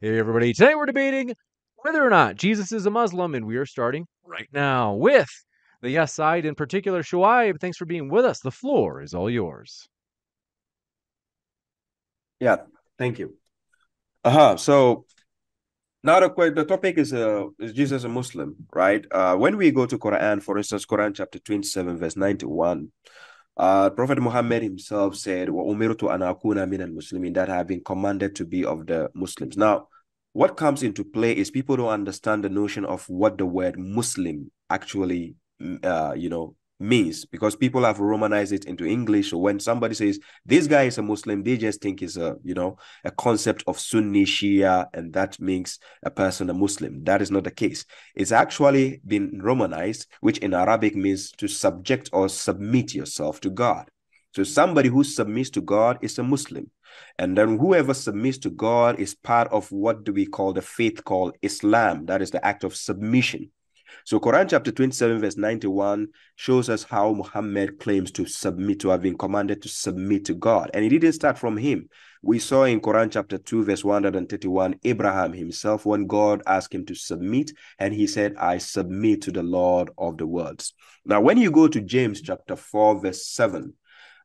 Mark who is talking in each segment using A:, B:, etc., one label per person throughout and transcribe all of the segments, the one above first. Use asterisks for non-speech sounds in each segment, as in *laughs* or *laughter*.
A: Hey, everybody. Today we're debating whether or not Jesus is a Muslim, and we are starting right now with the yes side, in particular, Shuaib. Thanks for being with us. The floor is all yours.
B: Yeah, thank you. Uh-huh. So now the, the topic is uh, is Jesus a Muslim, right? Uh, when we go to Quran, for instance, Quran chapter 27, verse 91, uh, Prophet Muhammad himself said, Wa umirtu anakuna min al Muslimin that have been commanded to be of the Muslims. Now, what comes into play is people don't understand the notion of what the word Muslim actually, uh, you know, means because people have romanized it into English. So when somebody says this guy is a Muslim, they just think it's a, you know, a concept of Sunni Shia, and that makes a person a Muslim. That is not the case. It's actually been romanized, which in Arabic means to subject or submit yourself to God. So somebody who submits to God is a Muslim. And then whoever submits to God is part of what do we call the faith called Islam. That is the act of submission. So Quran chapter 27, verse 91 shows us how Muhammad claims to submit, to have been commanded to submit to God. And it didn't start from him. We saw in Quran chapter 2, verse 131, Abraham himself, when God asked him to submit, and he said, I submit to the Lord of the worlds. Now, when you go to James chapter 4, verse 7,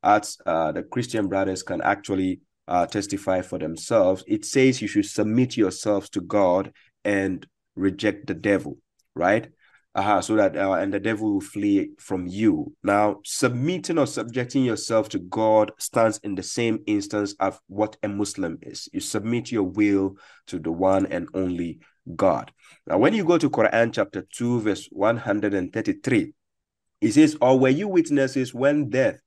B: as uh, the Christian brothers can actually uh, testify for themselves, it says you should submit yourselves to God and reject the devil, right? Uh-huh, so that uh, and the devil will flee from you. Now, submitting or subjecting yourself to God stands in the same instance of what a Muslim is. You submit your will to the one and only God. Now, when you go to Quran chapter 2, verse 133, it says, Or were you witnesses when death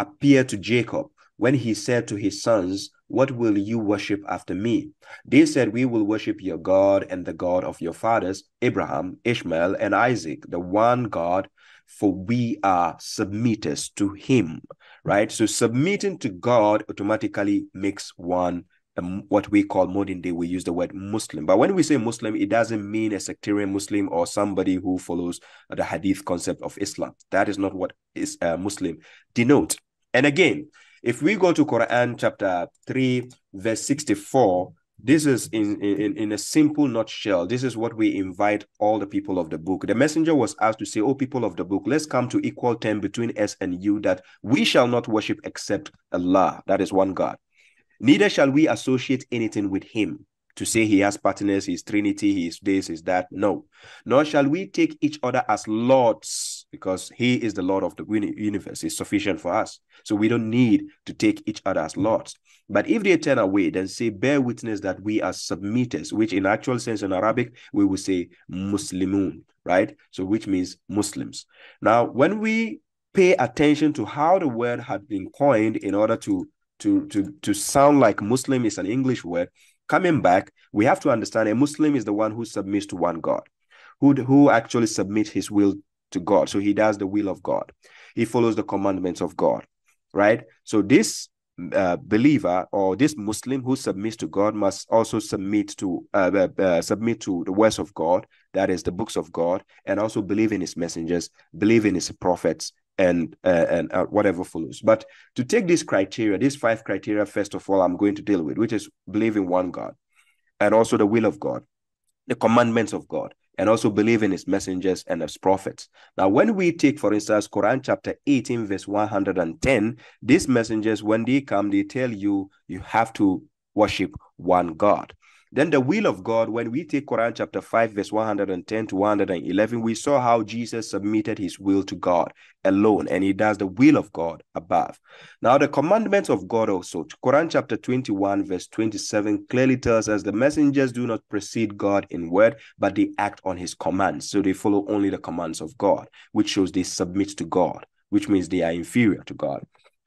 B: appeared to Jacob when he said to his sons, What will you worship after me? They said, We will worship your God and the God of your fathers, Abraham, Ishmael, and Isaac, the one God, for we are submitters to him. Right? So submitting to God automatically makes one um, what we call modern day, we use the word Muslim. But when we say Muslim, it doesn't mean a sectarian Muslim or somebody who follows the Hadith concept of Islam. That is not what is a Muslim denote. And again, if we go to Quran chapter 3, verse 64, this is in, in, in a simple nutshell. This is what we invite all the people of the book. The messenger was asked to say, Oh, people of the book, let's come to equal term between us and you that we shall not worship except Allah. That is one God. Neither shall we associate anything with him to say he has partners, he's Trinity, he is this, is that. No. Nor shall we take each other as lords, because he is the Lord of the universe, is sufficient for us. So we don't need to take each other as mm. lords. But if they turn away, then say, bear witness that we are submitters, which in actual sense in Arabic, we will say Muslimun, right? So which means Muslims. Now, when we pay attention to how the word had been coined in order to to to to sound like Muslim is an English word, coming back, we have to understand a Muslim is the one who submits to one God, who, who actually submits his will to God. So he does the will of God. He follows the commandments of God, right? So this uh, believer or this Muslim who submits to God must also submit to uh, uh, uh, submit to the words of God, that is the books of God, and also believe in His messengers, believe in His prophets, and uh, and uh, whatever follows. But to take these criteria, these five criteria, first of all, I'm going to deal with, which is believe in one God, and also the will of God, the commandments of God, and also believe in His messengers and His prophets. Now, when we take, for instance, Quran chapter 18, verse 110, these messengers, when they come, they tell you you have to worship one God. Then the will of God, when we take Quran chapter 5, verse 110 to 111, we saw how Jesus submitted his will to God alone, and he does the will of God above. Now, the commandments of God also, Quran chapter 21, verse 27, clearly tells us the messengers do not precede God in word, but they act on his commands. So they follow only the commands of God, which shows they submit to God, which means they are inferior to God.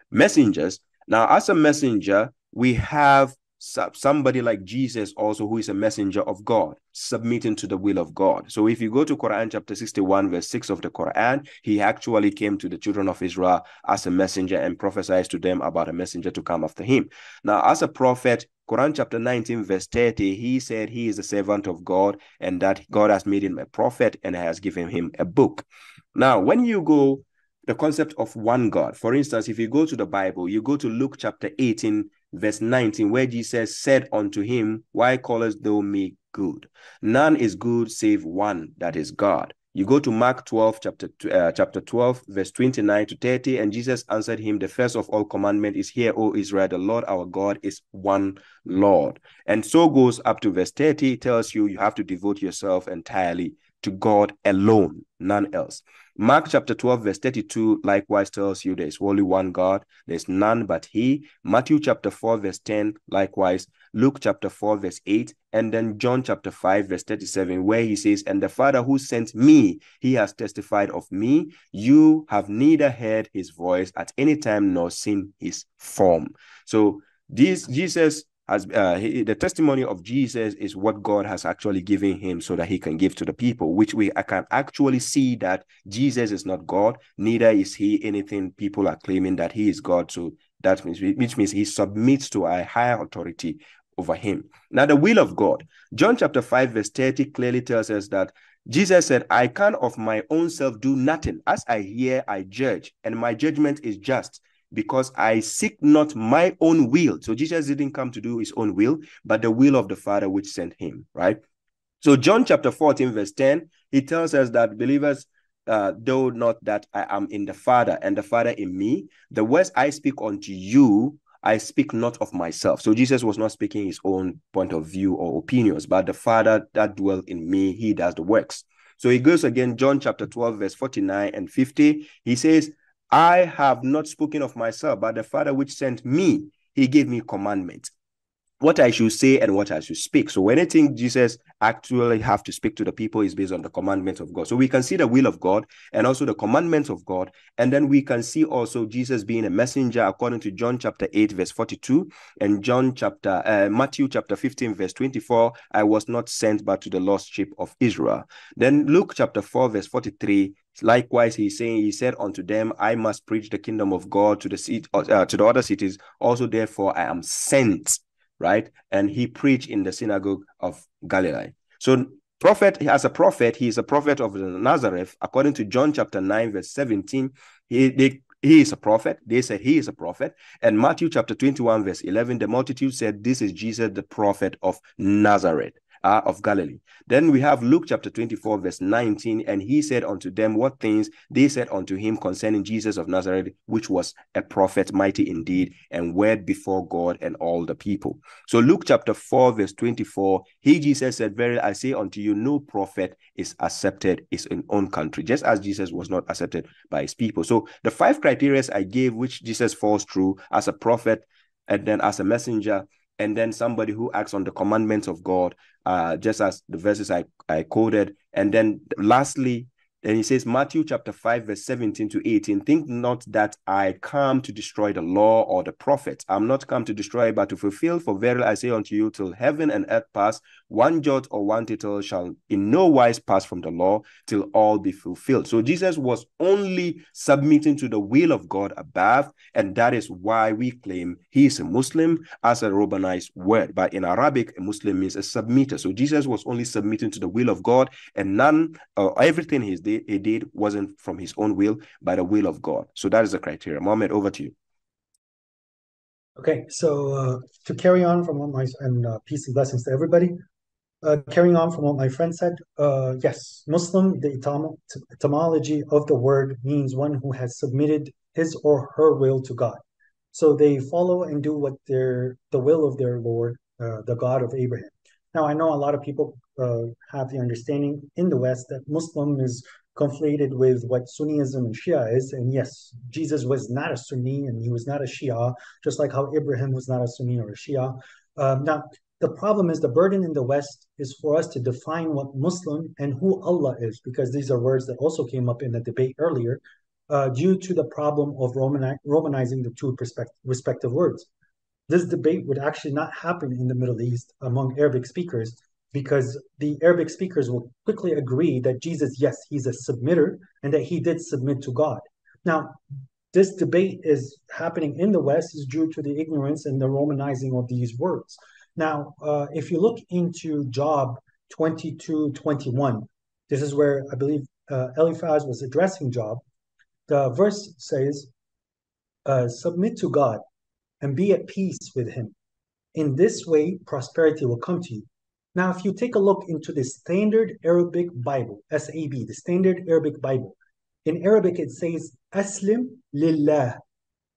B: Messengers, now, as a messenger, we have somebody like Jesus also who is a messenger of God submitting to the will of God. So if you go to Quran chapter 61 verse 6 of the Quran, he actually came to the children of Israel as a messenger and prophesied to them about a messenger to come after him. Now as a prophet, Quran chapter 19 verse 30, he said he is a servant of God and that God has made him a prophet and has given him a book. Now when you go the concept of one God. For instance, if you go to the Bible, you go to Luke chapter 18 verse 19, where Jesus said unto him, Why callest thou me good? None is good save one, that is God. You go to Mark 12, chapter, uh, chapter 12, verse 29 to 30, and Jesus answered him, The first of all commandment is here, O Israel, the Lord our God is one Lord. And so goes up to verse 30, tells you you have to devote yourself entirely to God alone, none else. Mark chapter 12, verse 32 likewise tells you there's only one God, there's none but He. Matthew chapter 4, verse 10, likewise. Luke chapter 4, verse 8. And then John chapter 5, verse 37, where he says, And the Father who sent me, he has testified of me. You have neither heard his voice at any time nor seen his form. So this Jesus as uh, he, the testimony of Jesus is what God has actually given him so that he can give to the people, which we I can actually see that Jesus is not God, neither is he anything people are claiming that he is God. So that means which means he submits to a higher authority over him. Now, the will of God, John chapter 5, verse 30 clearly tells us that Jesus said, I can of my own self do nothing. As I hear, I judge, and my judgment is just because I seek not my own will. So Jesus didn't come to do his own will, but the will of the Father which sent him, right? So John chapter 14, verse 10, he tells us that believers, uh, though not that I am in the Father and the Father in me, the words I speak unto you, I speak not of myself. So Jesus was not speaking his own point of view or opinions, but the Father that dwell in me, he does the works. So he goes again, John chapter 12, verse 49 and 50. He says, I have not spoken of myself, but the Father which sent me, he gave me commandment what I should say and what I should speak. So anything Jesus actually have to speak to the people is based on the commandment of God. So we can see the will of God and also the commandments of God. And then we can see also Jesus being a messenger according to John chapter 8, verse 42 and John chapter, uh, Matthew chapter 15, verse 24. I was not sent but to the lost sheep of Israel. Then Luke chapter 4, verse 43. Likewise, he's saying, He said unto them, I must preach the kingdom of God to the seat, uh, to the other cities. Also, therefore, I am sent right? And he preached in the synagogue of Galilee. So prophet, as a prophet, he is a prophet of Nazareth. According to John chapter 9, verse 17, he, they, he is a prophet. They said he is a prophet. And Matthew chapter 21, verse 11, the multitude said, This is Jesus, the prophet of Nazareth uh, of Galilee. Then we have Luke chapter 24, verse 19. And he said unto them, What things they said unto him concerning Jesus of Nazareth, which was a prophet, mighty indeed, and word before God and all the people. So Luke chapter 4, verse 24, he Jesus said, Verily I say unto you, no prophet is accepted is in own country, just as Jesus was not accepted by his people. So the five criteria I gave, which Jesus falls through as a prophet and then as a messenger and then somebody who acts on the commandments of God, uh, just as the verses I, I quoted. And then lastly, and he says, Matthew chapter 5, verse 17 to 18, think not that I come to destroy the law or the prophets. I'm not come to destroy, but to fulfill. For verily I say unto you, till heaven and earth pass, one jot or one tittle shall in no wise pass from the law till all be fulfilled. So Jesus was only submitting to the will of God above, and that is why we claim he is a Muslim as a Romanized word. But in Arabic, a Muslim means a submitter. So Jesus was only submitting to the will of God, and none, uh, everything he did he did wasn't from his own will, but the will of God. So that is the criteria. Mohammed, over to you.
C: Okay, so uh, to carry on from what my and uh, peace and blessings to everybody. Uh, carrying on from what my friend said, uh, yes, Muslim, the etymology of the word means one who has submitted his or her will to God. So they follow and do what their the will of their Lord, uh, the God of Abraham. Now I know a lot of people uh, have the understanding in the West that Muslim is conflated with what Sunniism and Shia is. And yes, Jesus was not a Sunni and he was not a Shia, just like how Ibrahim was not a Sunni or a Shia. Um, now, the problem is the burden in the West is for us to define what Muslim and who Allah is, because these are words that also came up in the debate earlier, uh, due to the problem of Romani- Romanizing the two respective words. This debate would actually not happen in the Middle East among Arabic speakers because the Arabic speakers will quickly agree that Jesus, yes, he's a submitter and that he did submit to God. Now, this debate is happening in the West is due to the ignorance and the Romanizing of these words. Now, uh, if you look into Job 22 21, this is where I believe uh, Eliphaz was addressing Job. The verse says, uh, Submit to God and be at peace with him. In this way, prosperity will come to you. Now, if you take a look into the Standard Arabic Bible, SAB, the Standard Arabic Bible, in Arabic it says, Aslim lillah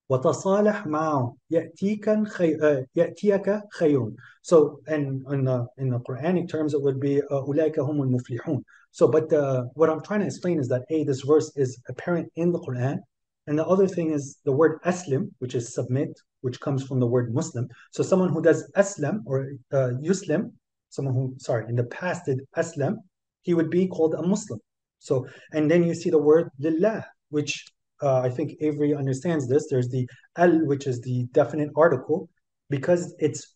C: وتصالح معه يأتيك خير يأتيك خير. So, and in the, in the Quranic terms, it would be أولئك هم المفلحون. So, but uh, what I'm trying to explain is that A, this verse is apparent in the Quran. And the other thing is the word aslim, which is submit, which comes from the word Muslim. So someone who does aslam or uh, yuslim, someone who, sorry, in the past did aslam, he would be called a Muslim. So, and then you see the word lillah, which uh, I think Avery understands this. There's the al, which is the definite article, because it's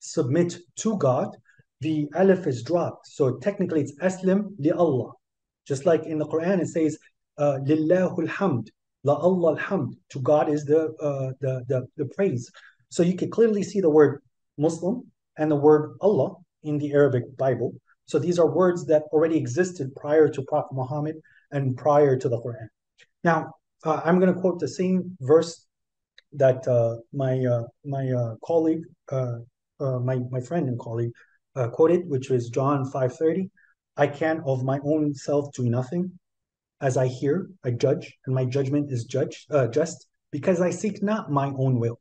C: submit to God, the alif is dropped. So technically it's aslim li Allah. Just like in the Quran, it says, uh, lillahul hamd, la Allah hamd. To God is the, uh, the, the, the praise. So you can clearly see the word Muslim and the word Allah in the Arabic Bible. So these are words that already existed prior to Prophet Muhammad and prior to the Quran. Now, uh, I'm going to quote the same verse that uh, my uh, my uh, colleague, uh, uh, my my friend and colleague, quoted, which was John five thirty. I can of my own self do nothing. As I hear, I judge, and my judgment is judge just, because I seek not my own will,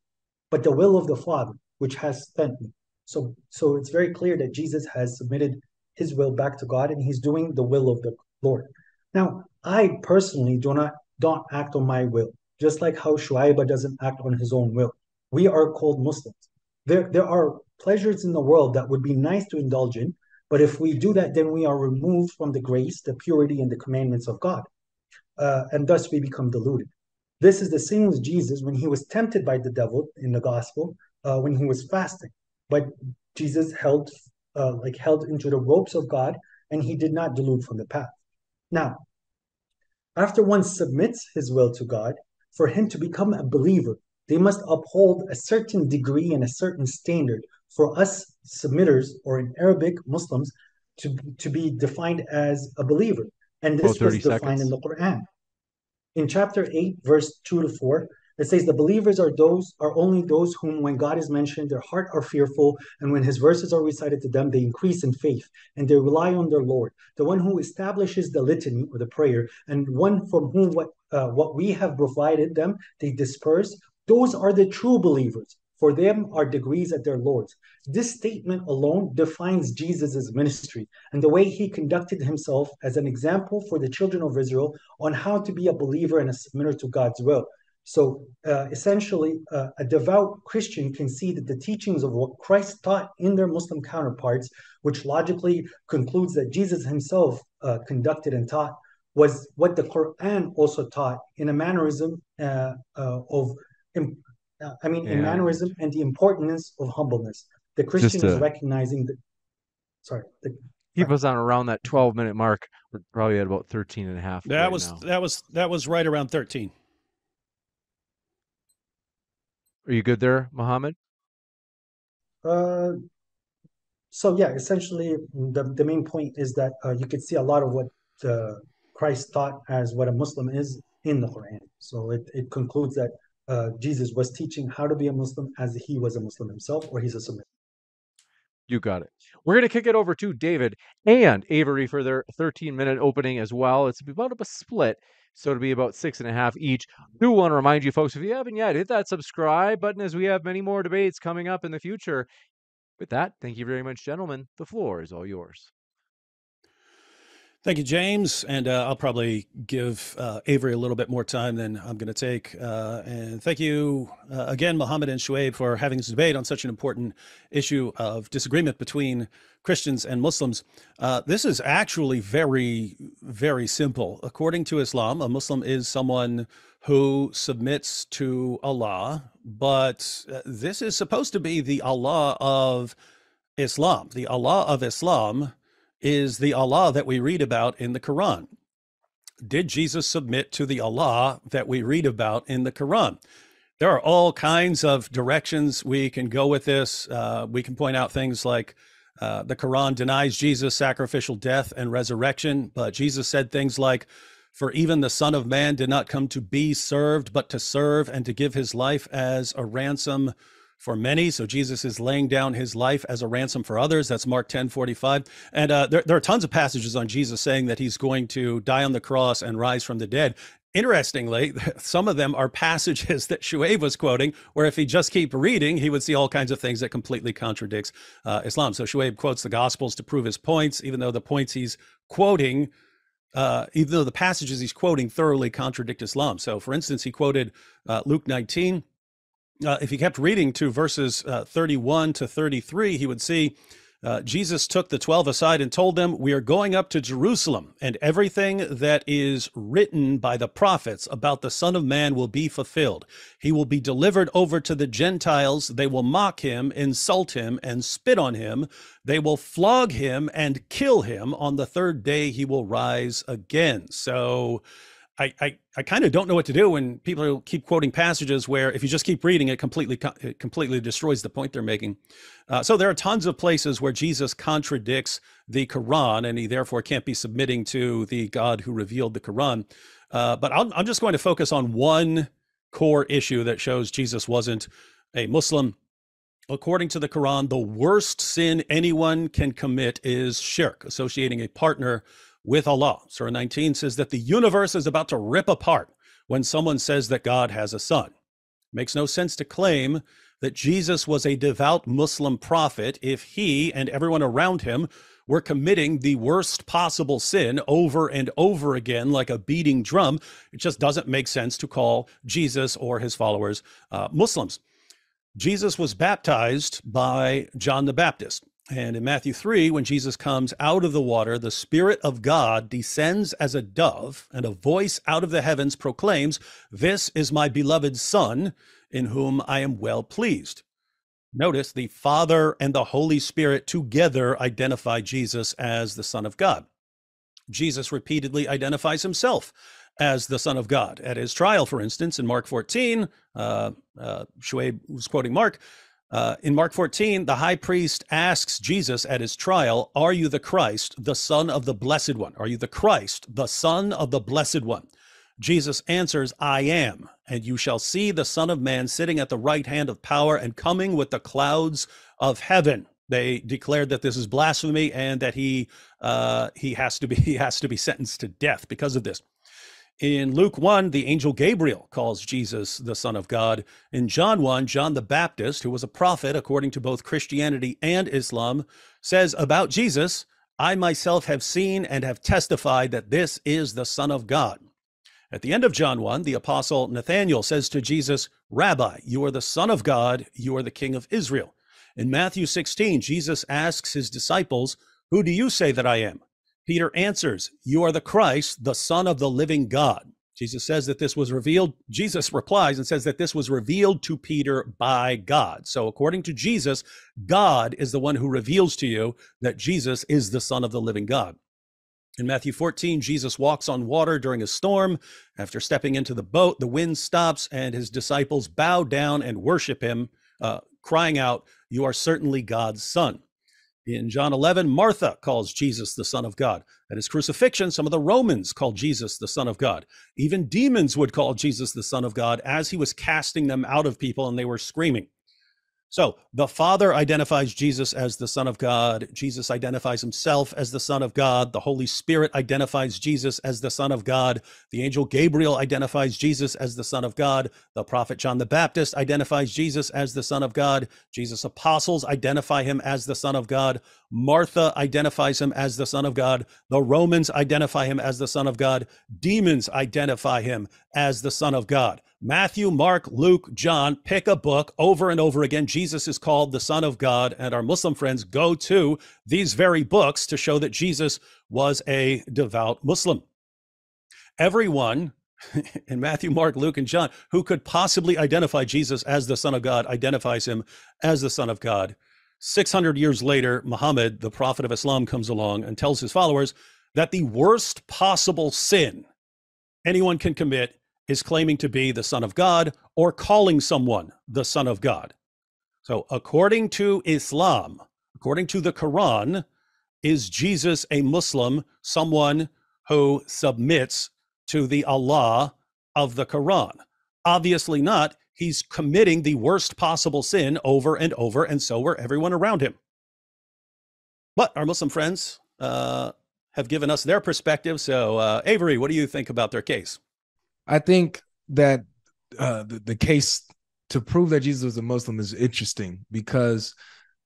C: but the will of the Father, which has sent me. So, so it's very clear that Jesus has submitted his will back to God, and he's doing the will of the Lord. Now, I personally do not don't act on my will, just like how Shuaiba doesn't act on his own will. We are called Muslims. There, there are pleasures in the world that would be nice to indulge in, but if we do that, then we are removed from the grace, the purity, and the commandments of God. Uh, and thus we become deluded. This is the same with Jesus when he was tempted by the devil in the gospel, uh, when he was fasting. But Jesus held, uh, like held into the ropes of God, and he did not delude from the path. Now, after one submits his will to God, for him to become a believer, they must uphold a certain degree and a certain standard for us submitters or in Arabic Muslims to, to be defined as a believer. And this oh, was defined seconds. in the Quran. In chapter 8, verse 2 to 4, it says the believers are those are only those whom when God is mentioned, their heart are fearful, and when his verses are recited to them, they increase in faith and they rely on their Lord, the one who establishes the litany or the prayer, and one from whom what uh, what we have provided them, they disperse. Those are the true believers. For them are degrees at their Lord's. This statement alone defines Jesus' ministry and the way he conducted himself as an example for the children of Israel on how to be a believer and a submitter to God's will. So uh, essentially, uh, a devout Christian can see that the teachings of what Christ taught in their Muslim counterparts, which logically concludes that Jesus himself uh, conducted and taught, was what the Quran also taught in a mannerism uh, uh, of, uh, I mean, yeah. in mannerism and the importance of humbleness. The Christian is recognizing that. Sorry. The,
A: keep us on around that 12 minute mark we're probably at about 13 and a half
D: that
A: right
D: was
A: now.
D: that was that was right around 13
A: are you good there, Mohammed?
C: Uh, so yeah, essentially the, the main point is that uh, you could see a lot of what uh, Christ taught as what a Muslim is in the Quran. So it, it concludes that uh, Jesus was teaching how to be a Muslim as he was a Muslim himself, or he's a Sunni.
A: You got it. We're going to kick it over to David and Avery for their 13 minute opening as well. It's about a split. So it'll be about six and a half each. Do want to remind you folks, if you haven't yet, hit that subscribe button as we have many more debates coming up in the future. With that, thank you very much, gentlemen. The floor is all yours.
D: Thank you, James. And uh, I'll probably give uh, Avery a little bit more time than I'm going to take. Uh, and thank you uh, again, Mohammed and Shuaib, for having this debate on such an important issue of disagreement between Christians and Muslims. Uh, this is actually very, very simple. According to Islam, a Muslim is someone who submits to Allah, but uh, this is supposed to be the Allah of Islam. The Allah of Islam is the Allah that we read about in the Quran. Did Jesus submit to the Allah that we read about in the Quran? There are all kinds of directions we can go with this. Uh, we can point out things like uh, the Quran denies Jesus' sacrificial death and resurrection, but Jesus said things like, For even the Son of Man did not come to be served, but to serve and to give his life as a ransom for many. So Jesus is laying down his life as a ransom for others. That's Mark 10 45. And uh, there, there are tons of passages on Jesus saying that he's going to die on the cross and rise from the dead. Interestingly, *laughs* some of them are passages *laughs* that Shuaib was quoting, where if he just keep reading, he would see all kinds of things that completely contradicts uh, Islam. So Shuaib quotes the Gospels to prove his points, even though the points he's quoting, uh, even though the passages he's quoting thoroughly contradict Islam. So, for instance, he quoted uh, Luke 19. Uh, if he kept reading to verses uh, 31 to 33, he would see uh, Jesus took the 12 aside and told them, We are going up to Jerusalem, and everything that is written by the prophets about the Son of Man will be fulfilled. He will be delivered over to the Gentiles. They will mock him, insult him, and spit on him. They will flog him and kill him. On the third day, he will rise again. So, I, I, I kind of don't know what to do when people keep quoting passages where if you just keep reading it completely it completely destroys the point they're making. Uh, so there are tons of places where Jesus contradicts the Quran and he therefore can't be submitting to the God who revealed the Quran. Uh, but i I'm just going to focus on one core issue that shows Jesus wasn't a Muslim. According to the Quran, the worst sin anyone can commit is shirk, associating a partner with Allah. Surah 19 says that the universe is about to rip apart when someone says that God has a son. It makes no sense to claim that Jesus was a devout Muslim prophet if he and everyone around him were committing the worst possible sin over and over again, like a beating drum. It just doesn't make sense to call Jesus or his followers uh, Muslims. Jesus was baptized by John the Baptist. And in Matthew 3, when Jesus comes out of the water, the Spirit of God descends as a dove, and a voice out of the heavens proclaims, This is my beloved Son, in whom I am well pleased. Notice the Father and the Holy Spirit together identify Jesus as the Son of God. Jesus repeatedly identifies himself as the Son of God. At his trial, for instance, in Mark 14, uh, uh, Shuaib was quoting Mark, uh, in Mark 14, the high priest asks Jesus at his trial, Are you the Christ, the Son of the Blessed One? Are you the Christ, the Son of the Blessed One? Jesus answers, I am, and you shall see the Son of Man sitting at the right hand of power and coming with the clouds of heaven. They declared that this is blasphemy and that he uh, he has to be *laughs* he has to be sentenced to death because of this. In Luke 1, the angel Gabriel calls Jesus the Son of God. In John 1, John the Baptist, who was a prophet according to both Christianity and Islam, says about Jesus, I myself have seen and have testified that this is the Son of God. At the end of John 1, the apostle Nathanael says to Jesus, Rabbi, you are the Son of God, you are the King of Israel. In Matthew 16, Jesus asks his disciples, Who do you say that I am? Peter answers, You are the Christ, the Son of the living God. Jesus says that this was revealed. Jesus replies and says that this was revealed to Peter by God. So, according to Jesus, God is the one who reveals to you that Jesus is the Son of the living God. In Matthew 14, Jesus walks on water during a storm. After stepping into the boat, the wind stops and his disciples bow down and worship him, uh, crying out, You are certainly God's Son. In John 11, Martha calls Jesus the Son of God. At his crucifixion, some of the Romans called Jesus the Son of God. Even demons would call Jesus the Son of God as he was casting them out of people and they were screaming. So the Father identifies Jesus as the Son of God. Jesus identifies himself as the Son of God. The Holy Spirit identifies Jesus as the Son of God. The angel Gabriel identifies Jesus as the Son of God. The prophet John the Baptist identifies Jesus as the Son of God. Jesus' apostles identify him as the Son of God. Martha identifies him as the Son of God. The Romans identify him as the Son of God. Demons identify him as the Son of God. Matthew, Mark, Luke, John, pick a book over and over again. Jesus is called the Son of God, and our Muslim friends go to these very books to show that Jesus was a devout Muslim. Everyone *laughs* in Matthew, Mark, Luke, and John who could possibly identify Jesus as the Son of God identifies him as the Son of God. 600 years later, Muhammad, the prophet of Islam, comes along and tells his followers that the worst possible sin anyone can commit is claiming to be the Son of God or calling someone the Son of God. So, according to Islam, according to the Quran, is Jesus a Muslim, someone who submits to the Allah of the Quran? Obviously not. He's committing the worst possible sin over and over, and so were everyone around him. But our Muslim friends uh, have given us their perspective. So, uh, Avery, what do you think about their case?
E: I think that uh, the, the case to prove that Jesus was a Muslim is interesting because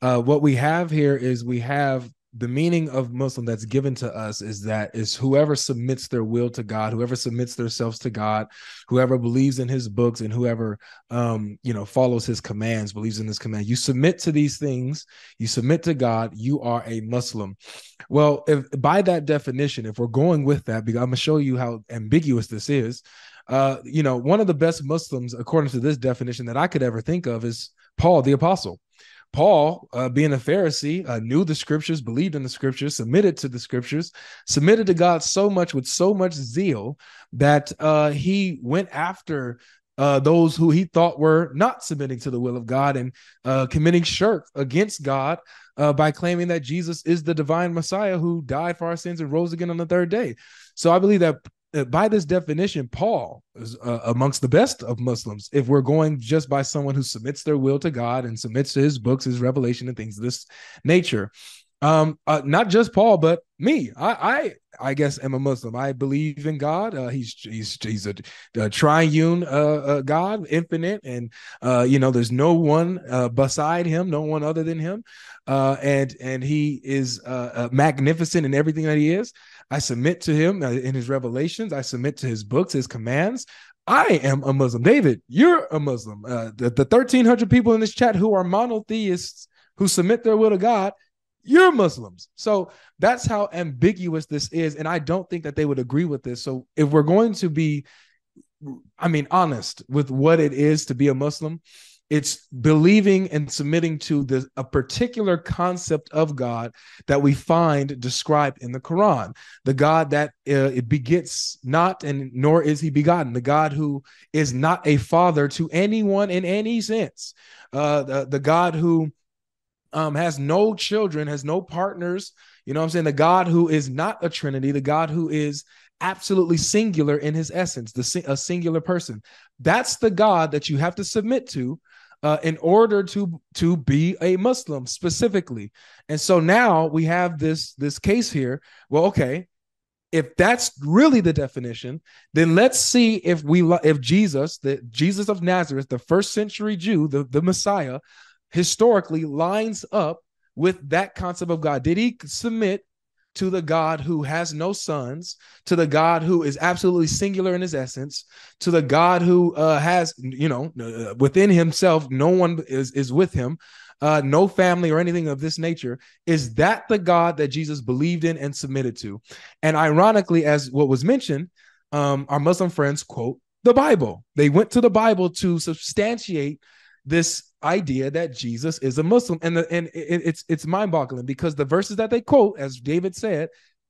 E: uh, what we have here is we have the meaning of Muslim that's given to us is that is whoever submits their will to God, whoever submits themselves to God, whoever believes in His books, and whoever um, you know follows His commands, believes in His command. You submit to these things. You submit to God. You are a Muslim. Well, if by that definition, if we're going with that, because I'm gonna show you how ambiguous this is. Uh, you know, one of the best Muslims, according to this definition, that I could ever think of is Paul the Apostle. Paul, uh, being a Pharisee, uh, knew the scriptures, believed in the scriptures, submitted to the scriptures, submitted to God so much with so much zeal that uh, he went after uh, those who he thought were not submitting to the will of God and uh, committing shirk against God uh, by claiming that Jesus is the divine Messiah who died for our sins and rose again on the third day. So I believe that by this definition, Paul is uh, amongst the best of Muslims. If we're going just by someone who submits their will to God and submits to His books, His revelation, and things of this nature, um, uh, not just Paul, but me. I, I, I guess, am a Muslim. I believe in God. Uh, he's he's he's a, a triune uh, uh, God, infinite, and you know, there's no one beside Him, no one other than Him, and and He is magnificent in everything that He is. I submit to him uh, in his revelations. I submit to his books, his commands. I am a Muslim. David, you're a Muslim. Uh, the, the 1,300 people in this chat who are monotheists who submit their will to God, you're Muslims. So that's how ambiguous this is. And I don't think that they would agree with this. So if we're going to be, I mean, honest with what it is to be a Muslim, it's believing and submitting to the, a particular concept of God that we find described in the Quran. The God that uh, it begets not and nor is he begotten. The God who is not a father to anyone in any sense. Uh, the, the God who um, has no children, has no partners. You know what I'm saying? The God who is not a trinity, the God who is absolutely singular in his essence, the a singular person. That's the God that you have to submit to uh, in order to to be a Muslim specifically. And so now we have this this case here. Well, okay, if that's really the definition, then let's see if we if Jesus, the Jesus of Nazareth, the first century Jew, the, the Messiah, historically lines up with that concept of God. Did he submit to the God who has no sons, to the God who is absolutely singular in his essence, to the God who uh, has, you know, uh, within himself, no one is, is with him, uh, no family or anything of this nature. Is that the God that Jesus believed in and submitted to? And ironically, as what was mentioned, um, our Muslim friends quote the Bible. They went to the Bible to substantiate this idea that Jesus is a Muslim, and the, and it, it's it's mind boggling because the verses that they quote, as David said,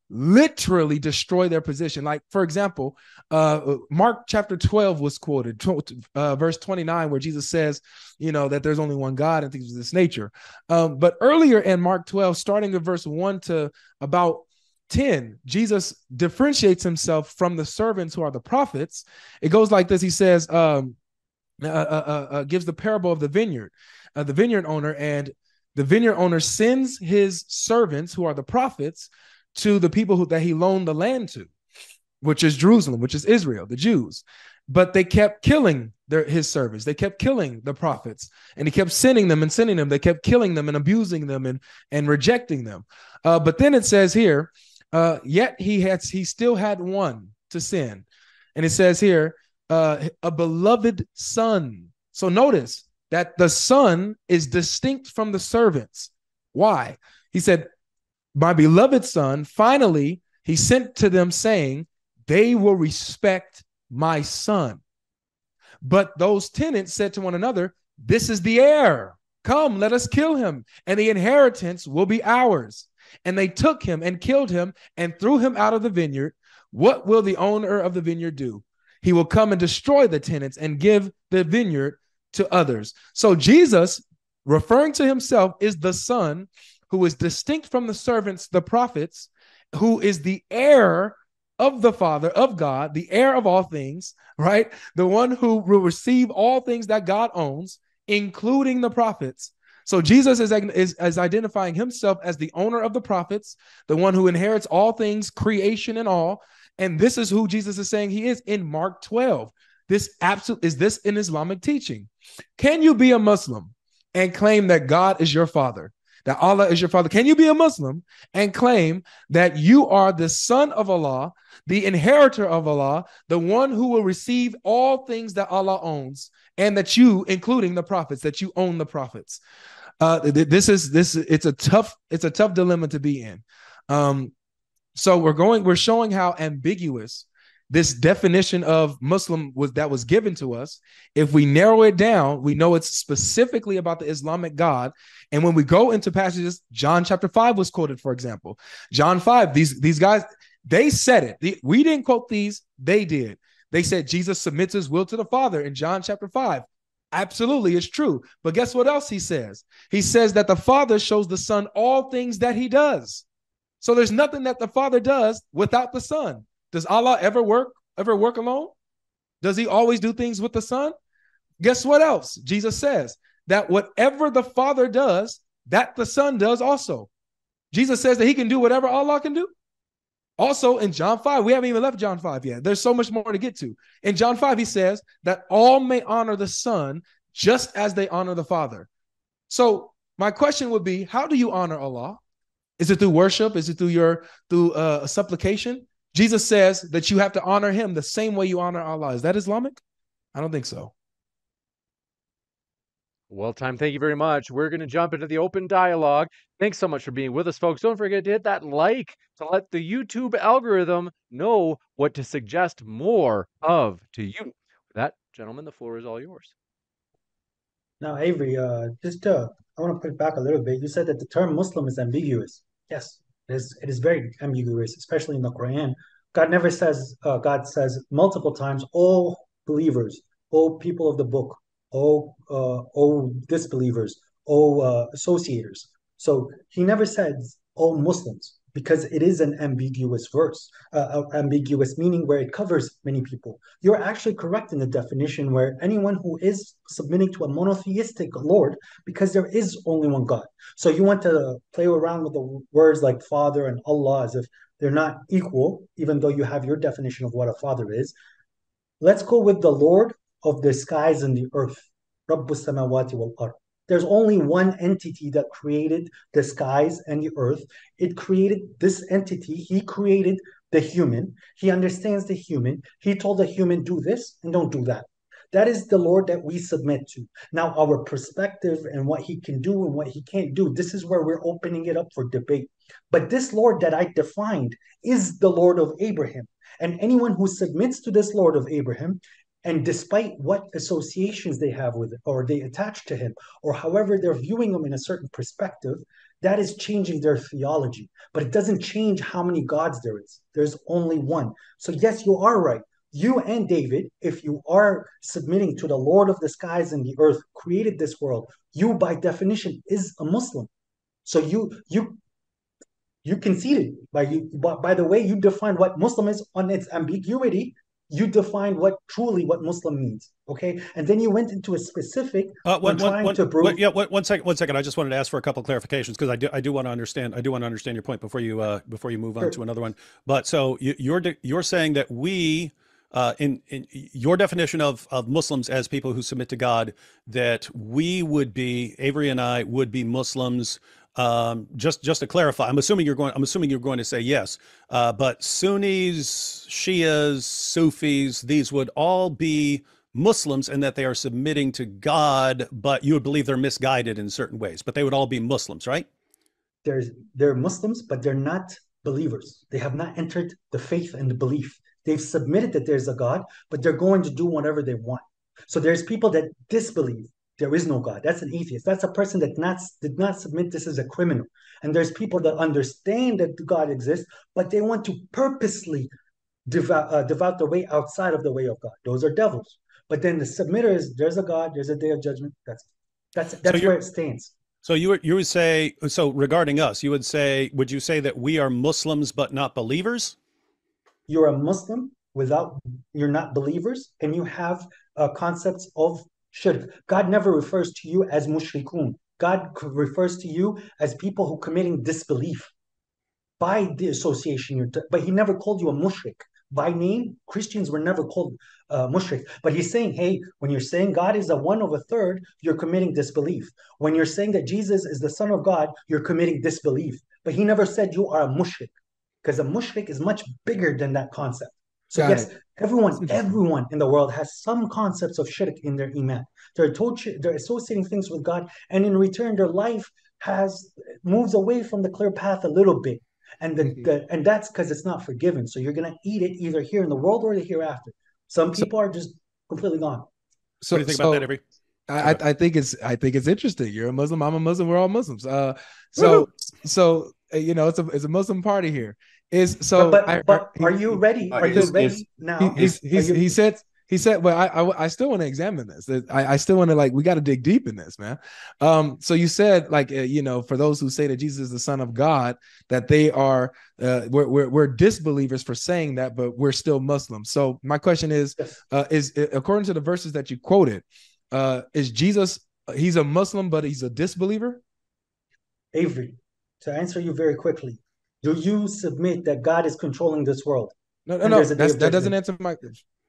E: literally destroy their position. Like for example, uh, Mark chapter twelve was quoted, uh, verse twenty nine, where Jesus says, you know, that there's only one God and things of this nature. Um, but earlier in Mark twelve, starting at verse one to about 10, Jesus differentiates himself from the servants who are the prophets. It goes like this He says, um, uh, uh, uh, uh, gives the parable of the vineyard, uh, the vineyard owner, and the vineyard owner sends his servants, who are the prophets, to the people who, that he loaned the land to, which is Jerusalem, which is Israel, the Jews. But they kept killing their his servants. They kept killing the prophets, and he kept sending them and sending them. They kept killing them and abusing them and and rejecting them. Uh, but then it says here, yet he had he still had one to send, and it says here, uh, a beloved son. So notice that the son is distinct from the servants. Why? He said, My beloved son, finally, he sent to them saying, They will respect my son. But those tenants said to one another, This is the heir. Come, let us kill him, and the inheritance will be ours. And they took him and killed him and threw him out of the vineyard. What will the owner of the vineyard do? He will come and destroy the tenants and give the vineyard to others. So Jesus, referring to himself, is the son who is distinct from the servants, the prophets, who is the heir of the Father, of God, the heir of all things, right? The one who will receive all things that God owns, including the prophets. So Jesus is, is, is identifying himself as the owner of the prophets, the one who inherits all things, creation and all. And this is who Jesus is saying he is in Mark 12. This absolute is this in Islamic teaching. Can you be a Muslim and claim that God is your father? That Allah is your father. Can you be a Muslim and claim that you are the son of Allah, the inheritor of Allah, the one who will receive all things that Allah owns, and that you, including the prophets, that you own the prophets? Uh, this is this. It's a tough. It's a tough dilemma to be in. Um, so we're going. We're showing how ambiguous this definition of Muslim was that was given to us, if we narrow it down, we know it's specifically about the Islamic God. And when we go into passages, John chapter 5 was quoted, for example. John 5, these, these guys, they said it. we didn't quote these, they did. They said Jesus submits his will to the Father in John chapter 5. Absolutely, it's true. But guess what else he says? He says that the Father shows the Son all things that he does. So there's nothing that the Father does without the Son. Does Allah ever work ever work alone? Does he always do things with the Son? Guess what else? Jesus says that whatever the Father does, that the Son does also. Jesus says that he can do whatever Allah can do. Also in John 5, we haven't even left John 5 yet. There's so much more to get to. In John 5, he says that all may honor the Son just as they honor the Father. So my question would be, how do you honor Allah? Is it through worship? Is it through your through uh, supplication? Jesus says that you have to honor him the same way you honor Allah. Is that Islamic? I don't think so.
A: Well, time, thank you very much. We're going to jump into the open dialogue. Thanks so much for being with us, folks. Don't forget to hit that like to let the YouTube algorithm know what to suggest more of to you. With that, gentlemen, the floor is all yours.
C: Now, Avery, uh, just uh, I want to put back a little bit. You said that the term Muslim is ambiguous. Yes, it is, it is very ambiguous, especially in the Quran. God never says, uh, God says multiple times, all believers, all people of the book, all, uh, all disbelievers, all uh, associators. So he never says all Muslims because it is an ambiguous verse, uh, uh, ambiguous meaning where it covers many people. You're actually correct in the definition where anyone who is submitting to a monotheistic Lord, because there is only one God. So you want to play around with the words like Father and Allah as if they're not equal, even though you have your definition of what a father is. Let's go with the Lord of the skies and the earth. Rabbus samawati wal ard. There's only one entity that created the skies and the earth. It created this entity. He created the human. He understands the human. He told the human, do this and don't do that. That is the Lord that we submit to. Now, our perspective and what he can do and what he can't do, this is where we're opening it up for debate. But this Lord that I defined is the Lord of Abraham. And anyone who submits to this Lord of Abraham and despite what associations they have with or they attach to him, or however they're viewing him in a certain perspective, that is changing their theology. But it doesn't change how many gods there is. There's only one. So, yes, you are right. You and David, if you are submitting to the Lord of the skies and the earth, created this world, you by definition is a Muslim. So you you you conceded by you by, by the way you define what Muslim is on its ambiguity you defined what truly what Muslim means. Okay, and then you went into a specific
D: uh, one, trying one, to prove. One, yeah, one second. One second. I just wanted to ask for a couple clarifications because I do I do want to understand I do want to understand your point before you uh, before you move on to another one. But so you, you're you're saying that we. Uh, in, in your definition of, of Muslims as people who submit to God, that we would be Avery and I would be Muslims um, just just to clarify, I'm assuming you're going. I'm assuming you're going to say yes. Uh, but Sunnis, Shias, Sufis, these would all be Muslims, and that they are submitting to God, but you would believe they're misguided in certain ways. But they would all be Muslims, right?
C: There's they're Muslims, but they're not believers. They have not entered the faith and the belief. They've submitted that there's a God, but they're going to do whatever they want. So there's people that disbelieve there is no God. That's an atheist. That's a person that not, did not submit this as a criminal. And there's people that understand that God exists, but they want to purposely devout, uh, devout the way outside of the way of God. Those are devils. But then the submitter is there's a God, there's a day of judgment. That's that's that's so where it stands.
D: So you you would say so regarding us, you would say would you say that we are Muslims but not believers?
C: you're a Muslim without you're not believers, and you have uh, concepts of shirk. God never refers to you as mushrikun. God refers to you as people who committing disbelief by the association. You're, but He never called you a mushrik by name. Christians were never called uh, mushrik. But He's saying, hey, when you're saying God is a one of a third, you're committing disbelief. When you're saying that Jesus is the Son of God, you're committing disbelief. But He never said you are a mushrik because a mushrik is much bigger than that concept. So
E: Got
C: yes,
E: it.
C: everyone, everyone in the world has some concepts of shirk in their iman. They're told they're associating things with God, and in return, their life has moves away from the clear path a little bit. And the,
E: Mhm.
C: the and that's because it's not forgiven. So you're gonna eat it either here in the world or the hereafter. Some
E: So-
C: people are just completely gone.
E: So,
D: what do you think
E: so
D: about that, Avery?
E: I, I I think it's I think it's interesting. You're a Muslim. I'm a Muslim. We're all Muslims. Uh, so so uh, you know it's a it's a Muslim party here. Is so
C: but but,
E: I-
C: but
E: he-
C: are you ready?
B: Uh,
C: Are you ready
B: is-
C: now?
E: he, he's, he's,
C: you-
E: he said he said well I, I I still want to examine this I, I still want to like we got to dig deep in this man um so you said like uh, you know for those who say that Jesus is the son of God that they are uh we're, we're we're disbelievers for saying that but we're still Muslims so my question is
C: Yes.
E: uh is uh, according to the verses that you quoted uh is Jesus he's a Muslim but he's a disbeliever
C: Avery, to answer you very quickly, do you submit that God is controlling this world?
E: no no no
C: there's a day
E: that's, that doesn't answer my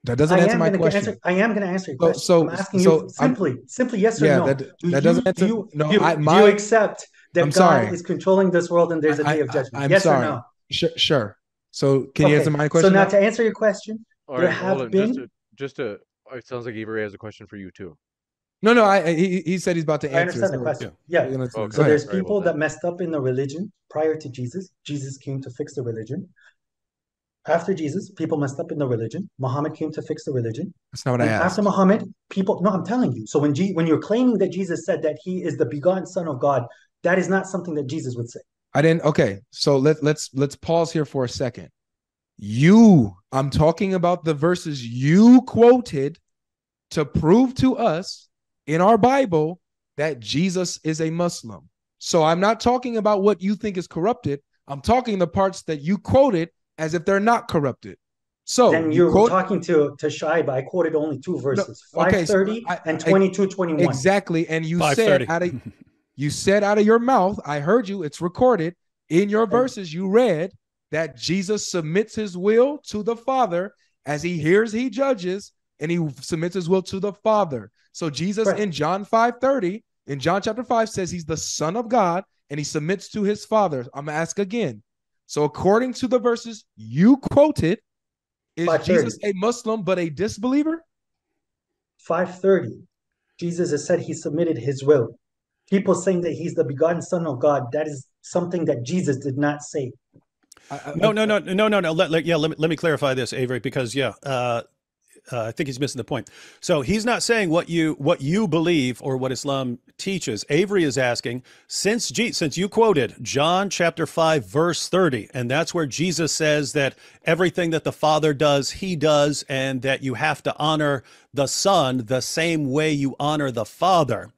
E: that doesn't answer my question
C: Answer, I am going to answer your
E: So-
C: question.
E: so-
C: I'm asking
E: so
C: you
E: I'm-
C: simply, simply yes or
E: yeah
C: no.
E: that
C: do
E: that
C: you,
E: doesn't answer
C: do you,
E: no
C: do,
E: I
C: do you accept that
E: I'm
C: God
E: sorry.
C: is controlling this world and there's a day of
E: I-
C: judgment?
E: I'm
C: yes
E: sorry.
C: or no?
E: Sure, sure. So can you answer my question?
C: So now
E: now?
C: to answer your question,
A: All
C: There
A: right,
C: have
A: hold. Just
C: been-
A: to, just to, it sounds like Avery has a question for you too.
E: No, no. I he, he said he's about to answer.
C: I
E: answer.
C: understand the
E: so-
C: question.
E: yeah,
C: Yeah.
E: Oh, we're
A: Okay.
C: So there's people
A: that.
C: that messed up in the religion prior to Jesus. Jesus came to fix the religion. After Jesus, people messed up in the religion. Muhammad came to fix the religion.
E: That's not what I
C: And
E: asked.
C: after Muhammad, people no, I'm telling you. So when G, when you're claiming that Jesus said that he is the begotten son of God, that is not something that Jesus would say.
E: I didn't. Okay, so let let's let's pause here for a second. You, I'm talking about the verses you quoted to prove to us in our Bible that Jesus is a Muslim. So I'm not talking about what you think is corrupted. I'm talking the parts that you quoted as if they're not corrupted. So
C: then
E: you
C: you're
E: quote-
C: talking to to Shaiba. I quoted only two verses,
E: okay, so
C: 530
E: I-
C: and
E: I-
C: 2221.
E: Exactly. And you said out of *laughs* you said out of your mouth, I heard you, it's recorded in your verses, you read that Jesus submits his will to the Father as he hears, he judges, and he submits his will to the Father. So Jesus
C: Correct.
E: in John 5:30, in John chapter 5, says he's the Son of God and he submits to his Father. I'm gonna ask again. So according to the verses you quoted, is
C: 530.
E: Jesus a Muslim but a disbeliever?
C: 530. Jesus has said he submitted his will. People saying that he's the begotten son of God, that is something that Jesus did not say.
E: I- I-
D: No, no, no, no, no, no. Let, let, yeah, let me, let me clarify this, Avery, because yeah, uh, uh, I think he's missing the point. So he's not saying what you what you believe or what Islam teaches. Avery is asking since Je- since you quoted John chapter five verse thirty, and that's where Jesus says that everything that the Father does, He does, and that you have to honor the Son the same way you honor the Father.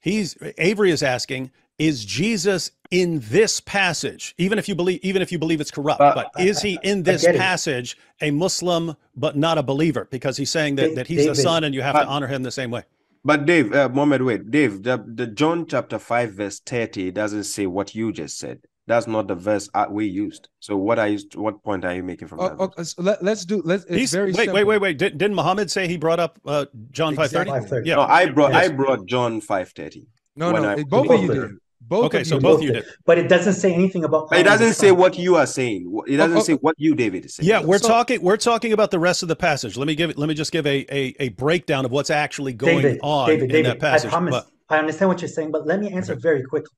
D: He's Avery is asking, is Jesus in this passage, even if you believe even if you believe it's corrupt,
B: Uh,
D: but is he in this
C: get it.
D: passage a Muslim but not a believer? Because he's saying that, that he's the
C: David,
D: son and you have
B: but-
D: to honor him the same way.
B: But Dave, uh, Muhammad, wait, Dave, the, the John chapter 5, verse 30 doesn't say what you just said. That's not the verse uh, we used. So what are you what point are you making from that?
E: Oh,
B: verse?
E: oh, so let, us do let's it's
D: He's,
E: very
D: wait,
E: simple.
D: wait, wait, wait. Did, didn't Muhammad say he brought up uh, John five thirty?
E: Exactly.
C: 530.
D: Yeah.
B: No, I brought I brought John 530.
E: No, no,
B: I-
E: both of you
C: Both
E: did.
C: Did.
E: Both
D: Okay,
E: of
D: so both
E: did.
D: you did.
C: But it doesn't say anything about.
B: But it doesn't say what you are saying. It oh, doesn't
E: Oh, oh,
B: say what you, David, is saying.
D: Yeah, we're
E: So-
D: talking. We're talking about the rest of the passage. Let me give. Let me just give a a, a breakdown of what's actually going
C: David,
D: on
C: David,
D: in
C: David,
D: that passage.
C: I promise.
D: But-
C: I understand what you're saying, but let me answer
D: Okay.
C: very quickly.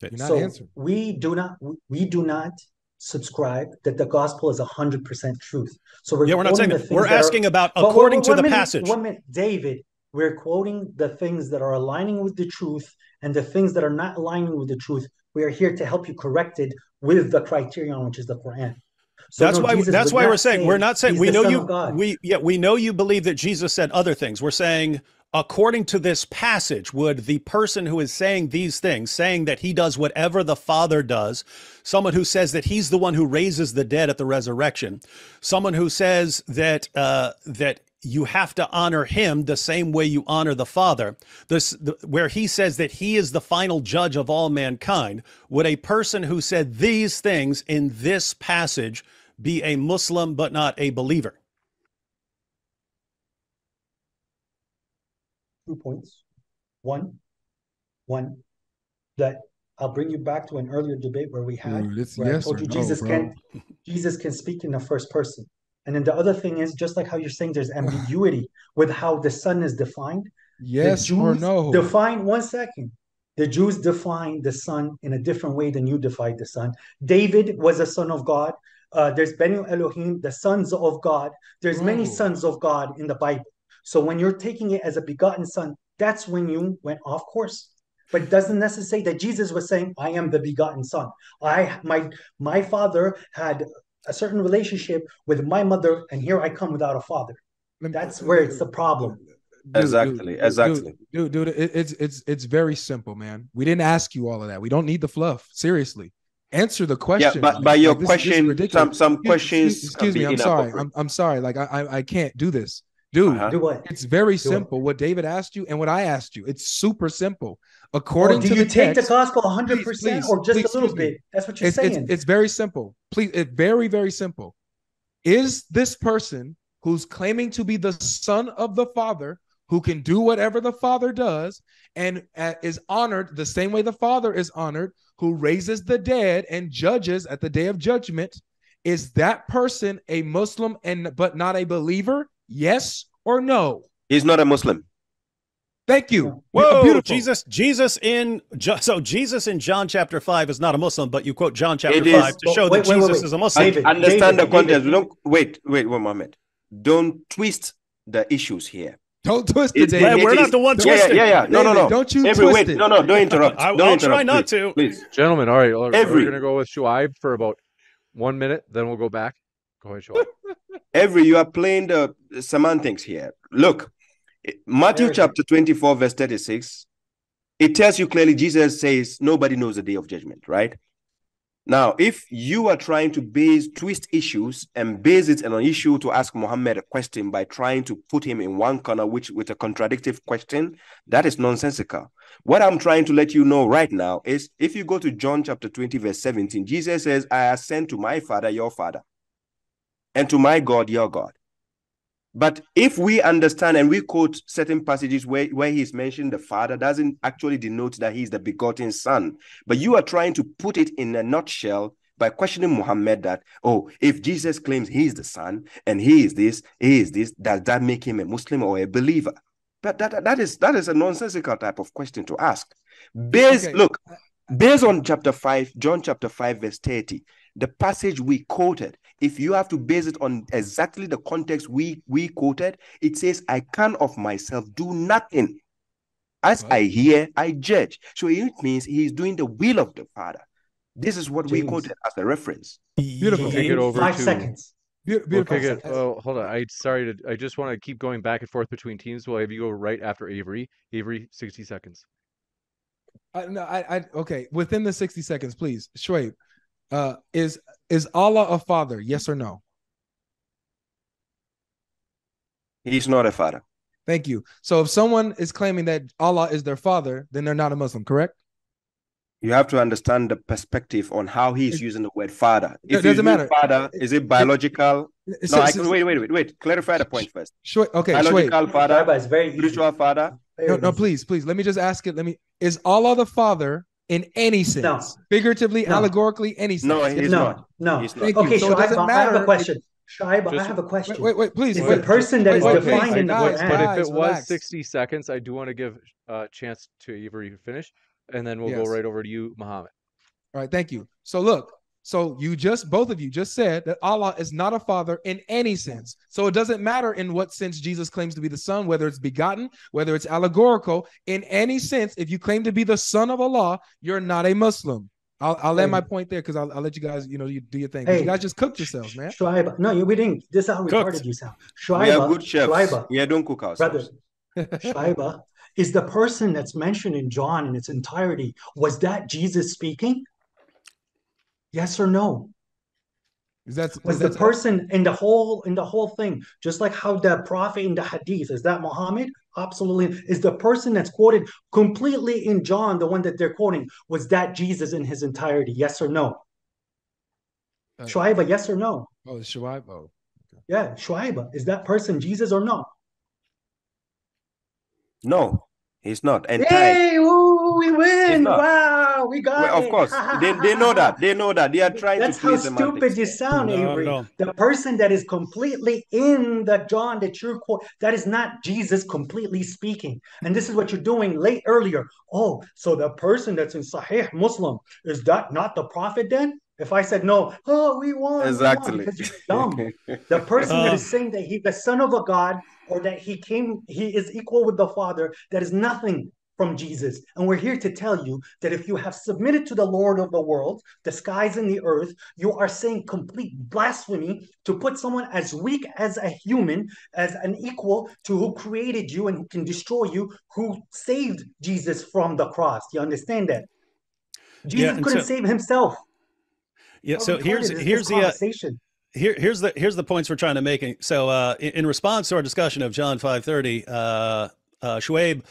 E: You're not
C: so
E: answering.
C: we do not we do not subscribe that the gospel is hundred percent truth. So we're
D: yeah, we're not saying
C: the
D: that. We're
C: that are-
D: asking about
C: But
D: according
C: one-
D: to the
C: minute,
D: passage.
C: One minute, David. We're quoting the things that are aligning with the truth, and the things that are not aligning with the truth. We are here to help you correct it with the criterion, which is the Quran. So
D: that's
C: no,
D: why.
C: Jesus
D: That's why we're saying
C: say
D: we're not saying we know you. We yeah we know you believe that Jesus said other things. We're saying according to this passage, would the person who is saying these things, saying that he does whatever the Father does, someone who says that he's the one who raises the dead at the resurrection, someone who says that uh, that you have to honor him the same way you honor the Father, this the, where he says that he is the final judge of all mankind, would a person who said these things in this passage be a Muslim but not a believer?
C: two points. One, one, that I'll bring you back to an earlier debate where we had,
E: Dude, it's
C: where I
E: yes
C: told
E: or
C: you
E: no,
C: Jesus
E: bro.
C: can Jesus can speak in the first person. And then the other thing is, just like how you're saying there's ambiguity with how the son is defined,
E: Yes or no?
C: define one second. The Jews define the son in a different way than you define the son. David was a son of God. Uh, there's Benu Elohim, the sons of God. There's many sons of God in the Bible. So when you're taking it as a begotten son, that's when you went off course. But it doesn't necessarily say that Jesus was saying, "I am the begotten son." I my my father had a certain relationship with my mother, and here I come without a father. That's where it's the problem.
E: Dude,
B: Exactly,
E: dude, dude,
B: exactly.
E: Dude, dude, it, it's it's it's very simple, man. We didn't ask you all of that. We don't need the fluff. Seriously, answer the
B: Yeah,
E: question.
B: but
E: man.
B: by your
E: Like, this- this
B: question,
E: ridiculous.
B: some some questions.
E: Excuse,
B: can
E: excuse me. I'm sorry. I'm I'm sorry. Like I I, I can't do this, dude.
B: Uh-huh.
C: Do what?
E: It's very
C: Do it.
E: simple. What David asked you and what I asked you. It's super simple.
C: Or
E: According
C: do
E: to
C: you
E: the
C: take
E: text,
C: the gospel 100%
E: please,
C: or just
E: please,
C: a little bit? That's what you're
E: it's, it's
C: saying.
E: it's very simple. Please, it's very very simple. Is this person who's claiming to be the son of the Father, who can do whatever the Father does, and uh, is honored the same way the Father is honored, who raises the dead and judges at the day of judgment? Is that person a Muslim and but not a believer? Yes or no?
B: He's not a Muslim.
E: Thank you.
D: Whoa,
E: Beautiful.
D: Jesus! Jesus in Jo- so Jesus in John chapter five is not a Muslim, but you quote John chapter
B: It is-
D: five to show
C: wait,
D: that
C: wait, wait,
D: Jesus
C: wait.
D: is a Muslim.
C: David,
B: Understand
C: David,
B: the context.
C: David.
B: Don't wait, wait, one moment. Don't twist the issues here.
E: Don't twist it,
B: It's-
E: David.
D: We're
B: is-
D: not the one
B: Yeah, yeah,
D: twisting.
B: yeah, yeah. No, no,
E: David,
B: no.
E: don't you
B: Every,
E: twist
B: wait,
E: it.
B: no, no, don't interrupt.
D: I-
B: don't
D: I'll try not
B: please,
D: to.
B: Please.
A: Gentlemen, all right, all right,
B: Every-
A: we're gonna go with Shuaib for about one minute, then we'll go back. Go ahead, Shuaib. *laughs*
B: Avery you are playing the semantics here. Look, Matthew chapter 24, verse 36, it tells you clearly Jesus says nobody knows the day of judgment, right? Now, if you are trying to base twist issues and base it on an issue to ask Muhammad a question by trying to put him in one corner, which with a contradictive question, that is nonsensical. What I'm trying to let you know right now is if you go to John chapter 20, verse 17, Jesus says, I ascend to my father, your father, and to my God, your God. But if we understand and we quote certain passages where, where he's mentioned the Father, doesn't actually denote that he's the begotten Son. But you are trying to put it in a nutshell by questioning Muhammad that, oh, if Jesus claims he's the Son and he is this, he is this, does that make him a Muslim or a believer? But that, that is that is a nonsensical type of question to ask. Based,
E: Okay.
B: look, based on chapter 5, John chapter 5, verse 30, the passage we quoted, if you have to base it on exactly the context we we quoted, it says, I can of myself do nothing. As I hear, I judge. So it means he is doing the will of the Father. This is what we quoted as a reference.
E: Beautiful.
A: Kick it over
C: Five
A: to-
C: seconds.
E: Beau-
A: We'll
E: Beautiful.
A: kick it. Oh, hold on. I sorry to. I just want to keep going back and forth between teams. We'll have you go right after Avery. Avery, sixty seconds.
E: I, no, I, I, okay. Within the sixty seconds, please, Shuaib. Uh, is is Allah a father? Yes or no?
B: He's not a father.
E: Thank you. So if someone is claiming that Allah is their father, then they're not a Muslim, correct?
B: You have to understand the perspective on how he's
E: It-
B: using the word father.
E: It doesn't
B: you
E: matter.
B: Father, is it biological?
E: It's-
B: No, I can wait, wait, wait, wait. Clarify the point first.
E: Sure. okay, Shuaib.
B: Biological father,
C: Shaiba is very easy.
B: spiritual father.
E: No, no, please, please. Let me just ask it. Let me. Is Allah the father in any sense, no. figuratively,
C: No.
E: allegorically, any sense?
B: No,
E: Yes
B: he's
E: or
C: no,
B: not.
C: no.
B: He's not.
E: Thank
C: Okay,
E: you. So it
C: Shaiba,
E: doesn't
C: I have a question. Shaiba, I have a question.
E: Wait, wait, wait, please.
C: Is
E: wait.
C: the person that is
E: Wait, wait,
C: defined
E: please,
C: in the
E: guys,
C: Quran?
A: But if it was
E: relax.
A: 60 seconds, I do want to give a uh, chance to Avery to finish, and then we'll
E: Yes.
A: go right over to you, Muhammad.
E: All right, thank you. So look, so you just both of you just said that Allah is not a father in any sense. So it doesn't matter in what sense Jesus claims to be the son, whether it's begotten, whether it's allegorical, in any sense, if you claim to be the son of Allah, you're not a Muslim. I'll, I'll land
C: Hey.
E: my point there because I'll, I'll let you guys, you know, you do your thing.
C: Hey.
E: You guys just cooked yourselves, man.
C: Shaiba, no, you we didn't. This is how
D: Cooked.
C: retarded you sound.
B: We are
C: Shaiba,
B: good chefs.
C: Shaiba,
B: Yeah, don't cook ourselves.
C: brother, *laughs* Shaiba, is the person that's mentioned in John in its entirety, was that Jesus speaking? Yes or no?
E: Is that
C: Was the person in the whole in the whole thing, just like how the prophet in the hadith, is that Muhammad? Absolutely. Is the person that's quoted completely in John, the one that they're quoting, was that Jesus in his entirety? Yes or no?
E: Uh,
C: Shuaiba, yes or no?
E: Oh, it's Shuaib. Oh,
C: Yeah, Shuaiba, is that person Jesus or no?
B: No, he's not. And Ty,
C: Hey, ooh, we win!
B: not.
C: Wow, we got
B: well,
C: it.
B: of course, they, they know that. They know that. They are trying
C: That's
B: to
C: how stupid
B: semantics.
C: you sound,
D: No,
C: Avery.
D: no.
C: The person that is completely in the John that you're quote, that is not Jesus completely speaking. And this is what you're doing late earlier. Oh, so the person that's in Sahih Muslim is that not the prophet then? If I said no, oh, we won. we
B: Exactly.
C: because you're dumb. *laughs* The person that
D: Uh.
C: is saying that he's the son of a God or that he came, he is equal with the Father, that is nothing from Jesus. And we're here to tell you that if you have submitted to the Lord of the world, the skies and the earth, you are saying complete blasphemy to put someone as weak as a human, as an equal to who created you and who can destroy you, who saved Jesus from the cross. You understand that? Jesus
D: and
C: couldn't
D: so-
C: save himself.
D: Yeah. So here's here's the uh, here, here's the here's the points we're trying to make. So, uh, in, in response to our discussion of John five thirty, uh, uh, Shuaib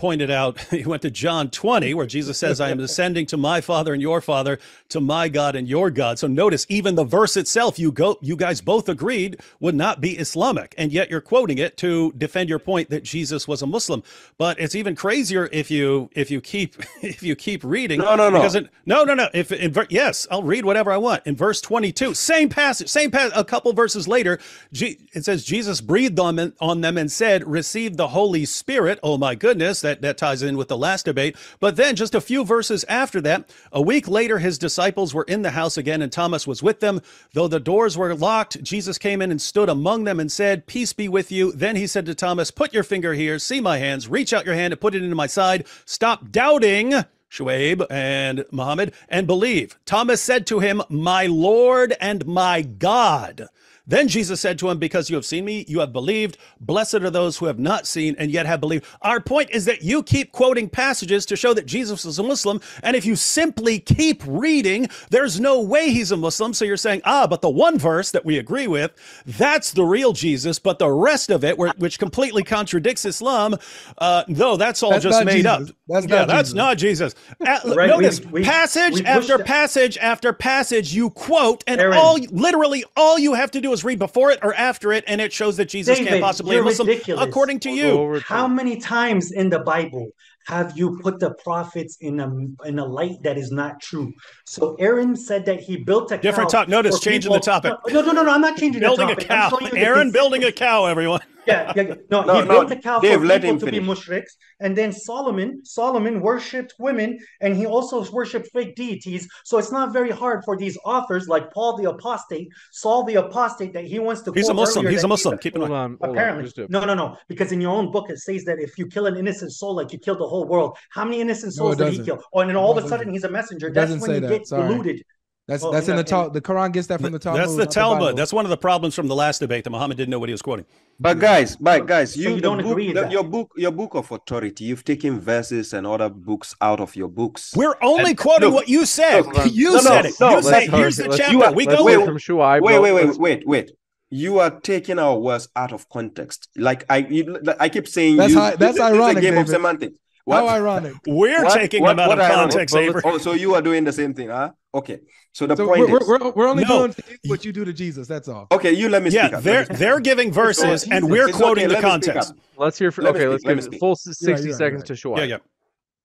D: pointed out *laughs* he went to John twenty, where Jesus says, "I am *laughs* ascending to my Father and your Father, to my God and your God." So notice even the verse itself, you go, you guys both agreed would not be Islamic, and yet you're quoting it to defend your point that Jesus was a Muslim. But it's even crazier if you if you keep *laughs* if you keep reading.
B: No, no, no.
D: Because it, no, no, no. If in yes, I'll read whatever I want. In verse 22, same passage, same passage, a couple verses later, G- it says Jesus breathed on them, on them and said, "Receive the Holy Spirit." Oh my goodness, that that ties in with the last debate. But then, just a few verses after that, a week later, his disciples were in the house again, and Thomas was with them. Though the doors were locked, Jesus came in and stood among them and said, "Peace be with you." Then he said to Thomas, "Put your finger here, see my hands. Reach out your hand and put it into my side. Stop doubting." Shuaib and Muhammad, and believe. Thomas said to him, My Lord and my God. Then Jesus said to him, Because you have seen me, you have believed. Blessed are those who have not seen and yet have believed. Our point is that you keep quoting passages to show that Jesus is a Muslim. And if you simply keep reading, there's no way he's a Muslim. So you're saying, Ah, but the one verse that we agree with, that's the real Jesus. But the rest of it, which completely contradicts Islam, uh, no, that's all
E: That's
D: just
E: not
D: made up.
E: That's
D: yeah,
E: not
D: that's
E: Jesus.
D: not Jesus. At-
C: Right,
D: notice
C: we-
D: passage
C: we
D: after
C: pushed-
D: passage after passage you quote, and
C: Aaron.
D: all literally all you have to do is read before it or after it, and it shows that Jesus can't possibly be Muslim
C: ridiculous.
D: according to you.
C: How many times in the Bible have you put the prophets in a in a light that is not true? So Aaron said that he built a
D: Different
C: cow
D: top- notice,
C: for
D: changing the topic.
C: No, no, no, no. I'm not changing
D: Building
C: the
D: a
C: topic. I'm
D: cow.
C: showing you the
D: Aaron building a cow, everyone.
C: Yeah, yeah, yeah. No,
B: No,
C: he
B: no,
C: built a cow
B: Dave,
C: for people
B: him
C: to be
B: finish.
C: mushriks, and then Solomon, Solomon worshipped women, and he also worshipped fake deities. So it's not very hard for these authors like Paul the apostate, Saul the apostate, that he wants to.
D: He's a Muslim. He's a Muslim.
C: he's
D: Keep in
A: Hold on. hold on,
C: Apparently, no, no, no. Because in your own book it says that if you kill an innocent soul, like you killed the whole world. How many innocent
E: No,
C: souls did he kill? Oh, and then all
E: No,
C: of a sudden he's a messenger. That's when
E: say
C: you
E: that.
C: get
E: Sorry.
C: deluded.
E: That's
C: Well,
E: that's in
C: in
E: the
C: the-
E: Tal- the Quran gets that from the Talmud.
D: That's the Talmud.
E: Bible.
D: That's one of the problems from the last debate that Muhammad didn't know what he was quoting.
B: But guys, but guys,
C: So
B: you,
C: you don't
B: book,
C: agree
B: the-
C: that?
B: your book, your book of authority, you've taken verses and other books out of your books.
D: We're only
B: And-
D: quoting
B: look,
D: what you said.
B: look,
D: you
B: no, no,
D: said it.
B: no,
D: you
B: let's
D: said
A: Let's
D: here's the chapter.
B: you are-
D: we go
B: wait,
A: hear from Shuaib.
B: wait,
A: Well,
B: wait, wait, wait, wait. You are taking our words out of context. Like I, you, I keep saying,
E: That's
B: you,
E: hi- that's
B: this is
E: ironic,
B: a game of
E: David.
B: semantics.
E: How
B: What?
E: ironic.
D: We're
B: What-
D: taking
B: what-
D: them out
B: what
D: of
B: ironic?
D: context,
A: oh,
D: Avery.
B: Oh, so you are doing the same thing, huh? Okay. So the
E: So
B: point
E: we're,
B: is,
E: we're, we're, we're only
D: No.
E: doing what you do to Jesus. That's all.
B: okay, you let me
D: Yeah,
B: up.
D: They're
B: me
D: they're giving verses, and
B: okay,
D: we're
B: it's
D: quoting
B: okay,
D: the
B: let me speak
D: context.
A: Let's hear from.
B: Let
A: Okay,
B: speak,
A: let's
B: let
A: give
B: me
A: it full s-
E: You're right,
A: 60
E: you're right,
A: seconds
E: you're
A: to Shuaib.
D: Yeah, yeah.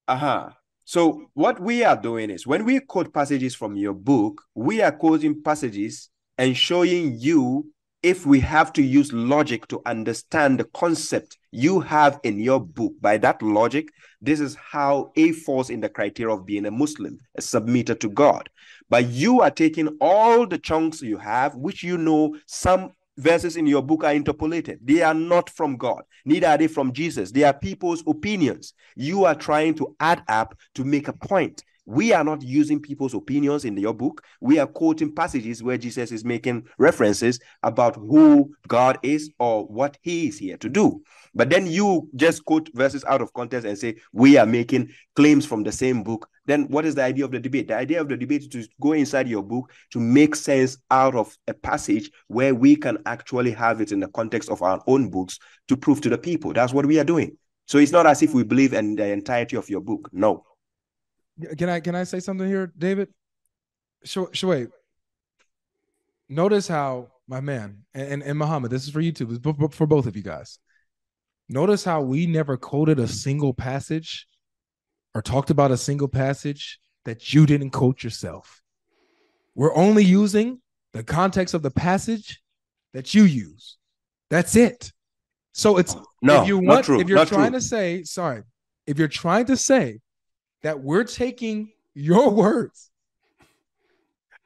B: Uh-huh. So what we are doing is when we quote passages from your book, we are quoting passages and showing you if we have to use logic to understand the concept you have in your book. By that logic, this is how A falls in the criteria of being a Muslim, a submitter to God. But you are taking all the chunks you have, which you know some verses in your book are interpolated. They are not from God, neither are they from Jesus. They are people's opinions. You are trying to add up to make a point. We are not using people's opinions in your book. We are quoting passages where Jesus is making references about who God is or what he is here to do. But then you just quote verses out of context and say, we are making claims from the same book. Then what is the idea of the debate? The idea of the debate is to go inside your book to make sense out of a passage where we can actually have it in the context of our own books to prove to the people. That's what we are doing. So it's not as if we believe in the entirety of your book. No.
E: Can I can I say something here, David? Shuaib. Notice how my man and, and, and Muhammad, this is for YouTube, too, for both of you guys. Notice how we never quoted a single passage or talked about a single passage that you didn't quote yourself. We're only using the context of the passage that you use. That's it. So it's
B: no,
E: if you want
B: true,
E: if you're trying
B: true.
E: to say, sorry, if you're trying to say that we're taking your words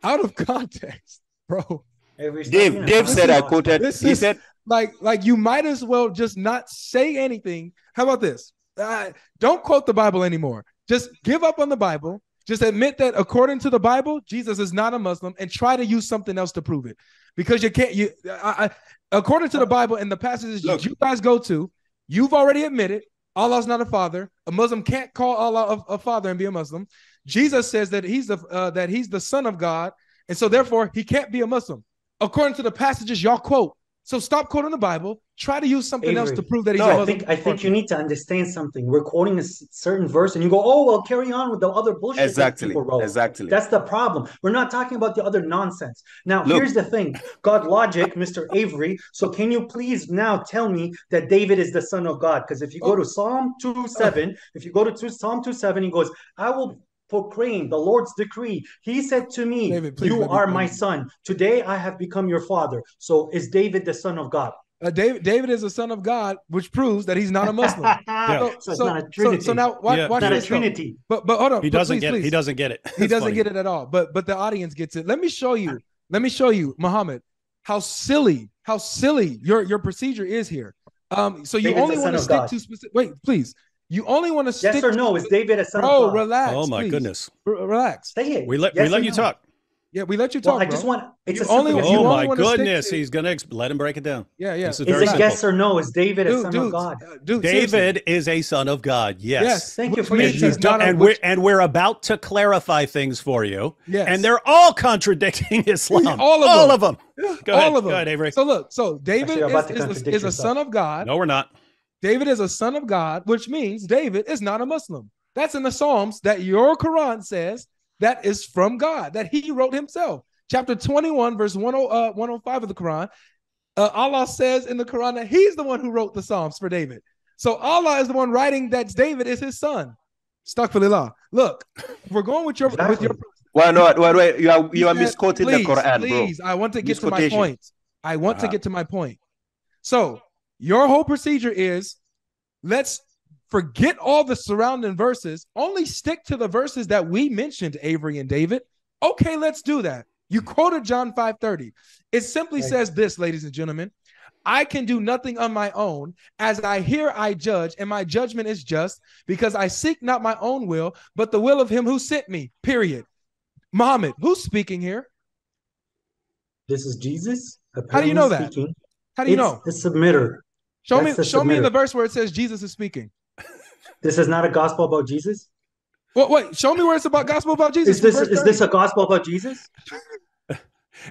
E: out of context, bro.
B: Dave, Dave said I quoted.
E: This
B: he
E: is
B: said
E: like like you might as well just not say anything. How about this? Uh, don't quote the Bible anymore. Just give up on the Bible. Just admit that according to the Bible, Jesus is not a Muslim, and try to use something else to prove it. Because you can't. You, I, I, according to the Bible and the passages
B: Look.
E: you guys go to, you've already admitted Allah's not a father. A Muslim can't call Allah a, a father and be a Muslim. Jesus says that he's the uh, that he's the son of God, and so therefore he can't be a Muslim. According to the passages y'all quote. So stop quoting the Bible. Try to use something else to prove that he's
B: no,
E: a
C: I
E: Muslim.
C: think I think you need to understand something. We're quoting a certain verse, and you go, "Oh, well, carry on with the other bullshit."
B: exactly,
C: people wrote."
B: exactly.
C: That's the problem. We're not talking about the other nonsense. Now,
B: Look.
C: here's the thing God logic, Mr. Avery. So, can you please now tell me that David is the son of God? Because if you go to oh. Psalm 2 7, if you go to two, Psalm 2 7, he goes, I will proclaim the Lord's decree. He said to me,
E: David, please
C: You
E: let me
C: are my son. Today I have become your father. So, is David the son of God?
E: Uh, David, David is a son of God, which proves that he's not a Muslim. *laughs* yeah.
C: So, it's not a trinity.
E: so now watch,
D: Yeah.
E: watch
C: it's not a
E: this, though.
C: trinity.
E: But but hold on.
D: He doesn't
E: please,
D: get.
E: please.
D: He doesn't get it.
E: He doesn't get it at all. But but the audience gets it. Let me show you. Let me show you, Muhammad, how silly, how silly your your procedure is here. Um, so you
C: David's
E: only want to
C: son of
E: stick
C: God.
E: to specific. Wait, please. You only want to stick.
C: Yes or no? Is David a son
E: Bro,
C: of God?
E: relax.
D: Oh my
E: please.
D: goodness.
E: R- relax.
C: Say it.
D: We let
C: Yes
D: we let you
C: no?
D: talk.
E: Yeah, we let you talk.
C: Well, I
E: bro.
C: just want. It's
E: You
C: a
E: only-
C: simple
E: you
D: Oh my
E: wanna
D: goodness.
E: to-
D: He's gonna ex- let him break it down.
E: Yeah, yeah.
D: This is
C: Is
D: very
C: it
D: simple.
C: yes or no? Is David a son
E: dude,
C: of God?
E: uh, dude, seriously.
D: David is a son of God. Yes.
E: Yes.
C: Thank you
E: which
C: for your
E: means
C: answer.
E: he's not a-
D: and we're and we're about to clarify things for you.
E: Yes.
D: And they're all contradicting *laughs* Islam.
E: All of
D: all
E: them.
D: of them. Go
E: all
D: ahead.
E: of them.
D: Go ahead, Avery.
E: So look, so David
C: Actually,
E: is, is, is a son of God.
D: No, we're not.
E: David is a son of God, which means David is not a Muslim. That's in the Psalms that your Quran says that is from God, that he wrote himself. Chapter 21, verse 10, uh, 105 of the Quran. Uh, Allah says in the Quran that he's the one who wrote the Psalms for David. So Allah is the one writing that David is his son. Astaghfirullah. Look, we're going with your with your
C: Exactly.
B: Well, no, well, wait, you are you are misquoting
E: please,
B: the Quran,
E: please, I want to get to my point. I want to
B: Uh-huh.
E: get to my point. So your whole procedure is let's forget all the surrounding verses, only stick to the verses that we mentioned, Avery and David. Okay, let's do that. You quoted John 5:30. It simply says this, ladies and gentlemen. I can do nothing on my own. As I hear, I judge, and my judgment is just because I seek not my own will, but the will of him who sent me. Period. Muhammad, who's speaking here?
C: This is Jesus.
E: How do you know that?
C: Speaking.
E: How do you
C: it's
E: know?
C: the submitter.
E: Show me,
C: that's the
E: show me in the verse where it says Jesus is speaking.
C: This is not a gospel about Jesus.
E: Wait, wait, show me where it's about gospel about Jesus.
C: Is this is this a gospel about Jesus?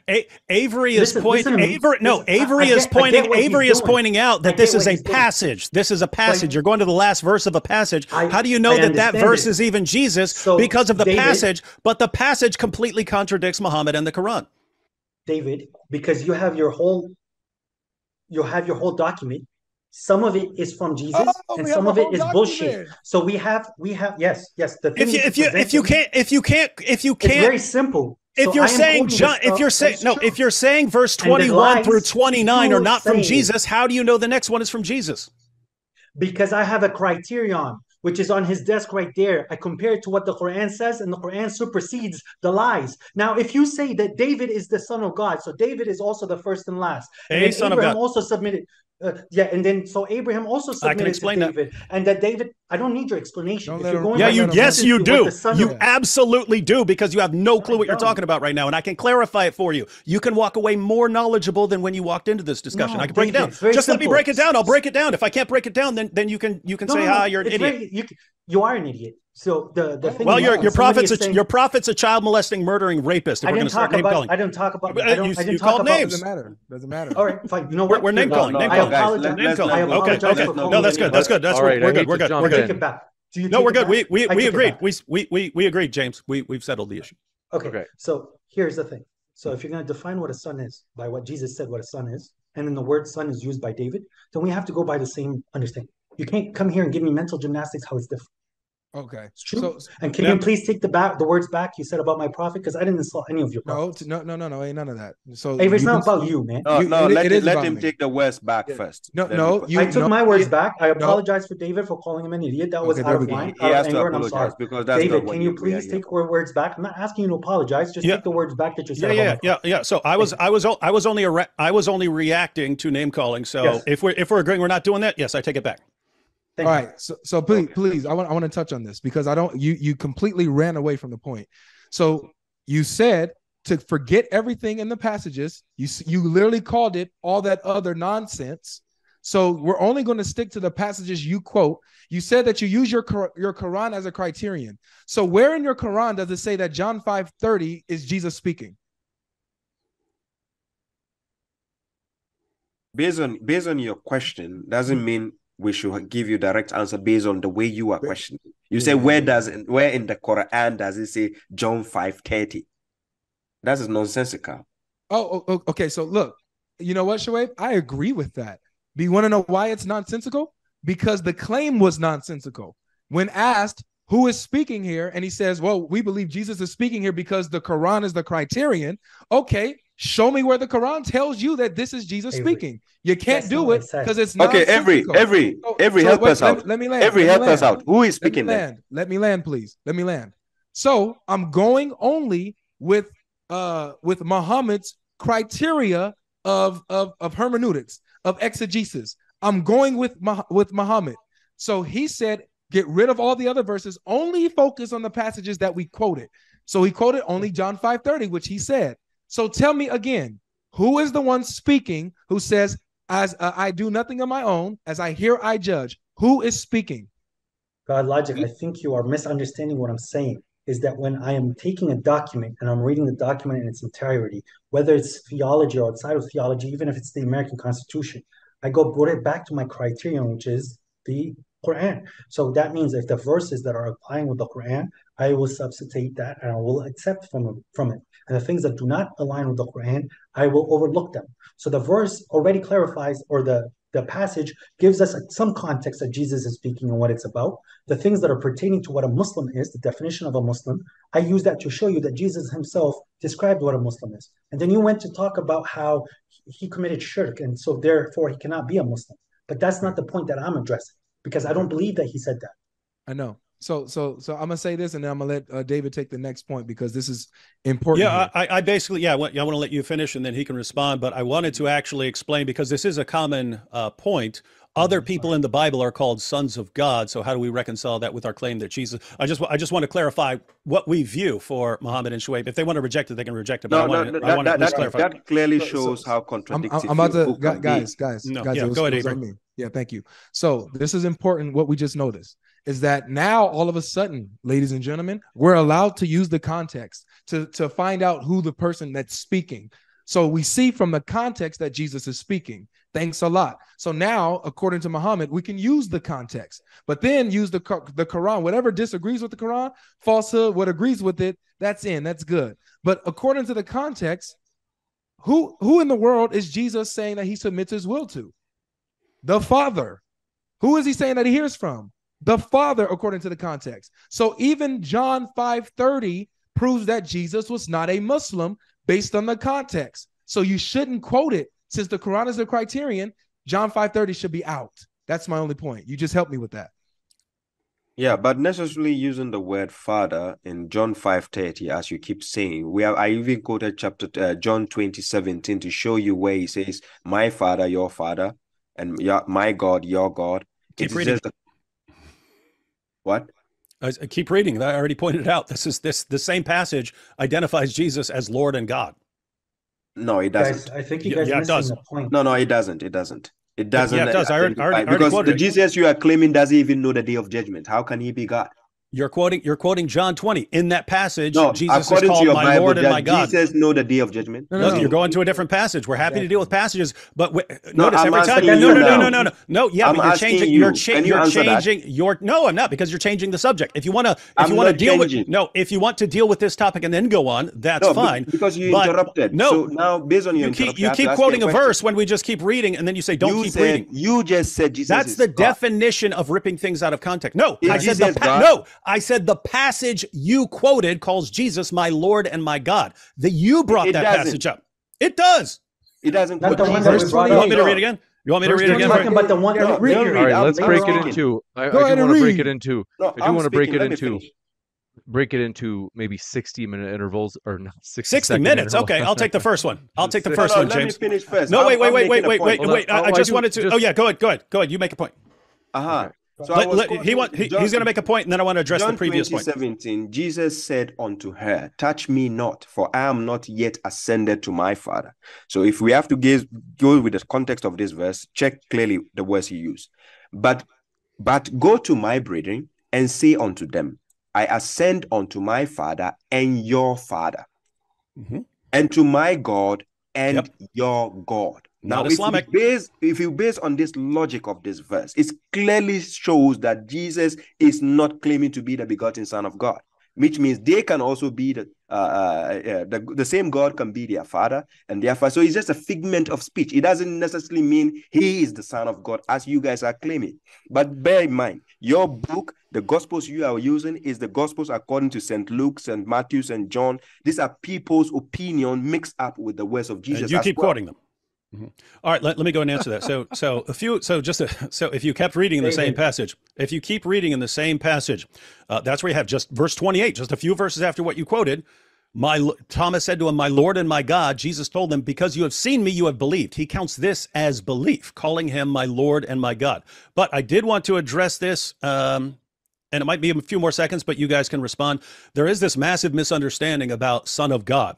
D: A- Avery is
C: Listen-
D: pointing.
C: listen.
D: Avery, no,
C: Listen,
D: Avery
C: I
D: is
C: get-
D: pointing.
C: get what he's
D: Avery is
C: doing.
D: pointing out that this is a
C: he's doing.
D: passage. This is a passage. You're going to the last verse of a passage.
C: I-
D: How do you know
C: I
D: that that verse
C: it.
D: is even Jesus?
C: So,
D: because of the
C: David-
D: passage, but the passage completely contradicts Muhammad and the Quran.
C: David, because you have your whole you have your whole document. Some of it is from Jesus,
E: Oh,
C: and some of it is bullshit. So we have we have yes yes the thing
D: If you if you if you can't if you can't if you
C: can't very simple.
D: if
C: So
D: you're saying John if you're saying no if you're saying verse 21 through 29 are not from Jesus, how do you know the next one is from Jesus?
C: because I have a criterion which is on his desk right there. I compare it to what the Quran says, and the Quran supersedes the lies. Now, if you say that David is the son of God, so David is also the first and last, and
D: son of
C: Abraham
D: God.
C: also submitted. Uh, yeah, and then so Abraham also submitted
D: explain
C: to
D: that.
C: David, and that David. I don't need your explanation.
E: Don't
C: If you're going
D: Yeah, you yes, you do. You
C: of-
D: absolutely do because you have no clue what you're talking about right now, and I can clarify it for you. You can walk away more knowledgeable than when you walked into this discussion.
C: No,
D: I can break it down.
C: it's very
D: Just let me break it down. I'll break it down. If I can't break it down, then then you can you can
C: No,
D: say,
C: no, no,
D: "Ah, you're an
C: it's
D: idiot."
C: very- you, you are an idiot. So the the thing.
D: Well, your your
C: somebody
D: prophet's a
C: saying-
D: your prophet's a child molesting, murdering rapist. If
C: I
D: we're going
C: didn't
D: to start
C: talk
D: name
C: about.
D: calling,
C: I didn't talk about.
D: But,
C: I
D: uh,
C: don't.
D: you-
C: I didn't
D: you
C: talk
D: called
C: about.
D: names.
E: Doesn't matter. Doesn't matter.
C: All right, fine. You know
D: We're- we're name
C: Here,
D: calling,
C: I
D: name calling.
B: Guys,
C: apologize.
B: let-
D: name
B: let's
D: calling.
C: I
B: not go-
D: Okay, okay.
C: for
D: No, that's good. That's good. That's
A: All
D: we're,
A: right,
D: we're good. We're good. We're
A: in.
C: Take
D: good.
C: it back. Do you
D: No, we're good.
C: back?
D: We we we agreed. We we we we agreed, James. We we've settled the issue.
C: Okay.
A: Okay.
C: So here's the thing. So if you're going to define what a son is by what Jesus said what a son is, and then the word son is used by David, then we have to go by the same understanding. You can't come here and give me mental gymnastics how it's different.
E: Okay.
C: It's true.
E: So
C: and can
D: Yeah.
C: you please take the back the words back you said about my prophet? Because I didn't insult any of your prophets.
E: t- no, no, no, no, ain't none of that. So
C: Avery, it's not
E: can-
C: about you, man.
B: No,
E: You-
B: no,
E: it-
B: let,
E: it
B: it,
E: is
B: let him
E: me.
B: take the words back
E: Yeah.
B: first.
E: No, no, you
C: I took
E: no,
C: my words
E: it-
C: back. I
E: no.
C: apologize for David for calling him an idiot. That was
E: Okay,
C: out of line,
B: he
C: out
B: has
C: of
B: to
C: anger, and I'm sorry.
B: apologize because that's
C: David,
B: not what
C: can you please
B: here
C: take
B: for.
C: your words back? I'm not asking you to apologize. Just take the words back that you said.
D: yeah,
C: about my
D: yeah, yeah. So I was, I was, o- I was only, I was only reacting to name calling. So if we're, if we're agreeing, we're not doing that. Yes, I take it back.
C: Thank
E: All
C: you.
E: right. So, so please, please, I want, I want to touch on this because I don't. You, you completely ran away from the point. So you said to forget everything in the passages. You, you literally called it all that other nonsense. So we're only going to stick to the passages you quote. You said that you use your your Quran as a criterion. So where in your Quran does it say that John five thirty is Jesus speaking?
B: based on based on your question doesn't mean we should give you direct answer based on the way you are questioning. You say where does it, where in the Quran does it say John five thirty? That is nonsensical.
E: Oh, oh, oh, okay. So look, you know what, Shuaib? I agree with that. Do you want to know why it's nonsensical? Because the claim was nonsensical. When asked who is speaking here, and he says, Well, we believe Jesus is speaking here because the Quran is the criterion. Okay, show me where the Quran tells you that this is Jesus
C: Avery,
E: speaking. You can't
C: that's
E: do it because it's not
B: Okay, every every
E: So-
B: every
E: so
B: help
E: wait,
B: us
E: let,
B: out.
E: Let me land.
B: Every
E: let me
B: help us
E: land.
B: out. Who is
E: Let me
B: speaking then?
E: land. Let me land, please. Let me land. So I'm going only with uh with Muhammad's criteria of of of hermeneutics of exegesis. I'm going with with Muhammad. So he said, get rid of all the other verses. Only focus on the passages that we quoted. So he quoted only John 5:30, which he said. So tell me again, who is the one speaking who says, "As uh, I do nothing of my own, as I hear, I judge." Who is speaking?
C: God logic, I think you are misunderstanding what I'm saying. Is that when I am taking a document and I'm reading the document in its entirety, whether it's theology or outside of theology, even if it's the American Constitution, I go put it back to my criterion, which is the Quran. So that means if the verses that are applying with the Quran, I will substitute that and I will accept from from it. And the things that do not align with the Quran, I will overlook them. So the verse already clarifies, or the the passage gives us some context that Jesus is speaking and what it's about. The things that are pertaining to what a Muslim is, the definition of a Muslim, I use that to show you that Jesus himself described what a Muslim is. And then you went to talk about how he committed shirk, and so therefore he cannot be a Muslim. But that's not the point that I'm addressing because I don't believe that he said that.
E: I know. So so so I'm gonna say this, and then I'm gonna let uh, David take the next point because this is important.
D: Yeah. I, I basically, yeah, I want, I want to let you finish and then he can respond. But I wanted to actually explain because this is a common uh, point. Other people in the Bible are called sons of God. So how do we reconcile that with our claim that Jesus? I just, I just want to clarify what we view for Muhammad and Shuaib. If they want to reject it, they can reject it. But
B: No,
D: I
B: no,
D: want
B: no,
D: to, I
B: that,
D: want
B: that,
D: at
B: that,
D: clarify.
B: that clearly
E: So- so-
B: shows how contradictory
E: I'm, I'm about to
B: you
E: gu-
B: can
E: guys, guys,
D: No,
E: guys.
D: yeah,
E: was,
D: go ahead,
E: it
D: Avery.
E: Yeah, thank you. So this is important. What we just noticed is that now all of a sudden, ladies and gentlemen, we're allowed to use the context to to find out who the person that's speaking. So we see from the context that Jesus is speaking. Thanks a lot. So now, according to Muhammad, we can use the context, but then use the the Quran. Whatever disagrees with the Quran, falsehood. What agrees with it, that's in. That's good. But according to the context, who who in the world is Jesus saying that he submits his will to? The Father. Who is he saying that he hears from? The Father, according to the context. So even John 5:30 proves that Jesus was not a Muslim based on the context. So you shouldn't quote it. Since the Quran is the criterion, John 5:30 should be out. That's my only point. You just helped me with that.
B: Yeah, but necessarily using the word father in John 5:30, as you keep saying, we have I even quoted chapter uh, John 20, 17 to show you where he says, My father, your father, and your, my God, your God.
D: Keep
B: It's
D: reading.
B: just a- what?
D: I, I keep reading. I already pointed it out. This is this the same passage identifies Jesus as Lord and God.
B: No, it doesn't.
C: I think you
D: Yeah,
C: guys
D: yeah, it
C: missing
D: does.
C: the point.
B: No, no, it doesn't. It doesn't. It doesn't.
D: yeah, it does. I already- I already- I
B: identify-
D: already
B: because the
D: it.
B: Jesus you are claiming doesn't even know the day of judgment. How can he be God?
D: You're quoting you're quoting John 20. In that passage,
B: No,
D: Jesus is called my
B: Bible,
D: Lord and my God.
B: Jesus says, know the day of judgment?
E: No,
D: No,
E: no,
D: you're going to a different passage. We're happy to deal with passages, but w-
B: No,
D: notice every time. No, no, no, no, no, no, no. Yeah,
B: I'm
D: but you're changing.
B: you.
D: You're, cha-
B: you
D: you're
B: answer that?
D: changing. Your no, I'm not because you're changing the subject. If you want to, if
B: I'm
D: you want to deal
B: changing.
D: with no, if you want to deal with this topic and then go on, that's
B: No,
D: fine.
B: because you
D: But
B: interrupted.
D: no,
B: so now based on your
D: you keep you
B: I have to
D: keep quoting a verse when we just keep reading, and then you say, "Don't keep reading."
B: You just said Jesus.
D: That's the definition of ripping things out of context. No, I said the no. I said the passage you quoted calls Jesus my Lord and my God. That you brought
B: It
D: that
B: doesn't.
D: passage up. It does.
B: It doesn't.
C: Not
B: put
C: the one that we
E: Verse
C: brought
D: You
C: up.
D: want me to read it again? You want me to read it
C: We're
D: again?
C: talking
D: Frank?
C: about the one
B: Yeah,
C: that
B: read,
C: later.
B: read.
A: All right,
B: I'm-
A: let's
B: I'm
A: break it
B: speaking.
A: into. I, I do
E: ahead
A: want to break
E: read.
A: it into.
B: No,
A: I do want to break it
B: Let me
A: into
B: finish.
A: break it into maybe sixty minute intervals or not sixty.
D: 60
A: second
D: minutes.
A: interval.
D: Okay, I'll take the first one. I'll take the first
B: no,
D: one,
B: let me finish first.
D: No,
B: I'm-
D: wait, wait, wait, wait, wait, wait, wait. I, I
A: I
D: just wanted to.
A: just-
D: Oh yeah, go ahead, go ahead, go ahead. You make a point.
B: Uh-huh. So was
D: let- he want he,
B: John-
D: he's going to make a point, and then I want to address
B: John
D: the previous point.
B: 17, Jesus said unto her, Touch me not, for I am not yet ascended to my Father. So if we have to give, go with the context of this verse, check clearly the words he used. But but go to my brethren and say unto them, I ascend unto my Father and your Father,
D: Mhm.
B: and to my God and
D: Yep.
B: your God.
D: Not
B: if. You base, if you base on this logic of this verse, it clearly shows that Jesus is not claiming to be the begotten Son of God, which means they can also be the uh, uh, uh, the, the same God can be their father and their father. So it's just a figment of speech. It doesn't necessarily mean he is the Son of God, as you guys are claiming. But bear in mind, your book, the Gospels you are using, is the Gospels according to St. Luke, St. Matthew, St. John. These are people's opinion mixed up with the words of Jesus.
D: And you keep
B: well.
D: quoting them. Mhm. All right, let, let me go and answer that. So, so a few, so just a, so if you kept reading in the same passage, if you keep reading in the same passage, uh, that's where you have just verse twenty-eight, just a few verses after what you quoted. My Thomas said to him, "My Lord and my God." Jesus told them, "Because you have seen me, you have believed." He counts this as belief, calling him my Lord and my God. But I did want to address this. Um, and it might be a few more seconds, but you guys can respond. There is this massive misunderstanding about Son of God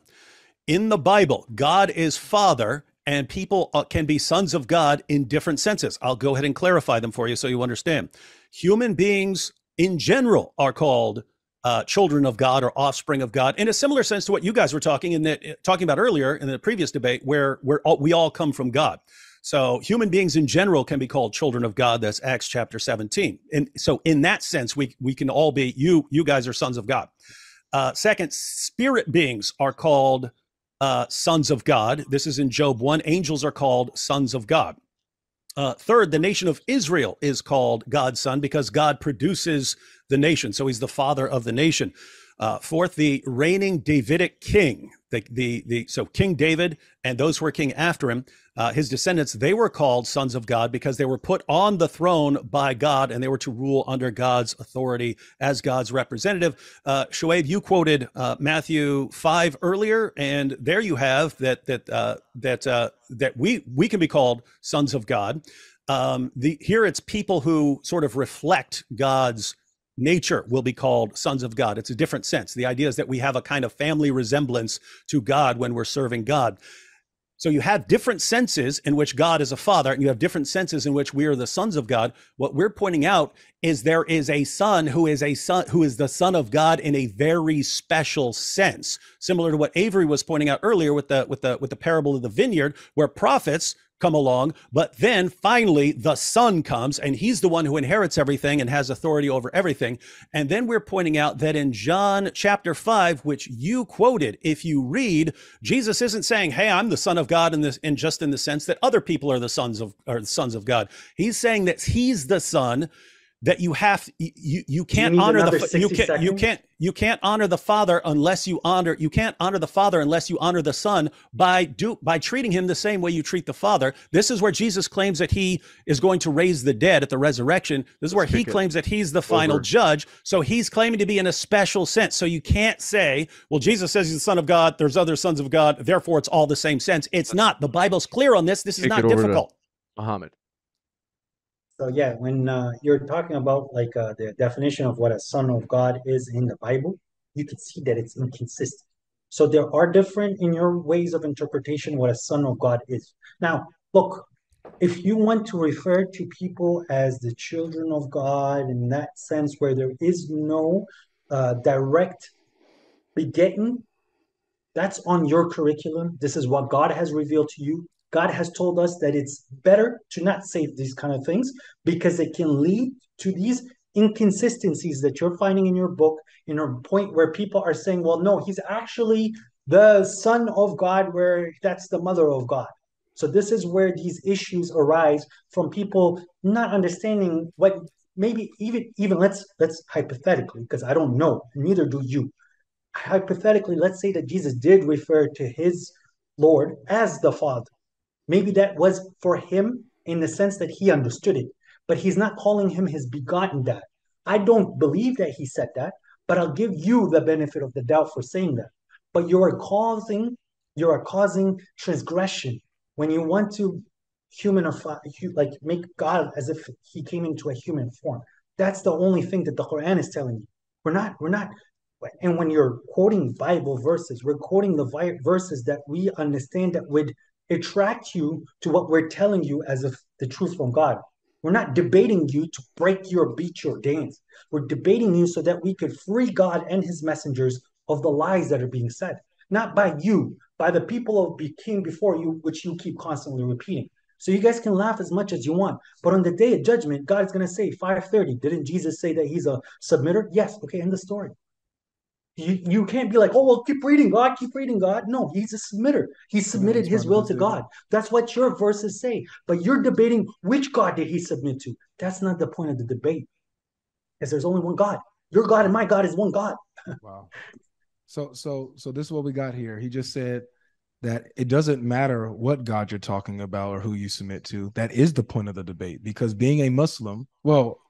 D: in the Bible, God is Father, and people uh, can be sons of God in different senses. I'll go ahead and clarify them for you so you understand. Human beings in general are called uh, children of God or offspring of God in a similar sense to what you guys were talking in the, talking about earlier in the previous debate, where where all, we all come from God. So human beings in general can be called children of God. That's Acts chapter 17. And so in that sense, we we can all be you you guys are sons of God. Uh, second, spirit beings are called uh, sons of God. This is in Job 1. Angels are called sons of God. Uh, third, the nation of Israel is called God's son because God produces the nation. So he's the father of the nation. Uh, fourth, the reigning Davidic king, the, the, the, so King David and those who were king after him, uh, his descendants, they were called sons of God because they were put on the throne by God and they were to rule under God's authority as God's representative. Uh, Shuaib, you quoted uh, Matthew 5 earlier, and there you have that, that, uh, that, uh, that we, we can be called sons of God. Um, the, here it's people who sort of reflect God's nature will be called sons of God. It's a different sense. The idea is that we have a kind of family resemblance to God when we're serving God. So you have different senses in which God is a father, and you have different senses in which we are the sons of God. What we're pointing out is there is a son who is a son who is the son of God in a very special sense, similar to what Avery was pointing out earlier with the with the with the parable of the vineyard, where prophets come along, but then finally the son comes and he's the one who inherits everything and has authority over everything. And then we're pointing out that in John chapter 5, which you quoted, if you read, Jesus isn't saying, "Hey, I'm the son of God" in this in just in the sense that other people are the sons of are the sons of God. He's saying that he's the son that you have you you can't
C: need
D: honor the you can't you can't you can't honor the father unless you honor you can't honor the father unless you honor the son by do by treating him the same way you treat the father. This is where jesus claims that he is going to raise the dead at the resurrection. This is where he
A: kick it
D: claims that he's the final
A: over.
D: judge. So he's claiming to be in a special sense. So you can't say well jesus says he's the son of god there's other sons of god therefore it's all the same sense. It's not. The bible's clear on this. This is
A: Kick
D: not
A: it over to-
D: difficult.
A: Muhammad.
C: So yeah, when uh, you're talking about like uh, the definition of what a son of God is in the Bible, you can see that it's inconsistent. So there are different in your ways of interpretation what a son of God is. Now, look, if you want to refer to people as the children of God in that sense, where there is no uh, direct begetting, that's on your curriculum. This is what God has revealed to you. God has told us that it's better to not say these kind of things because it can lead to these inconsistencies that you're finding in your book in a point where people are saying, well, no, he's actually the son of God, where that's the mother of God. So this is where these issues arise from people not understanding what maybe even even let's let's hypothetically, because I don't know, neither do you. Hypothetically, let's say that Jesus did refer to his Lord as the Father. Maybe that was for him in the sense that he understood it, but he's not calling him his begotten dad. I don't believe that he said that, but I'll give you the benefit of the doubt for saying that. But you are causing you are causing transgression when you want to humanify like make God as if he came into a human form. That's the only thing that the Quran is telling you. We're not we're not and when you're quoting Bible verses, we're quoting the verses that we understand that would attract you to what we're telling you as if the truth from God. We're not debating you to break your beat your dance. We're debating you so that we could free God and his messengers of the lies that are being said, not by you, by the people who came before you, which you keep constantly repeating. So you guys can laugh as much as you want, but on the day of judgment, God is going to say 5:30. Didn't Jesus say that he's a submitter? Yes. Okay, end the story. You, you can't be like, oh, well, keep reading God, keep reading God. No, he's a submitter. He submitted his will to God. That's what your verses say. But you're debating which God did he submit to. That's not the point of the debate. Because there's only one God. Your God and my God is one God. *laughs*
E: wow. So so so this is what we got here. He just said that it doesn't matter what God you're talking about or who you submit to. That is the point of the debate. Because being a Muslim, well,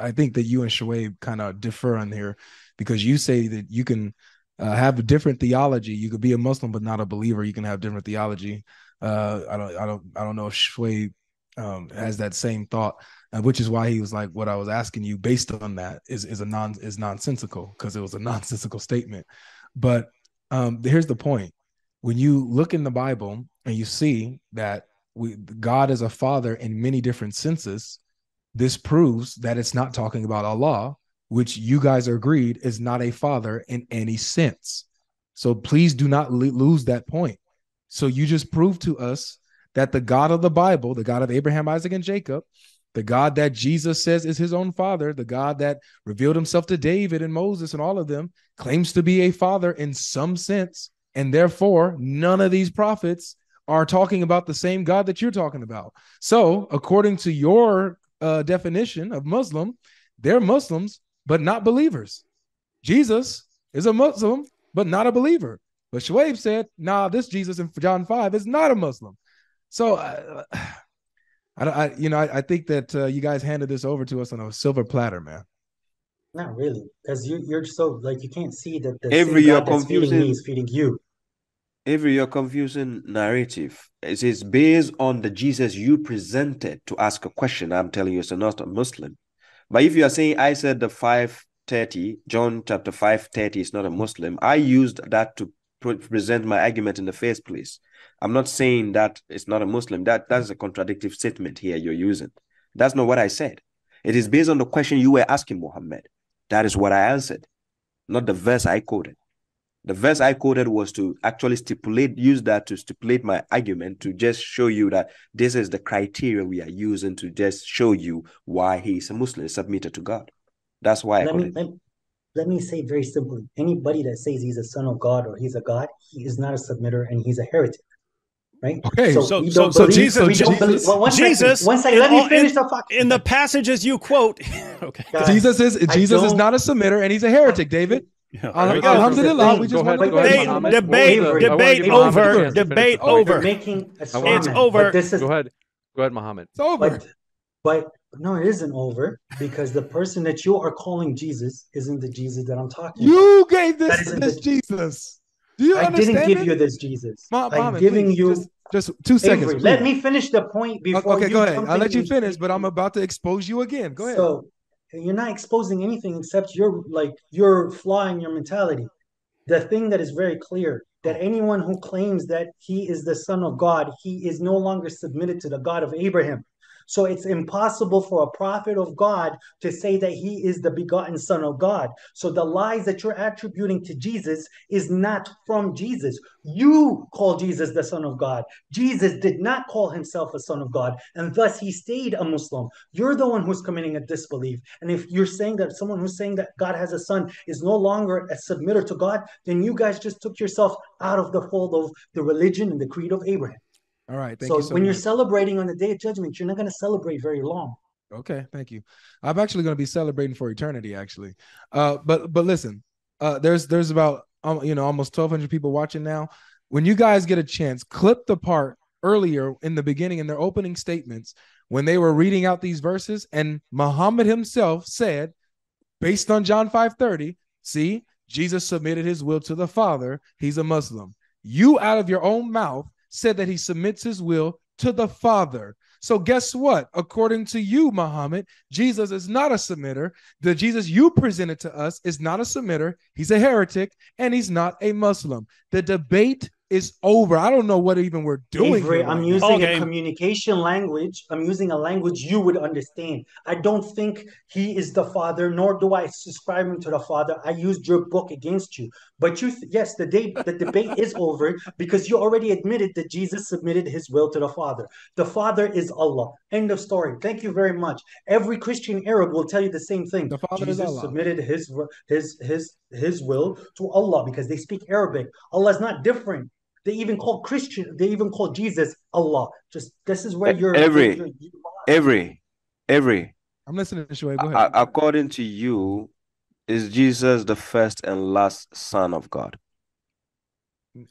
E: I think that you and Shuaib kind of differ on here because you say that you can uh, have a different theology. You could be a Muslim but not a believer. You can have different theology. Uh, I don't, I don't, I don't know if Shuaib um, has that same thought, uh, which is why he was like, "What I was asking you based on that is is a non is nonsensical because it was a *laughs* nonsensical statement." But um, here's the point: when you look in the Bible and you see that we God is a father in many different senses, this proves that it's not talking about Allah, which you guys are agreed is not a father in any sense. So please do not lose that point. So you just proved to us that the God of the Bible, the God of Abraham, Isaac, and Jacob, the God that Jesus says is his own father, the God that revealed himself to David and Moses and all of them, claims to be a father in some sense. And therefore, none of these prophets are talking about the same God that you're talking about. So, according to your uh, definition of Muslim, they're Muslims, but not believers. Jesus is a Muslim, but not a believer. But Shuaib said, nah, this Jesus in John 5 is not a Muslim. So, uh, *sighs* I, I, you know, I, I think that uh, you guys handed this over to us on a silver platter, man.
C: Not really, because you, you're so like you can't see that the
B: every
C: you're
B: confusing
C: feeding me is feeding you.
B: Every your confusing narrative it is based on the Jesus you presented to ask a question. I'm telling you, it's not a Muslim. But if you are saying I said the 530, John chapter 530 is not a Muslim, I used that to present my argument in the first place. I'm not saying that it's not a Muslim. That that's a contradictory statement here you're using. That's not what I said. It is based on the question you were asking, Muhammad. That is what I answered, not the verse I quoted. The verse I quoted was to actually stipulate, use that to stipulate my argument to just show you that this is the criteria we are using to just show you why he is a Muslim, submitted to God. That's why
C: let
B: I
C: me, let, let me say very simply anybody that says he's a son of God or he's a God, he is not a submitter and he's a heretic. Right?
E: Okay,
D: so so, so, so Jesus, Jesus,
C: well, one
D: Jesus,
C: second, one second, let me finish
D: in,
C: the fuck.
D: in the passages you quote. *laughs* okay,
C: Guys,
E: Jesus is Jesus is not a submitter and he's a heretic, David.
D: Yeah,
E: Al-
D: there we go.
E: Alhamdulillah, we just want
A: go ahead,
D: Debate, debate,
C: Wait, wait,
D: debate
C: wait, wait,
D: over, debate
A: Oh,
D: over.
C: making a straw
D: It's over.
C: This is
A: Go ahead. Go ahead, Muhammad.
E: It's over.
C: But but no, it isn't over because the person that you are calling Jesus isn't the Jesus that I'm talking about.
E: You gave this this
C: the-
E: Jesus. Do you
C: I
E: understand
C: didn't give
E: it?
C: you this Jesus.
E: Ma-
C: I'm
E: Muhammad,
C: giving
E: please,
C: you
E: just just two seconds.
C: Avery, let me finish the point before.
E: okay,
C: you
E: go ahead. I'll let you finish, but I'm about to expose you again. Go ahead.
C: So you're not exposing anything except your like your flaw in your mentality. The thing that is very clear that anyone who claims that he is the son of God, he is no longer submitted to the God of Abraham. So it's impossible for a prophet of God to say that he is the begotten son of God. So the lies that you're attributing to Jesus is not from Jesus. You call Jesus the son of God. Jesus did not call himself a son of God, and thus he stayed a Muslim. You're the one who's committing a disbelief. And if you're saying that someone who's saying that God has a son is no longer a submitter to God, then you guys just took yourself out of the fold of the religion and the creed of Abraham.
E: All right. Thank
C: so
E: you so
C: when you're celebrating on the day of judgment, you're not going to celebrate very long.
E: Okay, thank you. I'm actually going to be celebrating for eternity, actually. Uh, but but listen, uh, there's there's about um, you know almost 1,200 people watching now. When you guys get a chance, clip the part earlier in the beginning in their opening statements when they were reading out these verses, and Muhammad himself said, based on John 5:30, see, Jesus submitted his will to the Father. He's a Muslim. You out of your own mouth said that he submits his will to the Father. So guess what? According to you, Muhammad, Jesus is not a submitter. The Jesus you presented to us is not a submitter. He's a heretic and he's not a Muslim. The debate is over. I don't know what even we're doing.
C: Avery,
E: here
C: I'm using
D: Okay.
C: a communication language. I'm using a language you would understand. I don't think he is the father, nor do I subscribe him to the father. I used your book against you. But you, th- yes, the day the debate is over because you already admitted that Jesus submitted his will to the father. The father is Allah. End of story. Thank you very much. Every Christian Arab will tell you the same thing.
E: The father is Allah.
C: submitted his his his his will to Allah because they speak Arabic. Allah is not different. They even call Christian. They even call Jesus Allah. Just this is where you're.
B: Every-
C: you're- you-
B: Every, every,
E: I'm listening to Shuaib. Go
B: a-
E: ahead.
B: according to you, is Jesus the first and last Son of God?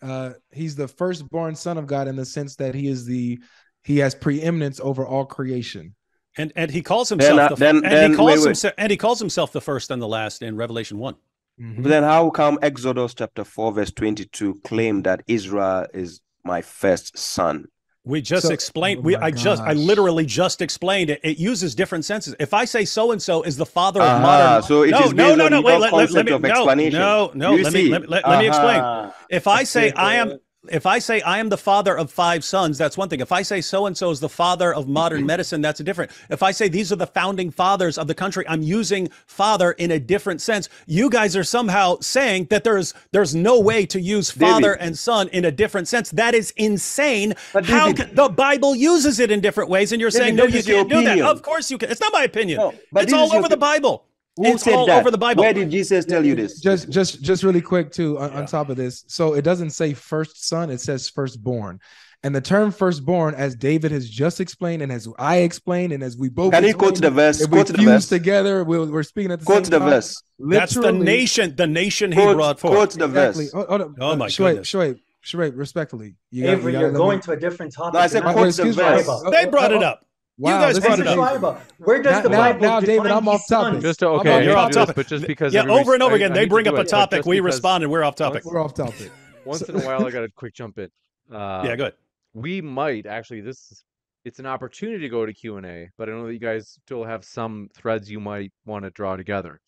E: uh, he's the firstborn son of God in the sense that he is the he has preeminence over all creation.
D: And and he calls himself
B: uh,
D: the,
B: then-
D: and
B: then-
D: he calls
B: wait, wait.
D: himself and he calls himself the first and the last in Revelation one.
E: Mhm.
B: But then how come Exodus chapter 4, verse 22 claim that Israel is my first son?
D: We just
E: So-
D: explained.
E: oh
D: we
E: my
D: I just I literally just explained it. It uses different senses. If I say so and so is the father of
B: Aha,
D: modern,
B: so it
D: no,
B: is
D: no, no, no. Wait, let, let, let me
B: of
D: no, no, no.
B: You
D: let
B: see?
D: me let, me- let, let me explain. If I say I am, if I say I am the father of five sons, that's one thing. If I say so and so is the father of modern mm-hmm. medicine, that's a different. If I say these are the founding fathers of the country, I'm using father in a different sense. You guys are somehow saying that there's there's no way to use father
B: David.
D: and son in a different sense. That is insane.
B: But
D: How
B: David-
D: can, the Bible uses it in different ways, and you're
B: David,
D: saying no, you can't do that. Of course you can. It's not my opinion.
B: No, but
D: it's all over the Bible.
B: Who
D: it's
B: said
D: all
B: that?
D: over the Bible.
B: Where did Jesus tell you this?
E: Just just just really quick too on, on top of this. So it doesn't say first son, it says firstborn. And the term firstborn, as David has just explained, and as I explained, and as we both
B: Can you quote the verse?
E: if we
B: Quote the
E: fuse
B: verse.
E: together, we'll, we're speaking at the
B: Quote
E: same
B: the
E: time.
B: verse.
D: That's the nation. The nation he brought forth.
B: quote the
E: Exactly.
B: verse.
E: Hold, hold up.
D: Oh
E: Uh,
D: my
E: Shuaib,
D: goodness.
E: Shuaib, Shuaib, respectfully. You got-
C: Avery,
E: you
C: you're
E: gotta let
C: going
E: me-
C: to a different topic.
B: No, I said quote the verse.
D: They brought it up.
E: Wow,
D: guys
E: this
D: brought it up.
C: Where does
E: Now-
C: the Bible
E: now,
C: define
E: David, I'm off topic.
A: Just to, okay,
D: You're off
A: to do this,
D: topic.
A: but just because
D: yeah, over and over
A: I-
D: again,
A: I
D: they
A: hate
D: bring up a
A: it, but
D: topic.
A: just
D: We respond, and we're off topic.
E: We're off topic.
A: Once in a while, I got a quick jump in. Uh,
D: yeah, good.
A: we might actually this is- it's an opportunity to go to q&a but i know that you guys still have some threads you might want to draw together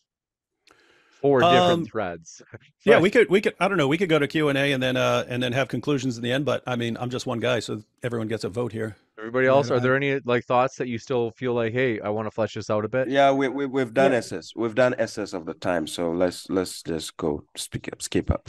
A: four
D: Um,
A: different threads *laughs*
D: Yeah, we could, we could. I don't know. We could go to Q and A and then, uh, and then have conclusions in the end. But I mean, I'm just one guy, so everyone gets a vote here.
A: Everybody else are there any like thoughts that you still feel like hey i want to flesh this out a bit
B: Yeah, we, we we've done
C: Yeah.
B: SS. We've done SS of the time. So let's let's just go speak up, skip up.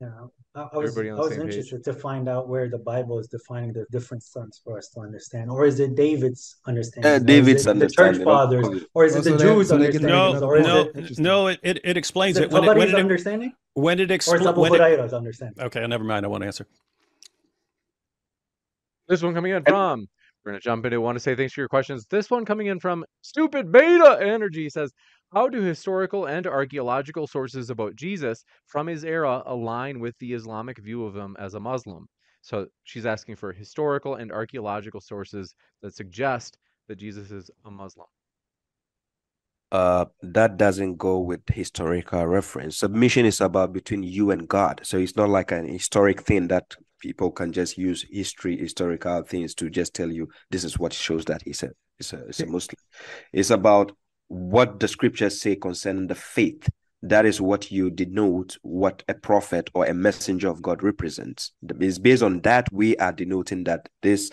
C: Yeah, I, I was,
A: Everybody on
C: I was
A: same page.
C: interested to find out where the Bible is defining the different sons for us to understand, or is it David's understanding?
B: Uh,
C: or is
B: David's
C: it the church fathers, or is it the Jews'
E: so they get to make
C: understanding,
E: another
C: or is
D: no,
C: it,
D: no. It, it, it
C: is
D: explains
C: it
D: it when it when it,
C: understanding,
D: when it
C: or is it
D: expl-
C: Abu
D: when it,
C: Hurairah's understanding?
D: Okay, never mind. I won't answer.
A: This one coming in from we're to jump into want to say thanks for your questions this one coming in from stupid beta energy says how do historical and archaeological sources about jesus from his era align with the islamic view of him as a muslim so she's asking for historical and archaeological sources that suggest that jesus is a muslim
B: Uh, that doesn't go with historical reference. Submission is about between you and God. So it's not like an historic thing that people can just use history, historical things to just tell you this is what shows that he's a he's a, he's a Muslim. It's about what the scriptures say concerning the faith. That is what you denote what a prophet or a messenger of God represents. It's based on that we are denoting that this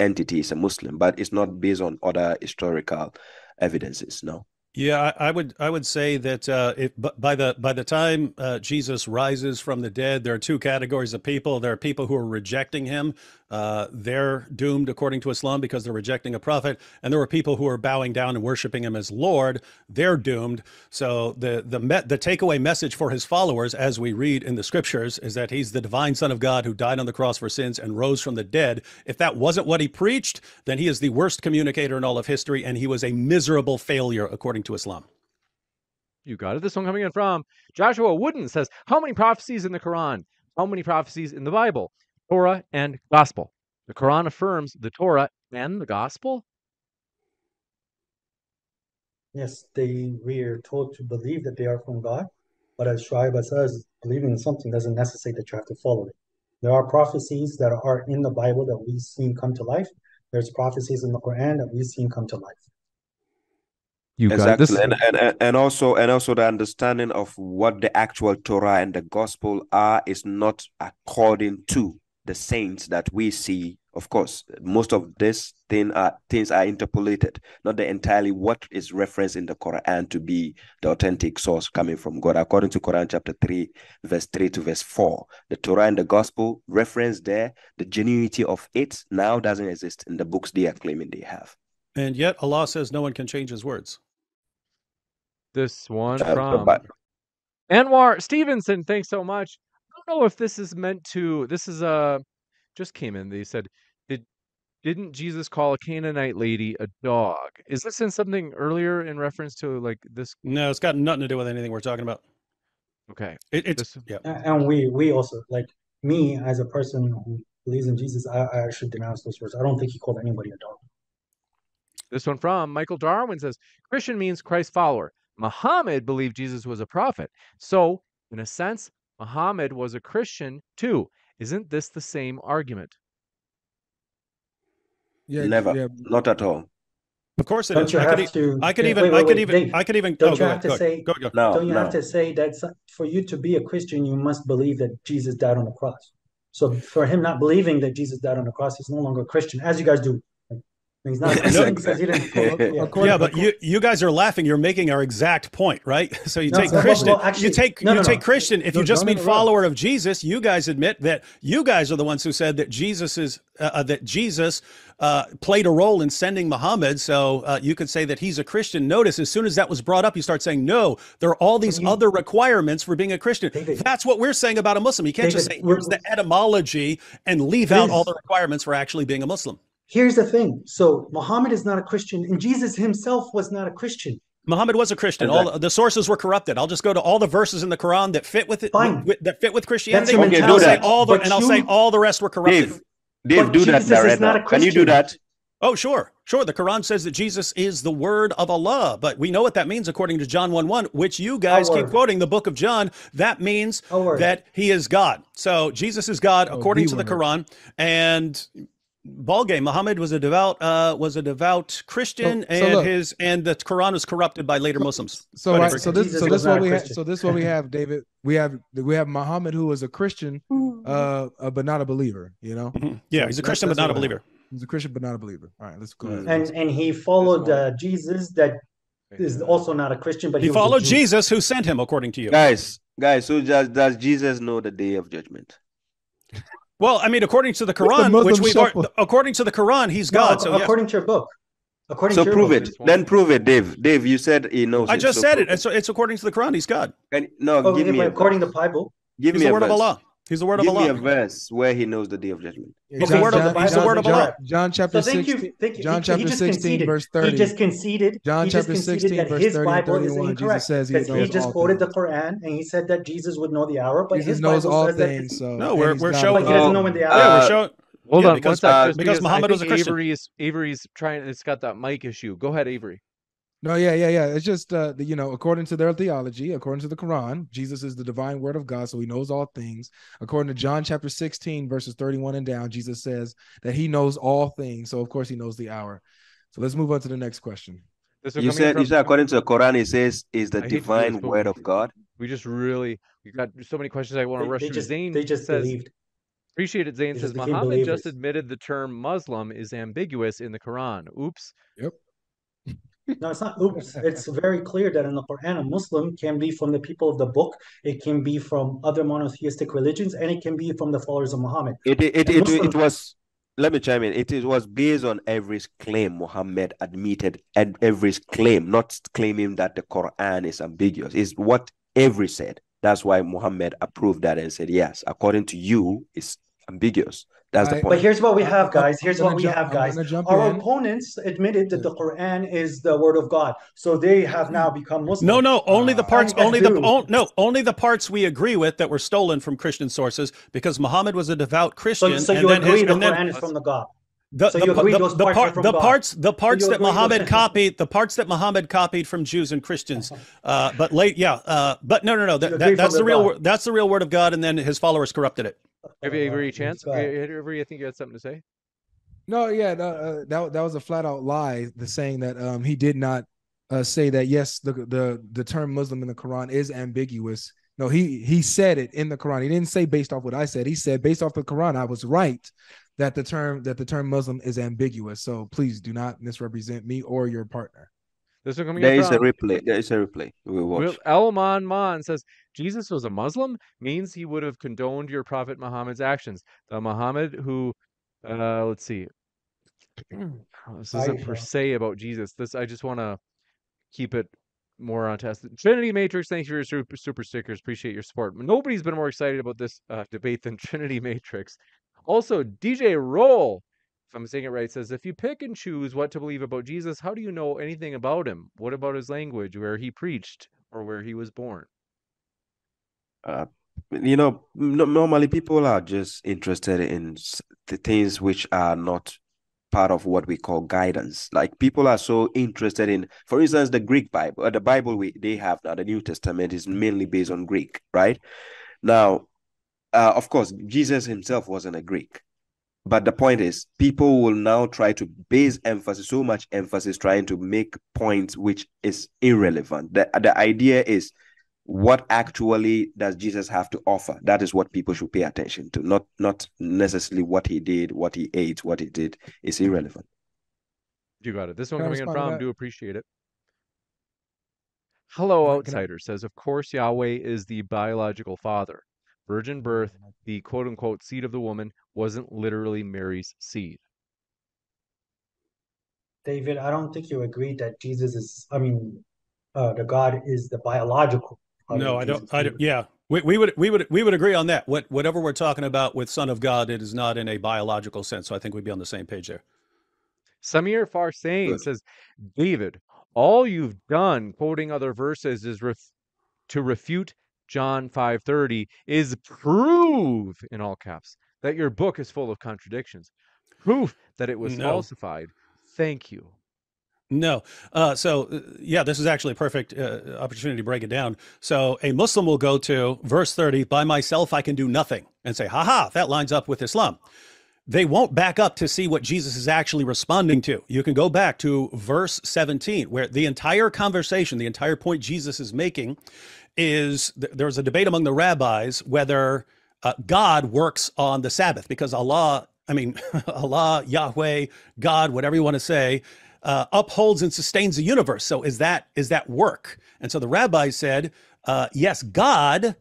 B: entity is a Muslim, but it's not based on other historical evidences. No.
D: Yeah, I, I, would I would say that uh, if, by the by the time uh, Jesus rises from the dead, there are two categories of people. There are people who are rejecting him. Uh, they're doomed according to Islam because they're rejecting a prophet, and there were people who are bowing down and worshiping him as Lord. They're doomed. So the the me- the takeaway message for his followers, as we read in the scriptures, is that he's the divine Son of God who died on the cross for sins and rose from the dead. If that wasn't what he preached, then he is the worst communicator in all of history, and he was a miserable failure according to Islam.
A: You got it. This one coming in from Joshua Wooden says, How many prophecies in the Quran? How many prophecies in the Bible? Torah and Gospel. The Quran affirms the Torah and the Gospel.
C: Yes, they we are told to believe that they are from God, but as Shuaib says, believing in something doesn't necessitate that you have to follow it. There are prophecies that are in the Bible that we've seen come to life. There's prophecies in the Quran that we've seen come to life.
A: You
B: exactly, this... and, and and also and also the understanding of what the actual Torah and the Gospel are is not according to the saints that we see. Of course, most of this thing are things are interpolated, not the entirely what is referenced in the Quran to be the authentic source coming from God. According to Quran chapter three, verse three to verse four, the Torah and the Gospel reference there, the genuinity of it now doesn't exist in the books they are claiming they have.
D: And yet Allah says no one can change his words.
A: This one from Anwar Stevenson. Thanks so much. I don't know if this is meant to. This is a uh, just came in. They said, "Did didn't Jesus call a Canaanite lady a dog?" Is this in something earlier in reference to like this?
D: No, it's got nothing to do with anything we're talking about.
A: Okay,
D: it, it's
A: this,
D: yeah.
C: And we we also like me as a person who believes in Jesus. I, I actually denounce those words. I don't think he called anybody a dog.
A: This one from Michael Darwin says Christian means Christ follower. Muhammad believed Jesus was a prophet. So, in a sense, Muhammad was a Christian too. Isn't this the same argument?
B: Yeah, never, yeah. not at all.
D: Of course, it
C: don't
D: is.
C: you
D: I
C: have
D: could,
C: to?
D: I could even. Wait, wait, I could even. Dave, I could even.
C: Don't
D: oh,
C: you have
D: ahead,
C: to
D: go
C: say?
D: Go, go.
B: No,
C: don't you
B: no.
C: have to say that for you to be a Christian, you must believe that Jesus died on the cross. So for him not believing that Jesus died on the cross, he's no longer a Christian, as you guys do. He's not because he didn't. *laughs*
D: yeah, yeah but you you guys are laughing. You're making our exact point, right? *laughs* So you no, take so, Christian. Well, actually, you take
C: no,
D: you
C: no,
D: take Christian. If you just mean follower of Jesus, you guys admit that you guys are the ones who said that Jesus is uh, uh, that Jesus uh, played a role in sending Muhammad. So uh, you could say that he's a Christian. Notice as soon as that was brought up, you start saying no. There are all these you, other requirements for being a Christian. David, That's what we're saying about a Muslim. You can't David, just say here's the etymology and leave out all the requirements for actually being a Muslim.
C: Here's the thing. So Muhammad is not a Christian, and Jesus himself was not a Christian.
D: Muhammad was a Christian. Exactly. All the sources were corrupted. I'll just go to all the verses in the Quran that fit with it,
C: Fine.
D: With, that fit with Christianity.
B: Okay,
D: and I'll say all the, and I'll say all the rest were corrupted.
B: Dave, Dave do Jesus that, Darren. Can you do that?
D: Oh, sure, sure. The Quran says that Jesus is the word of Allah, but we know what that means according to John 1 1, which you guys keep quoting the book of John. That means that he is God. So Jesus is God oh, according to the Quran. And ball game. Muhammad was a devout uh, was a devout Christian, so, so and look, his and the Quran was corrupted by later Muslims.
E: So right, so this so this what we have. So this what we have, David. We have we have Muhammad who was a Christian, *laughs* uh, uh but not a believer. You know.
D: Mm-hmm. Yeah, he's a Christian but not a believer.
E: He's a Christian but not a believer. All right, let's go. Ahead.
C: And and he followed uh, Jesus that is also not a Christian, but
D: he,
C: he
D: followed Jesus who sent him, according to you.
B: Guys, guys, so does, does Jesus know the day of judgment?
D: Well, I mean, according to the Quran, the which we according to the Quran, he's
C: no,
D: God. So
C: according
D: yes.
C: to your book. According
B: so
C: to
B: prove
C: book.
B: it. Then prove it, Dave. Dave, you said he knows.
D: I
B: it,
D: just
B: so
D: said it. It's, it's according to the Quran. He's God.
B: And, no,
C: oh,
B: give me
C: according to the Bible.
B: Give
D: he's
B: me
D: the word
B: verse.
D: of Allah. He's the word
B: give
D: of Allah.
B: Give me a verse where he knows the day of judgment.
D: He's the word of the, he's the word of Allah.
E: John chapter
C: so thank you, thank you.
E: John chapter
C: he
E: 16
C: conceded.
E: verse 30.
C: He just conceded.
E: John
C: he
E: chapter
C: just
E: 16 verse
C: his
E: 30
C: Bible
E: and 31. Jesus says he,
C: he just quoted things. the Quran and he said that Jesus would know the hour, but
E: Jesus
C: his
E: knows
C: Bible
E: all
C: says
E: things.
C: That,
E: so
D: no, we're we're showing.
C: But he doesn't know when the hour.
D: Yeah, we're showing.
A: Hold
D: yeah,
A: on,
D: because,
A: uh,
D: because, because Muhammad was a Christian.
A: Avery's Avery's trying. It's got that mic issue. Go ahead, Avery.
E: No, yeah, yeah, yeah. It's just uh, the, you know, according to their theology, according to the Quran, Jesus is the divine word of God, so he knows all things. According to John chapter 16, verses 31 and down, Jesus says that he knows all things. So of course he knows the hour. So let's move on to the next question.
A: This
B: You
A: coming in
B: said you said according to the Quran, it says is the
A: I hate to do this,
B: divine word of God.
A: We just really we got so many questions. I want to
C: They,
A: rush
C: they just
A: Zane
C: they just
A: says,
C: believed.
A: "Appreciate it." Zane
C: They
A: says
C: just became
A: Muhammad just admitted the term Muslim is ambiguous in the Quran. Oops.
E: Yep.
C: No, it's not oops. It's very clear that in the Quran, a Muslim can be from the people of the book, it can be from other monotheistic religions, and it can be from the followers of Muhammad.
B: It it it, it,
C: Muslim-
B: it was. Let me chime in. It, it was based on every claim Muhammad admitted and every claim, not claiming that the Quran is ambiguous. Is what every said. That's why Muhammad approved that and said, yes, according to you, it's ambiguous. That's the
E: I-
C: But here's what we have, guys. Here's what we
E: jump-
C: have, guys. Our
E: in.
C: opponents admitted that the Quran is the word of God, so they have now become Muslim.
D: No, no, only the
E: Uh,
D: parts,
C: yes,
D: only the
C: dude.
D: on- no, only the parts we agree with that were stolen from Christian sources because Muhammad was a devout Christian.
C: so
D: and
C: you
D: then
C: agree
D: his,
C: the
D: and then
C: Quran is from the God.
D: the,
C: so
D: the,
C: you agree
D: the,
C: those
D: the
C: parts are from
D: the
C: God?
D: parts, the parts
C: you
D: that Muhammad *laughs* copied, the parts that Muhammad copied from Jews and Christians. *laughs* Uh, but late, yeah, uh, but no, no, no, that, that, that's
C: the
D: the real,
C: God?
D: that's the real word of God, and then his followers corrupted it.
A: You a
C: Uh,
A: chance?
C: ahead.
A: Okay, Avery, I think you had something to say.
E: No, yeah, uh, that that was a flat out lie. The saying that um he did not uh, say that yes, the the the term Muslim in the Quran is ambiguous. No, he he said it in the Quran. He didn't say based off what I said. He said based off the Quran, I was right that the term that the term Muslim is ambiguous. So please do not misrepresent me or your partner.
A: This one coming
B: There
A: in
B: is a
A: from
B: replay. There is a replay. We watch.
A: Will Elman Man says Jesus was a Muslim means he would have condoned your Prophet Muhammad's actions. The Muhammad who, uh, let's see, *clears throat* this isn't per se about Jesus. This I just want to keep it more on task. Trinity Matrix, thanks for your super, super stickers. Appreciate your support. Nobody's been more excited about this uh, debate than *laughs* Trinity Matrix. Also, DJ Roll, if I'm saying it right, says if you pick and choose what to believe about Jesus, how do you know anything about him? What about his language, where he preached, or where he was born?
B: you know, no, normally people are just interested in the things which are not part of what we call guidance. Like people are so interested in, for instance, the Greek Bible, uh, the Bible we they have now, the New Testament is mainly based on Greek, right? Now, uh, of course, Jesus himself wasn't a Greek. But the point is, people will now try to base emphasis, so much emphasis, trying to make points which is irrelevant. The, the idea is what actually does Jesus have to offer? That is what people should pay attention to, not not necessarily what he did, what he ate, what he did is irrelevant.
A: You got it. This one
E: Can
A: coming in from, do appreciate it. Hello,
E: Can I- I-
A: outsider says, of course, Yahweh is the biological father. Virgin birth, the quote unquote seed of the woman, wasn't literally Mary's seed.
C: David, I don't think you agreed that Jesus is, I mean, uh, the God is the biological.
D: No,
C: of
D: I don't. I don't. Yeah, we, we would we would we would agree on that. What whatever we're talking about with Son of God, it is not in a biological sense. So I think we'd be on the same page there.
A: Samir Farsain
B: Good.
A: says, David, all you've done quoting other verses is ref- to refute John 5:30 is prove in all caps that your book is full of contradictions. Proof that it was
D: No.
A: falsified. Thank you.
D: No. Uh, so, uh, yeah, this is actually a perfect uh, opportunity to break it down. So, a Muslim will go to verse 30, by myself I can do nothing, and say, haha, that lines up with Islam. They won't back up to see what Jesus is actually responding to. You can go back to verse 17, where the entire conversation, the entire point Jesus is making is th- there's a debate among the rabbis whether uh, God works on the Sabbath because Allah, I mean, *laughs* Allah, Yahweh, God, whatever you want to say, uh, upholds and sustains the universe. So is that is that work? And so the rabbi said, uh, yes, God,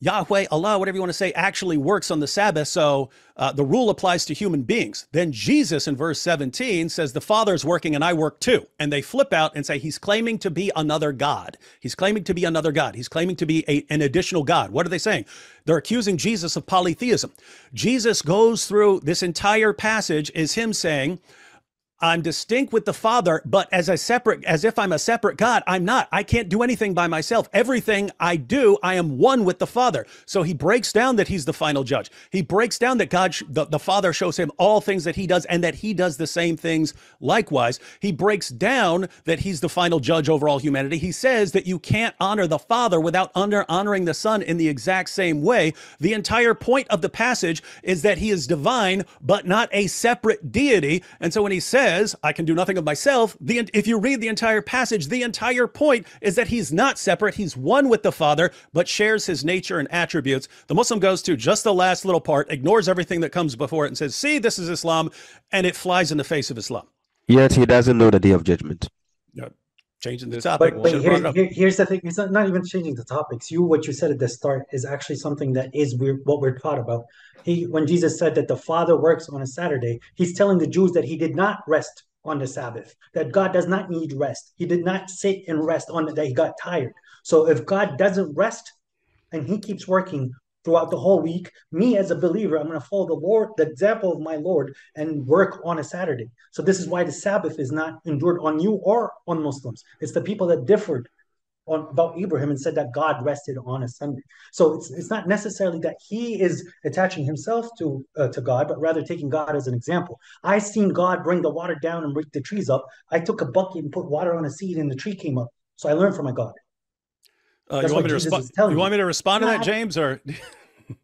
D: Yahweh, Allah, whatever you want to say, actually works on the Sabbath. So uh, the rule applies to human beings. Then Jesus in verse 17 says, The Father is working and I work too. And they flip out and say, He's claiming to be another God. He's claiming to be another God. He's claiming to be a, an additional God. What are they saying? They're accusing Jesus of polytheism. Jesus goes through this entire passage, is him saying, I'm distinct with the Father, but as a separate, as if I'm a separate God, I'm not. I can't do anything by myself. Everything I do, I am one with the Father. So he breaks down that he's the final judge. He breaks down that God, the, the Father shows him all things that he does and that he does the same things likewise. He breaks down that he's the final judge over all humanity. He says that you can't honor the Father without under honoring the Son in the exact same way. The entire point of the passage is that he is divine, but not a separate deity. And so when he says, says, I can do nothing of myself, the, if you read the entire passage, the entire point is that he's not separate. He's one with the Father, but shares his nature and attributes. The Muslim goes to just the last little part, ignores everything that comes before it, and says, See, this is Islam, and it flies in the face of Islam.
B: Yet he doesn't know the day of judgment.
D: No, changing the topic.
C: But, but here's, here, here's the thing: it's not, not even changing the topics. You, what you said at the start, is actually something that is weird, what we're taught about. He, when Jesus said that the Father works on a Saturday, he's telling the Jews that he did not rest on the Sabbath. That God does not need rest. He did not sit and rest on the day he got tired. So if God doesn't rest, and he keeps working throughout the whole week. Me as a believer, I'm going to follow the Lord, the example of my Lord, and work on a Saturday. So this is why the Sabbath is not endured on you or on Muslims. It's the people that differed on about Abraham and said that God rested on a Sunday. So it's it's not necessarily that he is attaching himself to uh, to God, but rather taking God as an example. I seen God bring the water down and break the trees up. I took a bucket and put water on a seed, and the tree came up. So I learned from my God.
D: Uh, you, want me, resp- you want me to respond to that, James, or? *laughs*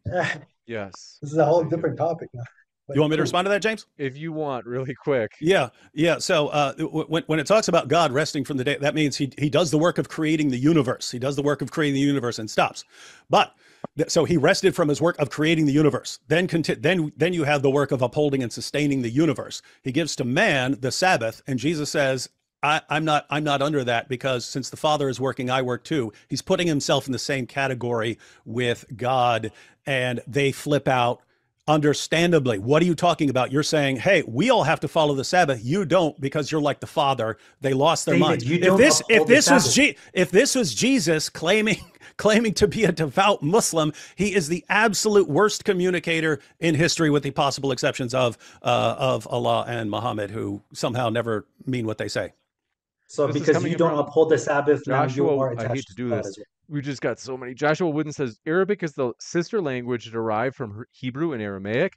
D: *laughs*
A: yes.
C: This is a whole different topic now.
D: you want me to respond to that, James?
A: If you want, really quick.
D: Yeah, yeah. So uh, when when it talks about God resting from the day, that means he he does the work of creating the universe. He does the work of creating the universe and stops. But so he rested from his work of creating the universe. Then conti- then then you have the work of upholding and sustaining the universe. He gives to man the Sabbath, and Jesus says, I, am not I'm not under that because since the Father is working, I work too. He's putting himself in the same category with God, and they flip out. Understandably, what are you talking about? You're saying, "Hey, we all have to follow the Sabbath. You don't because you're like the Father." They lost their David, minds. If this if this was if this was Jesus claiming *laughs* claiming to be a devout Muslim, he is the absolute worst communicator in history, with the possible exceptions of uh, of Allah and Muhammad, who somehow never mean what they say.
C: So this because you don't uphold the Sabbath,
A: Joshua, I hate to do this. Well. We just got so many. Joshua Wooden says Arabic is the sister language derived from Hebrew and Aramaic.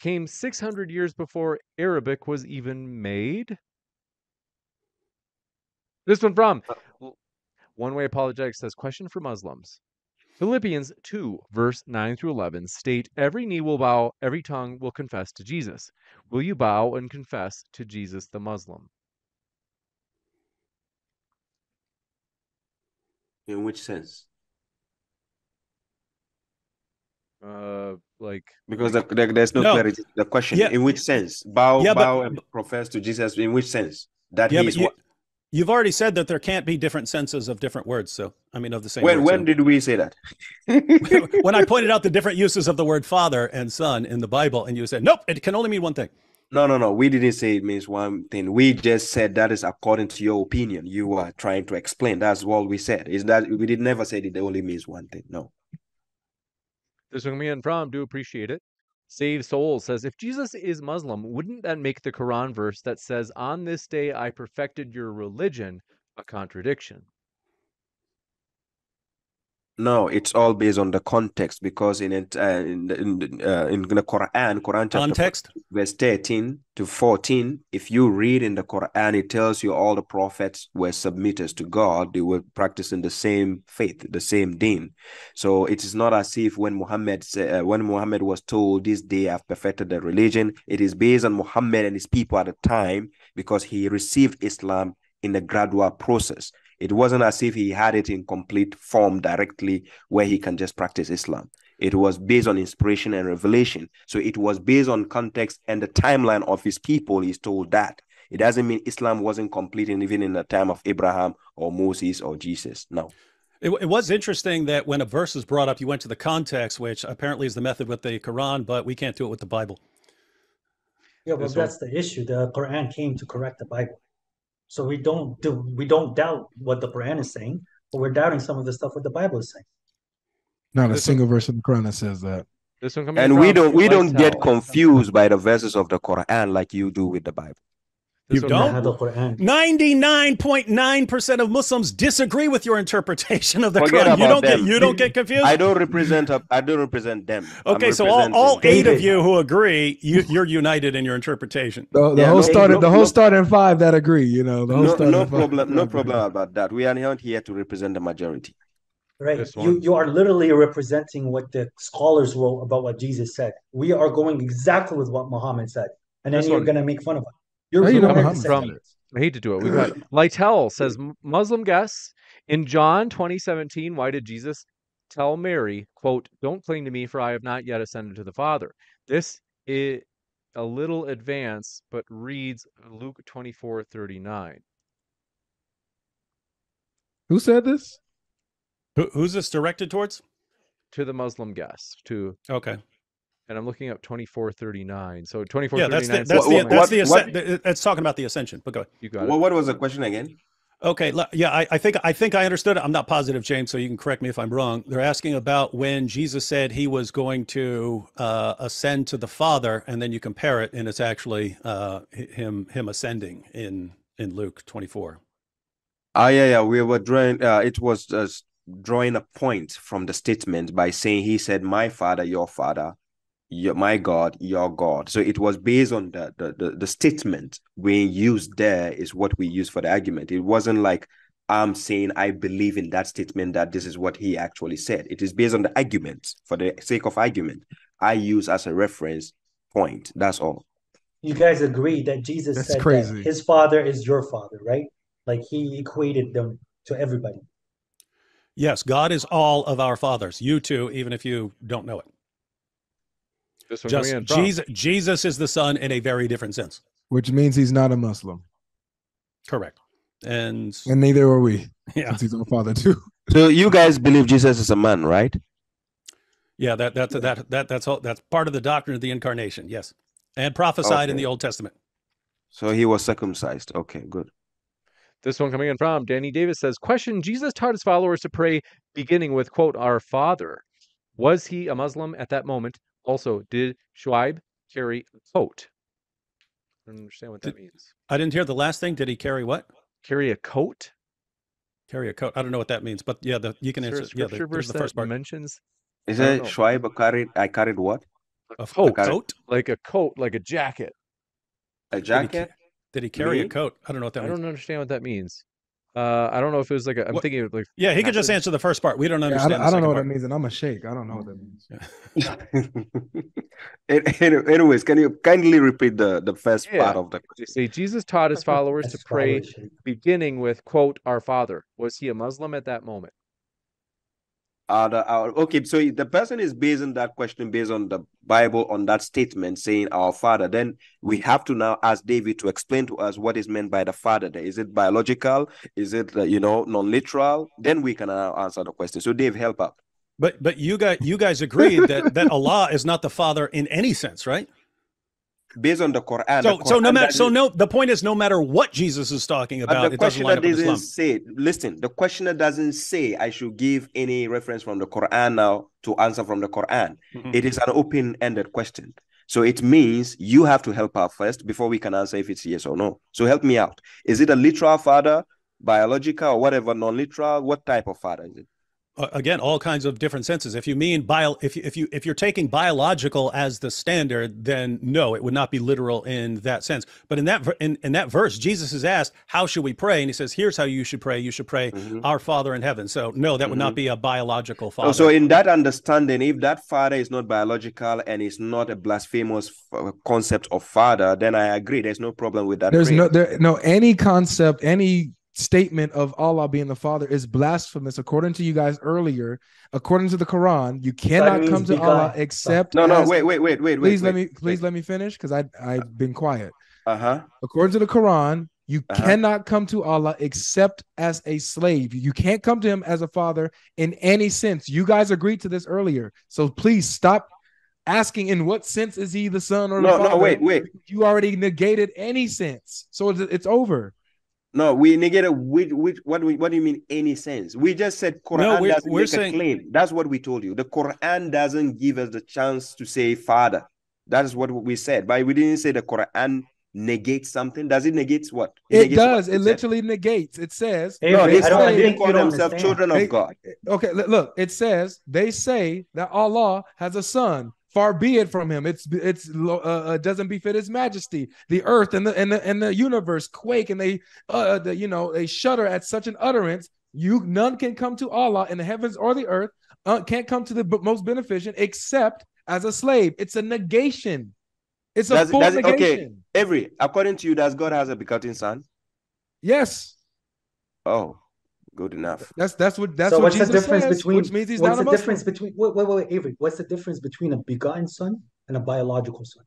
A: Came 600 years before Arabic was even made. This one from uh. One Way Apologetics says question for Muslims. Philippians 2, verse 9 through 11 state every knee will bow, every tongue will confess to Jesus. Will you bow and confess to Jesus the Muslim?
B: In which sense?
A: Uh, like
B: because the, the, there's no, no, clarity. The question: yeah. In which sense? Bow, yeah, bow, but, and profess to Jesus. In which sense? That yeah, he is you, what?
D: You've already said that there can't be different senses of different words. So I mean, of the same.
B: When when did we say that? *laughs*
D: when I pointed out the different uses of the word father and son in the Bible, and you said, "Nope, it can only mean one thing."
B: No, no, no. We didn't say it means one thing. We just said that is according to your opinion. You are trying to explain. That's what we said. Is that we did never say it only means one thing. No.
A: This one me and from do appreciate it. Save Soul says, if Jesus is Muslim, wouldn't that make the Quran verse that says, "On this day I perfected your religion," a contradiction?
B: No, it's all based on the context because in it uh, in in, uh, in the Quran, Quran chapter
D: context
B: verse thirteen to fourteen. If you read in the Quran, it tells you all the prophets were submitters to God. They were practicing the same faith, the same deen. So it is not as if when Muhammad uh, when Muhammad was told, "This day I've perfected the religion," it is based on Muhammad and his people at the time because he received Islam in a gradual process. It wasn't as if he had it in complete form directly where he can just practice Islam. It was based on inspiration and revelation. So it was based on context and the timeline of his people. He's told that. It doesn't mean Islam wasn't complete and even in the time of Abraham or Moses or Jesus. No.
D: It, it, was interesting that when a verse is brought up, you went to the context, which apparently is the method with the Quran, but we can't do it with the Bible.
C: Yeah, but that's the issue. The Quran came to correct the Bible. So we don't do we don't doubt what the Quran is saying, but we're doubting some of the stuff what the Bible is saying.
E: Not a single verse in the Quran that says that.
A: This one
B: and we don't we don't get confused by the verses of the Quran like you do with the Bible.
A: This
D: You don't?
C: have the Quran.
D: 99.9% of Muslims disagree with your interpretation of the
B: Forget
D: Quran. You don't get you don't get confused?
B: I don't represent. a- I don't represent them. I'm
D: Okay, so all, all eight of you who agree, you, you're united in your interpretation.
E: The, the
B: Yeah,
E: whole
B: no-
E: started
B: no-
E: the whole
B: no-
E: starting five that agree. You know, the whole
B: No,
E: starting
B: no
E: five
B: problem. No
E: agree.
B: problem about that. We are not here to represent the majority.
C: Right. You you are literally representing what the scholars wrote about what Jesus said. We are going exactly with what Muhammad said. And then
A: This
C: you're
A: one.
C: gonna make fun of us. You're
E: How you know
C: ruining
A: Muhammad
C: the
A: from-
C: sentence.
A: I hate to do it. We've got *laughs* Lytel says Muslim guests in John 2017. Why did Jesus tell Mary, "quote Don't cling to me, for I have not yet ascended to the Father"? This is a little advanced, but reads Luke 24:39.
E: Who said this?
D: Who, who's this directed towards?
A: to the Muslim guests. To
D: Okay.
A: And I'm looking up 24:39. So
D: Yeah,
A: 24:39.
D: that's the, that's
B: What-
A: something
D: that's
A: like-
D: the, ascent, that's talking about the ascension, but go ahead.
A: you got it.
B: What, what was the question again?
D: Okay, yeah, I, I think I think I understood it. I'm not positive, James, so you can correct me if I'm wrong. They're asking about when Jesus said he was going to uh, ascend to the Father, and then you compare it, and it's actually uh, him him ascending in in Luke 24.
B: Ah, yeah, yeah. We were drawing. Uh, it was just drawing a point from the statement by saying he said, "My father, your father, your, my God, your God." So it was based on the, the the the statement being used there is what we use for the argument. It wasn't like I'm saying I believe in that statement that this is what he actually said. It is based on the argument for the sake of argument. I use as a reference point. That's all.
C: You guys agree that Jesus
E: That's
C: said
E: crazy.
C: that his father is your father, right? Like he equated them to everybody.
D: Yes, God is all of our fathers. You too, even if you don't know it.
A: This one
D: Just
A: coming in
D: Jesus, Jesus is the Son in a very different sense.
E: Which means he's not a Muslim,
D: Correct. And
E: and neither are we,
D: yeah,
E: since he's our father too.
B: So you guys believe Jesus is a man, right?
D: yeah, that that's that that that's all that's part of the doctrine of the incarnation. Yes, and prophesied in the Old Testament.
B: So he was circumcised. Okay, good.
A: This one coming in from Danny Davis says, Question Jesus taught his followers to pray beginning with, quote, Our Father. Was he a Muslim at that moment? Also, did Shuaib carry a coat? I don't understand what that means.
D: I didn't hear the last thing. Did he carry what?
A: Carry a coat?
D: Carry a coat. I don't know what that means, but yeah, the, you can
A: Is there
D: answer. Yeah, the, there's
A: verse
D: the first part.
A: mentions
B: Is it
A: know.
B: Schweiber carried? I carried what?
D: A
A: coat.
D: A coat?
A: like a coat, like a jacket?
B: A
D: Did he,
B: jacket?
D: did he carry a coat? I don't know what that
A: I
D: means.
A: don't understand what that means. Uh, I don't know if it was like a, I'm
D: What-
A: thinking like
D: Yeah, he could just answer the first part. We don't
E: Yeah, I,
D: understand.
E: don't-
D: the
E: I don't know what
D: part.
E: that means, and I'm a shake. I don't know what that means.
B: An- *laughs* an- Anyways, can you kindly repeat the, the first
A: Yeah.
B: part of the
A: They say Jesus taught his followers to pray beginning with, quote, Our Father. Was he a Muslim at that moment?
B: Okay, so the person is basing that question based on the Bible on that statement saying our father. Then we have to now ask David to explain to us what is meant by the father. There is it biological? Is it uh, you know non-literal? Then we can uh, answer the question. So Dave, help out.
D: But but you guys you guys agreed that that Allah is not the Father in any sense, right?
B: Based on the Quran.
D: So
B: the
D: so no matter so no the point is no matter what Jesus is talking about,
B: the
D: doesn't
B: questioner doesn't
D: Islam.
B: say, listen, the questioner doesn't say I should give any reference from the Quran now to answer from the Quran.
D: Mhm.
B: It is an open ended question. So it means you have to help out first before we can answer if it's yes or no. So help me out. Is it a literal father, biological, or whatever, non literal? What type of father is it?
D: Uh, again, all kinds of different senses. If you mean bio, if you, if you if you're taking biological as the standard, then no, it would not be literal in that sense. But in that in, in that verse, Jesus is asked, "How should we pray?" And he says, "Here's how you should pray. You should pray,
B: Mhm.
D: Our Father in heaven." So no, that would not be a biological father.
B: So in that understanding, if that father is not biological and is not a blasphemous concept of father, then I agree. There's no problem with that.
E: There's
B: prayer.
E: no there no any concept, any statement of Allah being the Father is blasphemous according to you guys earlier. According to the Quran, you cannot come to
C: begotten.
E: Allah except
B: no, no,
E: as-
B: wait, wait, wait, wait, wait.
E: Please let
B: wait,
E: me please let me finish because I I've been quiet.
B: Uh huh.
E: According to the Quran, you
B: Uh-huh.
E: cannot come to Allah except as a slave. You can't come to him as a father in any sense. You guys agreed to this earlier. So please stop asking in what sense is he the son or the
B: No,
E: father?
B: no, wait, wait.
E: You already negated any sense. So it's, it's over.
B: No, we negated which, which what do we, what do you mean any sense? We just said Quran
D: we're-
B: doesn't
D: we're
B: make
D: saying-
B: a claim. That's what we told you. The Quran doesn't give us the chance to say father. That is what we said, but we didn't say the Quran negates something? Does it negate what?
E: It
B: negates what
E: does.
B: he
E: It
B: said?
E: literally negates. It says
C: Hey,
B: No,
C: Avery,
B: they,
C: I don't.
B: Say- they
C: think
B: call themselves
C: understand.
B: children
E: They-
B: of God.
E: Eh, okay look it says they say that allah has a son far be it from him. It's it's uh, uh, doesn't befit his majesty. The earth and the and the and the universe quake and they uh the, you know they shudder at such an utterance. You none can come to allah in the heavens or the earth uh, can't come to the most beneficent except as a slave. It's a negation. It's a
B: Does-
E: full
B: does it- okay. Every, according to you, does God has a begotten son?
E: yes.
B: Oh, good enough.
E: that's that's what that's
C: so
E: what
C: what's
E: Jesus
C: the difference
E: says,
C: between
E: which means he's
C: what's
E: not a
C: the
E: Muslim.
C: difference between wait, wait, wait, wait, Avery? What's the difference between a begotten son and a biological son?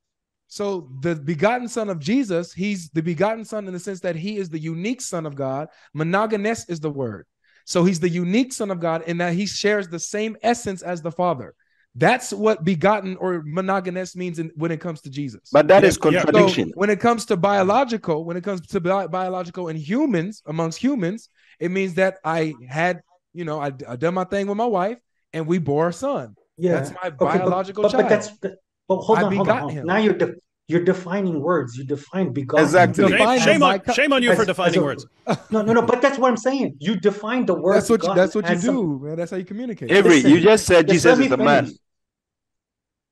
E: So the begotten son of Jesus, he's the begotten son in the sense that he is the unique son of God. Monogenes is the word. So he's the unique son of God in that he shares the same essence as the Father. That's what begotten or monogenes means in, when it comes to Jesus.
B: But that
D: Yeah,
B: is
D: yeah.
E: so
B: contradiction.
E: when it comes to biological, when it comes to bi- biological in humans, amongst humans, it means that I had, you know, I, I done my thing with my wife and we bore a son.
C: Yeah,
E: That's my
C: Okay,
E: biological
C: but,
E: child.
C: but that's but, but hold
E: I
C: on, hold on, hold on.
E: him.
C: Now you're de- you're defining words. You define begotten.
B: Exactly.
D: Shame,
E: Define
C: define-
D: shame on
E: co-
D: shame on you
C: as-
D: for defining
C: a-
D: words.
C: No, no, no. But that's what I'm saying. You define the word.
E: That's what you, that's what you
C: as some-
E: do, man. That's how you communicate.
B: Every,
C: Listen,
B: you just said Jesus
C: let me
B: is a man.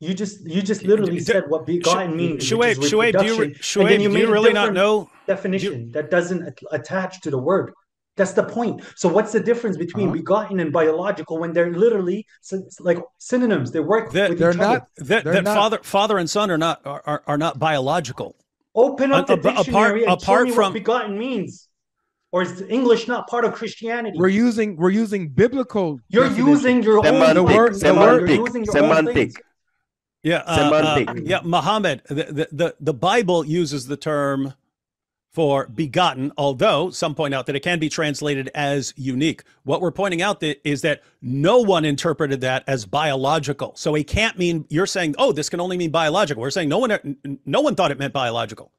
C: You just you just literally
D: D-
C: said what begotten means. which
D: Shuaib, Shuaib, do you, re-
C: reproduction,
D: Shuaib, do you really not know?
C: definition that doesn't attach to the word. That's the point. So what's the difference between
E: Uh-huh.
C: begotten and biological when they're literally like synonyms? They work
D: That-
C: with
E: They're
C: each
E: not.
C: other.
D: That,
E: They're
D: that
E: not-
D: father father and son are not are, are, are not biological.
C: Open up
D: A-
C: the
D: a- apart-
C: dictionary and
D: apart
C: show me
D: from-
C: what begotten means. Or is English not part of Christianity?
E: We're using we're using biblical.
C: You're using your own
B: Semantic,
E: The word-
C: words.
E: the word-
C: You're using your own
B: semantic.
D: Yeah, uh, uh, yeah, Muhammad. The, the the the Bible uses the term for begotten, although some point out that it can be translated as unique. What we're pointing out that is that no one interpreted that as biological. So it can't mean you're saying, oh, this can only mean biological. We're saying no one no one thought it meant biological.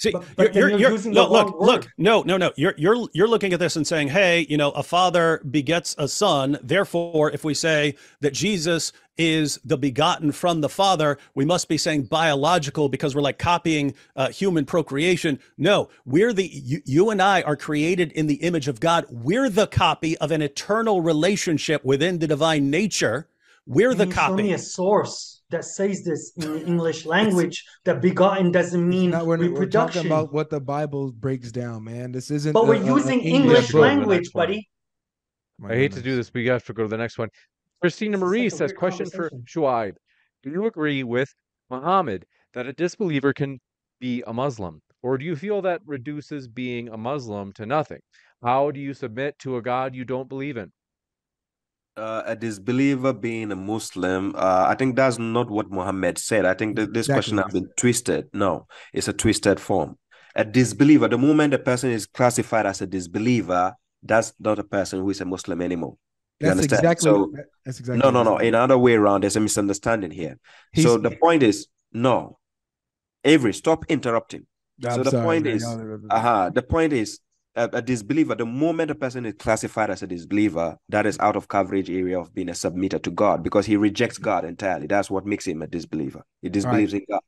D: See,
C: But- but you're using the
D: look, look,
C: wrong
D: look.
C: word.
D: No, no, no. You're you're you're looking at this and saying, hey, you know, a father begets a son. Therefore, if we say that Jesus is the begotten from the Father, we must be saying biological because we're like copying uh, human procreation. No, we're the you, you and I are created in the image of God. We're the copy of an eternal relationship within the divine nature. We're the
C: you show me
D: copy.
C: a source that says this in the English language that begotten doesn't mean
E: Now we're, we're talking about what the Bible breaks down, man. This isn't.
C: but
E: a-
C: we're
E: a- a
C: using
E: English
C: English language, buddy.
A: I hate to do this, but you have to go to the next one. Christina Marie
C: such a
A: says, question for
C: conversation.
A: Shuaib. Do you agree with Muhammad that a disbeliever can be a Muslim? Or do you feel that reduces being a Muslim to nothing? How do you submit to a God you don't believe in?
B: Uh, a disbeliever being a Muslim, uh, I think that's not what Muhammad said. I think that this question has been twisted. No, it's a twisted form. A disbeliever, the moment a person is classified as a disbeliever, that's not a person who is a Muslim anymore. You
E: That's
B: understand?
E: exactly.
B: So,
E: that's exactly.
B: no, no, no. In other way around, there's a misunderstanding here.
E: He's-
B: so the point is, no. Avery, stop interrupting.
E: I'm
B: so the
E: sorry,
B: point
E: man.
B: is, uh-huh, the point is, a, a disbeliever, the moment a person is classified as a disbeliever, that is out of coverage area of being a submitter to God because he rejects mm-hmm. God entirely. That's what makes him a disbeliever. He disbelieves in God.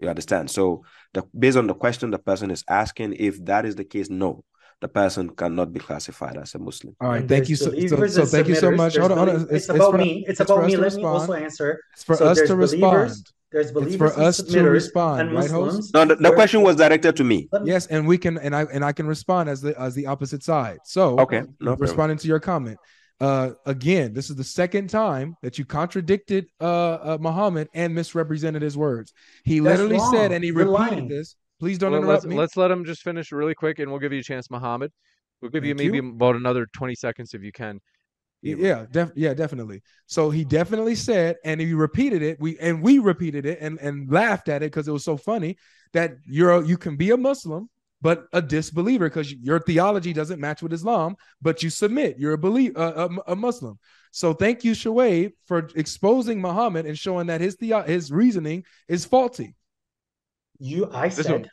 B: You understand? So, the, based on the question the person is asking, if that is the case, no, the person cannot be classified as a Muslim.
E: All right, thank you so, so, so thank you so much. Hold on, hold on.
C: belie- It's,
E: it's
C: about
E: for-
C: me. It's,
E: it's
C: about me.
E: us to
C: Let me also answer.
E: It's for
C: So
E: us to
C: believers,
E: respond.
C: There's
E: It's
C: believers
E: for
C: and
E: us to respond,
C: and
E: right, host?
C: Muslims.
B: No, the, the question was directed to me.
E: Yes, and we can and I and I can respond as the as the opposite side. So
B: Okay, no problem.
E: responding to your comment. Uh, again, this is the second time that you contradicted uh, uh Muhammad and misrepresented his words. He
C: That's
E: literally
C: wrong.
E: said, and he
C: You're
E: repeated
C: lying.
E: this. Please don't
A: Well,
E: interrupt
A: let's,
E: me.
A: let's let him just finish really quick and we'll give you a chance, Muhammad. We'll give you maybe
E: you.
A: about another 20 seconds if you can.
E: Y- Yeah, def- yeah, definitely. So he definitely said, and he repeated it. We and we repeated it and and laughed at it because it was so funny that you're a, you can be a Muslim but a disbeliever because your theology doesn't match with Islam, but you submit. You're a believe uh, a, a Muslim. So thank you, Shuaib, for exposing Muhammad and showing that his the his reasoning is faulty.
C: You, I
A: This
C: said,
A: one-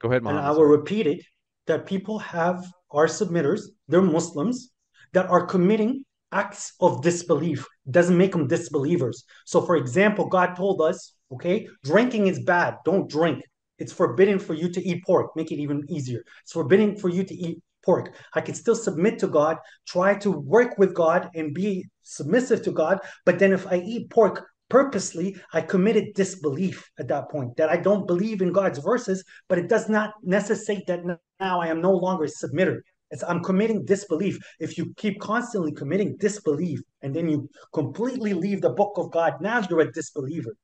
A: Go ahead,
C: and I will repeat it, that people have are submitters, they're Muslims that are committing acts of disbelief. Doesn't make them disbelievers. So, for example, God told us, okay, drinking is bad. Don't drink. It's forbidden for you to eat pork. Make it even easier. It's forbidden for you to eat pork. I can still submit to God, try to work with God and be submissive to God. But then if I eat pork purposely, I committed disbelief at that point that I don't believe in God's verses, but it does not necessitate that now I am no longer a submitter. It's, I'm committing disbelief. If you keep constantly committing disbelief and then you completely leave the book of God, now you're a disbeliever.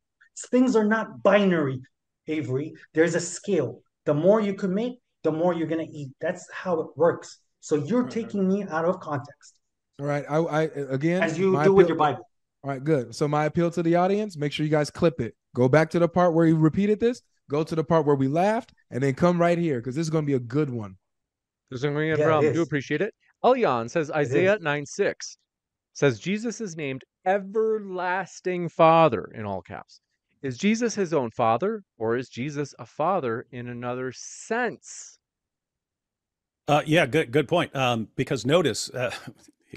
C: Things are not binary, Avery. There's a scale. The more you commit, the more you're going to eat. That's how it works. So you're taking me out of context.
E: All right. I, I again,
C: as you do appeal, with your Bible.
E: All right, good. So my appeal to the audience: make sure you guys clip it. Go back to the part where he repeated this. Go to the part where we laughed, and then come right here because this is going to be a good one.
A: There's a yeah, from. Do appreciate it. Elyon says Isaiah 9 6 says Jesus is named everlasting father in all caps. Is Jesus his own father, or is Jesus a father in another sense?
D: Uh, yeah, good good point. Um, because notice uh,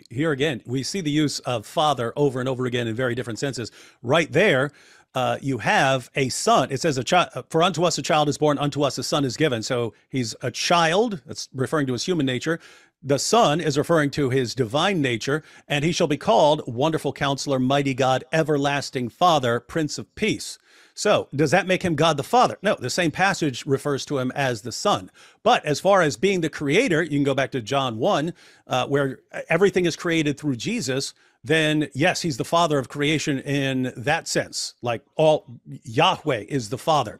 D: here again, we see the use of father over and over again in very different senses. Right there, uh, you have a son. It says, "A child for unto us a child is born, unto us a son is given." So he's a child. That's referring to his human nature. The Son is referring to his divine nature, and he shall be called Wonderful Counselor, Mighty God, Everlasting Father, Prince of Peace. So, does that make him God the Father? No, the same passage refers to him as the Son. But as far as being the creator, you can go back to John 1, uh, where everything is created through Jesus. Then, yes, he's the Father of creation in that sense. Like all Yahweh is the Father.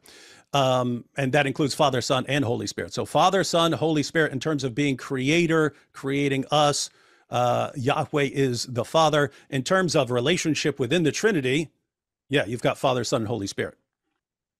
D: Um, and that includes Father, Son, and Holy Spirit. So, Father, Son, Holy Spirit, in terms of being creator, creating us, uh, Yahweh is the Father. In terms of relationship within the Trinity, yeah, you've got Father, Son, and Holy Spirit.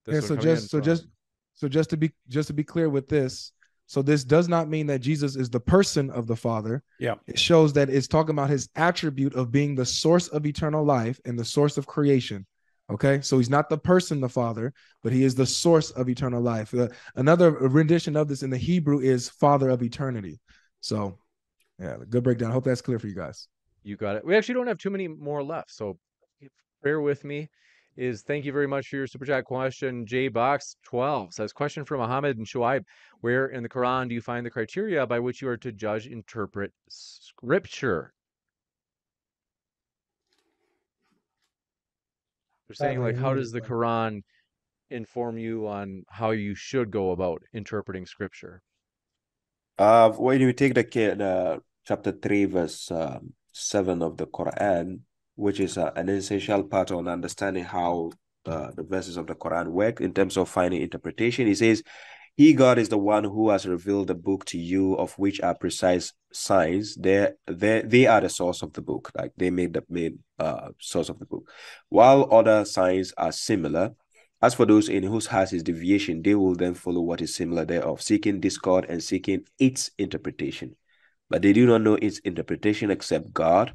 E: yeah. So just so just so just to be just to be clear with this, so this does not mean that Jesus is the person of the Father.
D: Yeah.
E: It shows that it's talking about his attribute of being the source of eternal life and the source of creation. Okay, so he's not the person, the Father, but he is the source of eternal life. Uh, another rendition of this in the Hebrew is Father of eternity. So, yeah, good breakdown. I hope that's clear for you guys.
A: You got it. We actually don't have too many more left, so bear with me. Is thank you very much for your super chat question. J Box 12 says question for Muhammad and Shuaib. Where in the Quran do you find the criteria by which you are to judge, interpret scripture? They're saying like, how does the Quran inform you on how you should go about interpreting scripture?
B: Uh, when you take the uh, chapter three, verse um, seven of the Quran, which is uh, an essential part on understanding how uh, the verses of the Quran work in terms of finding interpretation, he says, he, God, is the one who has revealed the book to you, of which are precise signs. They, they, they are the source of the book, like they made the main uh, source of the book. While other signs are similar, as for those in whose hearts is deviation, they will then follow what is similar thereof, seeking discord and seeking its interpretation. But they do not know its interpretation except God,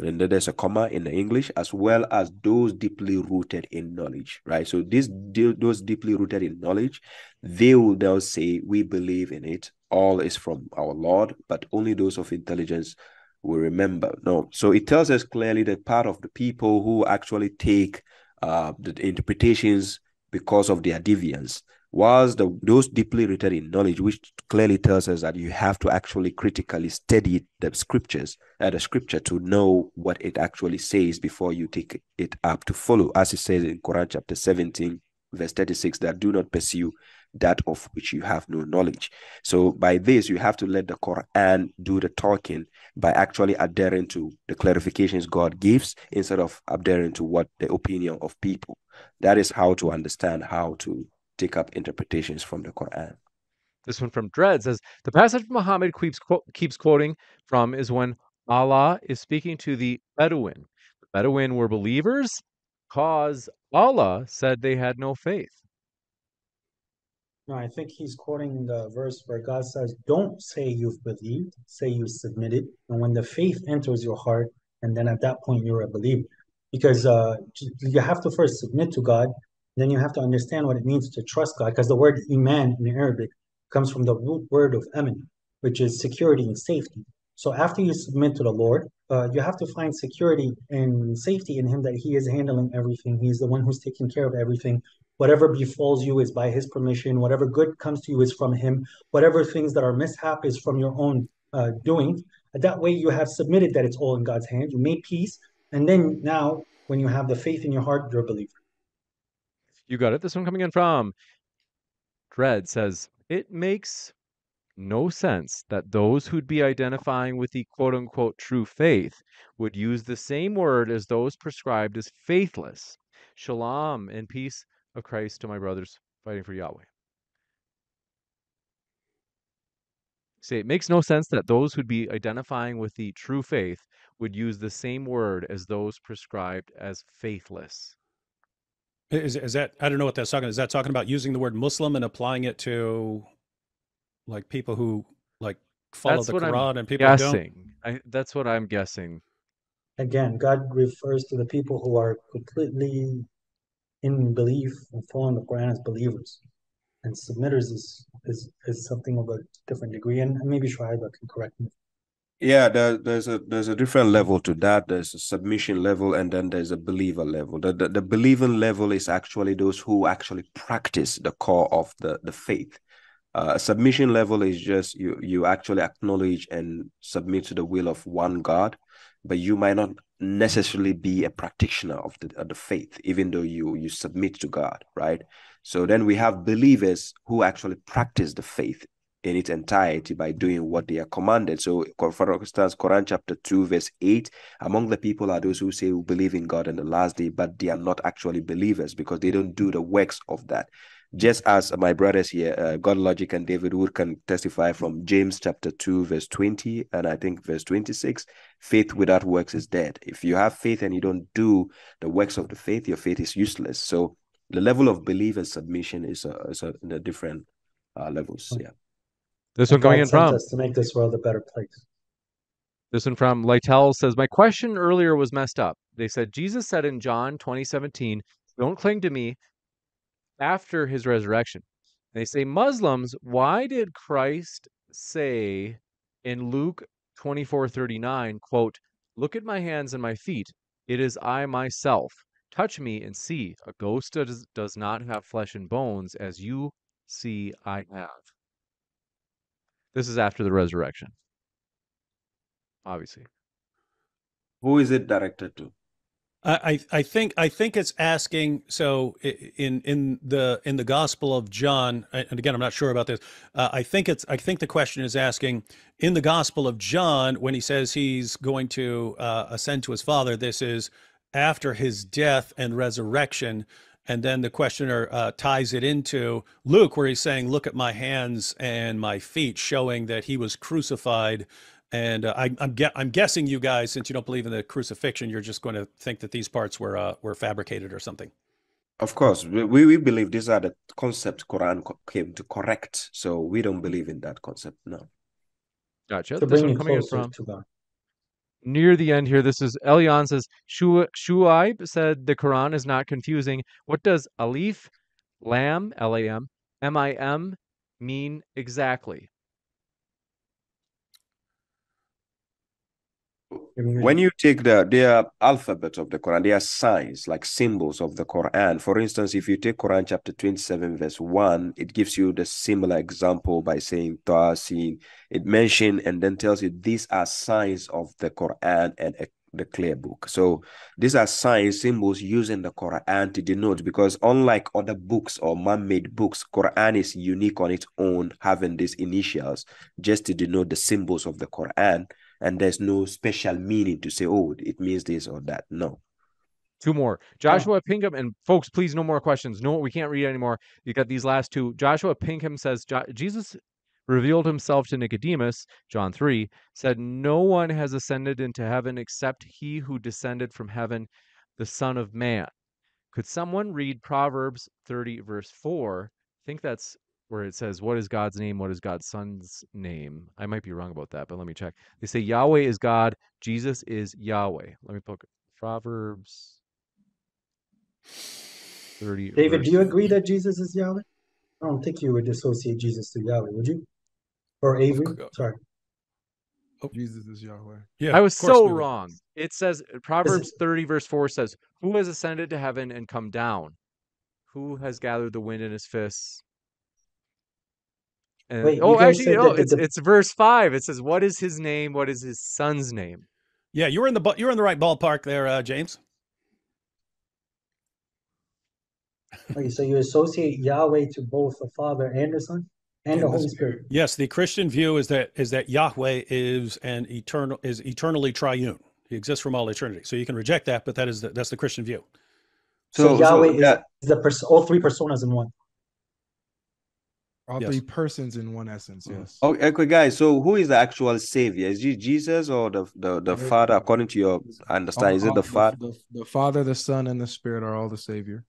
B: and then there's a comma in the English, as well as those deeply rooted in knowledge, right? So these those deeply rooted in knowledge, they will now say, "We believe in it. All is from our Lord, but only those of intelligence will remember." No, so it tells us clearly that part of the people who actually take uh, the interpretations because of their deviance whilst the, those deeply rooted in knowledge, which clearly tells us that you have to actually critically study the scriptures, uh, the scripture to know what it actually says before you take it up to follow, as it says in Quran chapter 17, verse 36, that do not pursue that of which you have no knowledge. So by this, you have to let the Quran do the talking by actually adhering to the clarifications God gives instead of adhering to what the opinion of people. That is how to understand how to take up interpretations from the Quran.
A: This one from Dread says the passage Muhammad keeps keeps quoting from is when Allah is speaking to the Bedouin. The Bedouin were believers because Allah said they had no faith.
C: No, I think he's quoting the verse where God says, Don't say you've believed, say you submitted. And when the faith enters your heart, and then at that point you're a believer. Because uh, you have to first submit to God, then you have to understand what it means to trust God, because the word iman in Arabic comes from the root word of aman, which is security and safety. So after you submit to the Lord, uh, you have to find security and safety in Him that He is handling everything. He's the one who's taking care of everything. Whatever befalls you is by his permission. Whatever good comes to you is from him. Whatever things that are mishap is from your own uh, doing. That way you have submitted that it's all in God's hands. You made peace. And then now, when you have the faith in your heart, you're a believer.
A: You got it. This one coming in from Dread says, It makes no sense that those who'd be identifying with the quote unquote true faith would use the same word as those prescribed as faithless. Shalom and peace of Christ to my brothers fighting for Yahweh. Say it makes no sense that those who'd be identifying with the true faith would use the same word as those prescribed as faithless.
D: Is, is that I don't know what that's talking. Is that talking about using the word Muslim and applying it to like people who like follow
A: That's
D: the
A: what I'm
D: Quran and people who don't?
A: Guessing. I, that's what I'm guessing.
C: Again, God refers to the people who are completely in belief and following the Quran as believers. And submitters is is, is something of a different degree. And maybe Shuaib can correct me.
B: Yeah, there, there's a there's a different level to that. There's a submission level, and then there's a believer level. The, the the believing level is actually those who actually practice the core of the the faith. Uh, submission level is just you you actually acknowledge and submit to the will of one God, but you might not necessarily be a practitioner of the of the faith, even though you you submit to God, right? So then we have believers who actually practice the faith in its entirety by doing what they are commanded. So, for instance, Quran chapter 2, verse 8 among the people are those who say we believe in God and the last day, but they are not actually believers because they don't do the works of that. Just as my brothers here, uh, God Logic and David Wood can testify from James chapter 2, verse 20, and I think verse 26 faith without works is dead. If you have faith and you don't do the works of the faith, your faith is useless. So, the level of belief and submission is, a, is a, a different uh, levels. Yeah.
A: This one coming
C: God
A: in from
C: us to make this world a better place.
A: this one from Lytel says, My question earlier was messed up. They said Jesus said in John 2017, Don't cling to me after his resurrection. They say Muslims, why did Christ say in Luke 24:39, quote, Look at my hands and my feet. It is I myself. Touch me and see. A ghost does, does not have flesh and bones, as you see I have. This is after the resurrection. Obviously.
B: Who is it directed to?
D: I, I I think I think it's asking. So in in the in the Gospel of John, and again, I'm not sure about this. Uh, I think it's I think the question is asking in the Gospel of John when he says he's going to uh, ascend to his Father. This is after his death and resurrection, and then the questioner uh, ties it into Luke, where he's saying, "Look at my hands and my feet," showing that he was crucified and uh, I, I'm ge- I'm guessing you guys, since you don't believe in the crucifixion, you're just going to think that these parts were uh, were fabricated or something.
B: Of course, we, we we believe these are the concepts Quran came to correct. So we don't believe in that concept. No.
A: Gotcha.
C: To
A: This
C: bring
A: one coming
C: closer
A: from
C: to God.
A: Near the end here. This is Elian says Shu- Shuaib said the Quran is not confusing. What does Alif, Lam, L A M, M I M mean exactly?
C: Give me your-
B: When you take the their alphabet of the Quran, they are signs like symbols of the Quran. For instance, if you take Quran chapter 27, verse 1, it gives you the similar example by saying Tasin. It mentions and then tells you these are signs of the Quran and the clear book. So these are signs, symbols using the Quran to denote because unlike other books or man-made books, Quran is unique on its own, having these initials just to denote the symbols of the Quran and there's no special meaning to say, oh, it means this or that. No.
A: Two more. Joshua oh. Pinkham and folks, please, no more questions. No, we can't read anymore. You got these last two. Joshua Pinkham says Jesus revealed himself to Nicodemus, John 3, said, No one has ascended into heaven except he who descended from heaven, the Son of Man. Could someone read Proverbs 30, verse 4? I think that's where it says, What is God's name? What is God's Son's name? I might be wrong about that, but let me check. They say Yahweh is God, Jesus is Yahweh. Let me look. Proverbs 30.
C: David, do you agree that Jesus is Yahweh? I don't think you would associate Jesus to Yahweh, would you? Or Avery?
D: co-
C: Sorry.
E: Oh, Jesus is Yahweh.
D: Yeah,
A: I was so
D: we would.
A: wrong. It says uh, Proverbs 30 verse 4 says, "Who has ascended to heaven and come down? Who has gathered the wind in his fists? And,
C: Wait,
A: oh, actually, no,
C: that the-
A: it's
C: the-
A: it's verse five. It says, "What is his name? What is his son's name?"
D: Yeah, you were in the bu- you were in the right ballpark there, uh, James.
C: Okay, so you associate Yahweh to both the Father and the Son and
E: And
C: the
E: the
C: Holy
E: Spirit.
C: Spirit.
D: Yes, the Christian view is that is that Yahweh is an eternal is eternally triune. He exists from all eternity. So you can reject that, but that is the, that's the Christian view.
C: So, Yahweh
B: yeah,
C: is the pers- all three personas in one.
E: All
D: Yes.
E: three persons in one essence. Mm. Yes.
B: Oh, eh, okay, guys. So, who is the actual savior? Is it Jesus or the the, the Father? According to your understanding, is it the Father?
E: The, the Father, the Son, and the Spirit are all the Savior.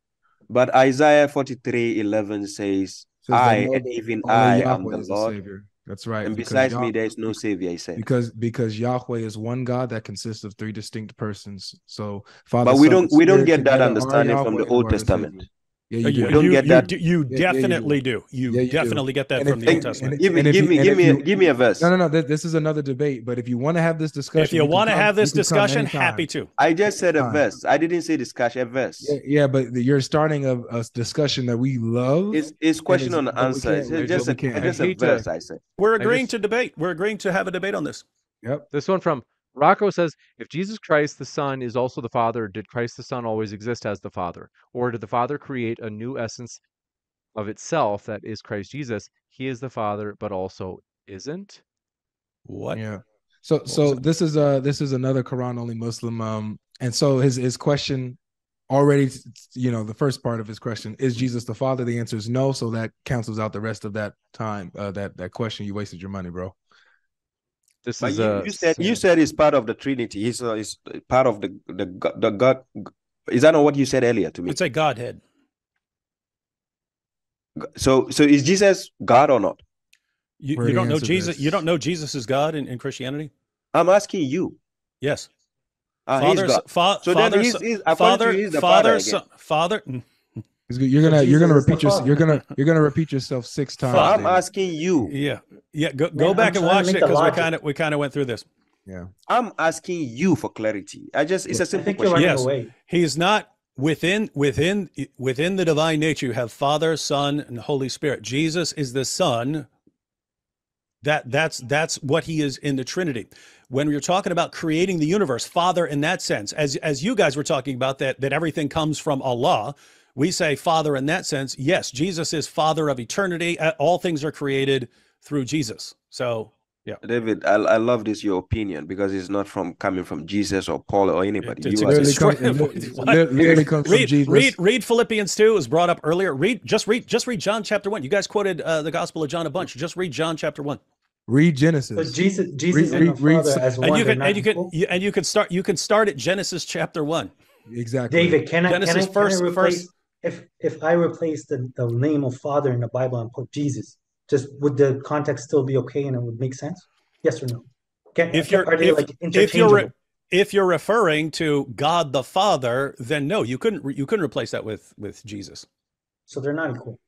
B: But Isaiah forty three eleven says,
E: Says
B: "I
E: no-
B: and even
E: only
B: I am
E: Yahweh
B: the
E: is the
B: Lord,
E: Savior. That's right.
B: and besides
E: Yah-
B: me, there is no savior." He said.
E: because because Yahweh is one God that consists of three distinct persons. So Father,
B: But we
E: Son,
B: don't we don't get that understanding from the Old
E: are the
B: Testament.
E: Savior. Yeah, you
D: you,
E: do.
B: don't
D: you-
B: get
D: you
B: that.
D: do- you
E: Yeah, yeah, you do.
D: definitely do. You
E: Yeah, you do.
D: definitely get that
E: And
D: from
E: if-
D: the Old Testament.
B: Give me give me give me a,
E: you-
B: give me a verse.
E: No, no, no. th- This is another debate. But if you want to have this discussion,
D: if you
E: can
D: want to have this
E: you can come
D: discussion, happy to.
B: I just said a
E: Fine.
B: verse. I didn't say discussion. A verse.
E: Yeah, yeah, but you're starting a, a discussion that we love.
B: It's it's question
E: it's-
B: on answer. It's just
E: we
B: a
E: can't-
B: it's just
A: I
B: a
A: hate to-
B: verse. I said.
D: We're agreeing to debate. We're agreeing to have a debate on this.
E: Yep.
A: This one from Rocco says, "If Jesus Christ the Son is also the Father, did Christ the Son always exist as the Father, or did the Father create a new essence of itself that is Christ Jesus? He is the Father, but also isn't."
D: What?
E: Yeah. So so this is uh this is another Quran only Muslim um and so his his question already you know the first part of his question is Jesus the Father the answer is no so that cancels out the rest of that time uh that that question you wasted your money bro
A: This
B: But
A: is
B: you,
A: uh,
B: you said you said he's part of the Trinity. He's uh, he's part of the the God, the God. Is that not what you said earlier to me?
D: It's a Godhead.
B: So so is Jesus God or not?
D: You, you don't know
E: answered
D: Jesus. You don't know Jesus is God in, in Christianity.
B: I'm asking you.
D: Yes.
B: He's
D: Father,
B: God.
D: fa-
B: So then
D: father,
B: he's- he's- according
D: father,
B: you, he's the
D: father,
B: father
D: father.
E: It's good. you're gonna you're gonna
C: Jesus is the
E: repeat your,
C: Father.
E: you're gonna you're gonna repeat yourself six times
B: So I'm
E: David.
B: asking you.
D: Yeah, yeah. Go
C: Man,
D: go
C: I'm
D: back and watch it because we kind of we kind of went through this.
E: yeah
B: I'm asking you for clarity. I just it's a
C: I
B: simple
C: think you're
B: question.
C: running
D: Yes.
C: away.
D: He's not within within within the divine nature. You have Father, Son, and Holy Spirit. Jesus is the Son. That that's that's what he is in the Trinity. When we're talking about creating the universe, Father in that sense, as as you guys were talking about that that everything comes from Allah, we say Father in that sense. Yes, Jesus is Father of eternity. Uh, All things are created through Jesus. So yeah.
B: David, I, I love this your opinion because it's not from coming from Jesus or Paul or anybody.
D: It's
B: You
D: a-
B: are *laughs*
E: literally,
D: a
E: come,
D: straight-
E: it li-
D: What?
E: li- literally comes from
D: read,
E: Jesus
D: read, read Philippians 2 it was brought up earlier. Read, just read, just read John chapter 1. You guys quoted uh, the Gospel of John a bunch. Just read John chapter 1.
E: read
C: So
E: Genesis
C: Jesus, Jesus
E: read-
C: and the
E: read
C: Father
E: some-
C: as one.
D: And you can, and you can, you, and you can start, you can start at Genesis chapter 1.
E: exactly
C: David, can I, can I,
D: Genesis
C: can
D: first-
C: I replace
D: first-
C: if if I replace the, the name of Father in the Bible and put Jesus, just would the context still be okay and it would make sense? Yes or no? Can,
D: If you're,
C: are they
D: if,
C: like
D: if you're, re- if you're referring to God the Father, then no, you couldn't, re- you couldn't replace that with, with Jesus.
C: so they're not equal.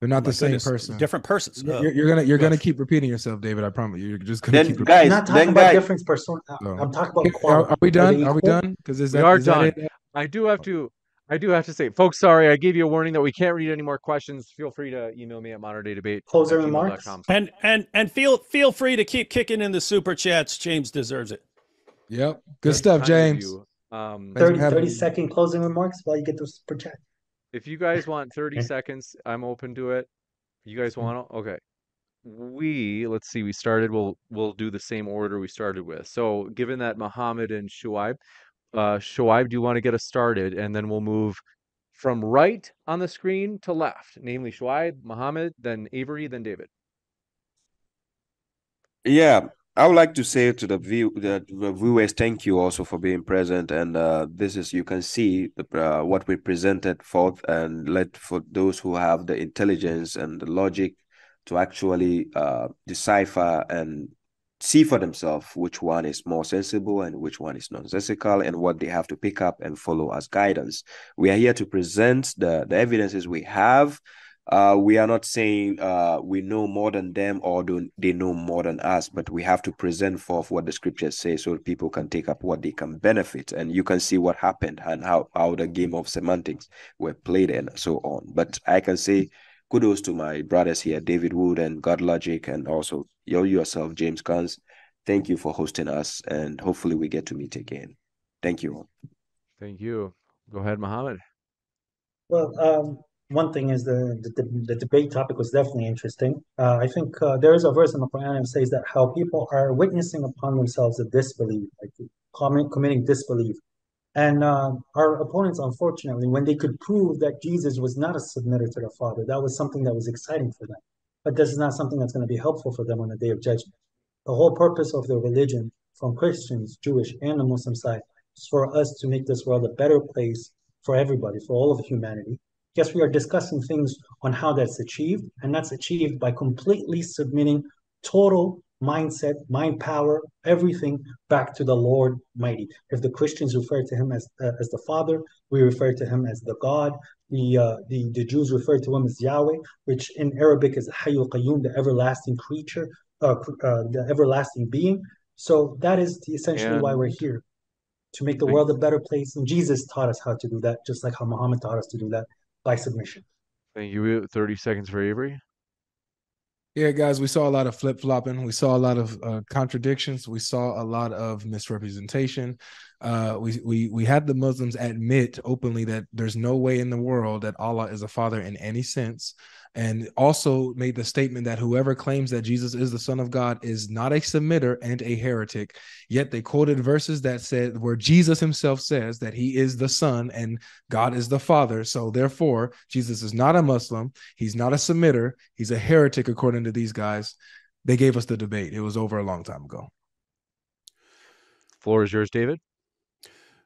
E: they're not
D: My
E: the same person
D: Different persons.
E: You're,
D: Uh,
E: you're- you're gonna you're gonna keep repeating yourself David I promise you you're just gonna
B: Then
E: keep repeating
B: guys,
C: I'm not talking
B: then
C: about
B: guys,
C: difference person. I-
E: No.
C: I'm talking about
E: are,
C: quality.
E: are we done are we done because
A: We
E: that
A: are
E: is that
A: done.
E: it?
A: I do have to. I do have to say, folks. Sorry, I gave you a warning that we can't read any more questions. Feel free to email me at moderndaydebate.
C: Closing remarks?
D: and, and, and feel, feel free to keep kicking in the super chats. James deserves it.
E: yep good stuff James
A: Um,
C: 30,
E: having
C: 30
E: me.
C: second closing remarks while you get those super chat.
A: if you guys *laughs* want 30 seconds, I'm open to it. You guys want to? Okay. We let's see. We started. We'll we'll do the same order we started with. So, given that Muhammad and Shuaib, uh, Shuaib, do you want to get us started, and then we'll move from right on the screen to left, namely Shuaib, Muhammad, then Avery, then David.
B: Yeah, I would like to say to the view the, the viewers, thank you also for being present. And uh, this is you can see the uh, what we presented forth, and let for those who have the intelligence and the logic to actually uh, decipher and see for themselves which one is more sensible and which one is nonsensical, and what they have to pick up and follow as guidance. We are here to present the the evidences we have uh, we are not saying uh, we know more than them or do they know more than us, but we have to present forth what the scriptures say so people can take up what they can benefit. And you can see what happened and how, how the game of semantics were played and so on. But I can say kudos to my brothers here, David Wood and God Logic, and also you yourself, James Guns. Thank you for hosting us, and hopefully we get to meet again. Thank you.
A: Thank you. Go ahead, Muhammad.
C: Well, um, one thing is the, the the debate topic was definitely interesting. Uh, I think uh, there is a verse in the Quran that says that how people are witnessing upon themselves a disbelief, like committing disbelief. And uh, our opponents, unfortunately, when they could prove that Jesus was not a submitter to the Father, that was something that was exciting for them. But this is not something that's going to be helpful for them on the day of judgment. The whole purpose of the religion, from Christians, Jewish, and the Muslim side, is for us to make this world a better place for everybody, for all of humanity Yes, we are discussing things on how that's achieved, and that's achieved by completely submitting total mindset, mind power, everything back to the Lord Mighty. If the Christians refer to him as uh, as the Father, we refer to him as the God. The uh, the the Jews refer to him as Yahweh, which in Arabic is Hayyul Qayyum, the everlasting creature, uh, uh, the everlasting being. So that is the, essentially and... why we're here to make the world a better place. And Jesus taught us how to do that, just like how Muhammad taught us to do that by submission.
A: Thank you. 30 seconds for Avery.
E: Yeah, guys, we saw a lot of flip flopping. We saw a lot of uh, contradictions. We saw a lot of misrepresentation. Uh, we we we had the Muslims admit openly that there's no way in the world that Allah is a father in any sense and also made the statement that whoever claims that Jesus is the Son of God is not a submitter and a heretic. Yet they quoted verses that said where Jesus himself says that he is the Son and God is the Father. So therefore, Jesus is not a Muslim, he's not a submitter, he's a heretic according to these guys. They gave us the debate. It was over a long time ago.
A: Floor is yours, David.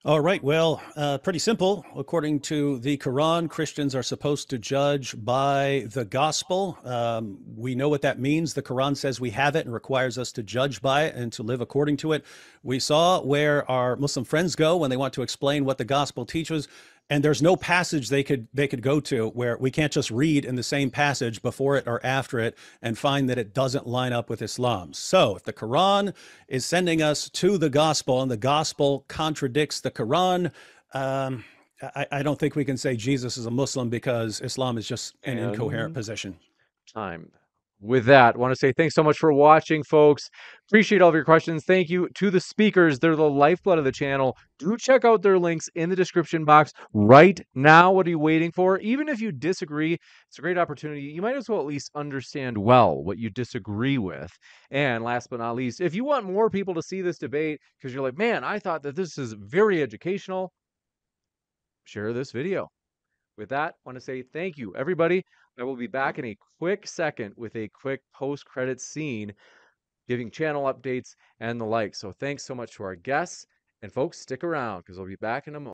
D: All right. Well, uh, pretty simple. According to the Quran, Christians are supposed to judge by the gospel. Um, we know what that means. The Quran says we have it and requires us to judge by it and to live according to it. We saw where our Muslim friends go when they want to explain what the gospel teaches and there's no passage they could they could go to where we can't just read in the same passage before it or after it and find that it doesn't line up with Islam. So if the Quran is sending us to the gospel and the gospel contradicts the Quran, um, I, I, don't think we can say Jesus is a Muslim because Islam is just an and incoherent position.
A: Time with that, I want to say thanks so much for watching, folks. Appreciate all of your questions. Thank you to the speakers. They're the lifeblood of the channel. Do check out their links in the description box right now. What are you waiting for? Even if you disagree, it's a great opportunity. You might as well at least understand well what you disagree with. And last but not least, if you want more people to see this debate because you're like, man, I thought that this is very educational, share this video. With that, I want to say thank you, everybody. I will be back in a quick second with a quick post credit scene giving channel updates and the like. So thanks so much to our guests. And folks, stick around because I'll be back in a moment.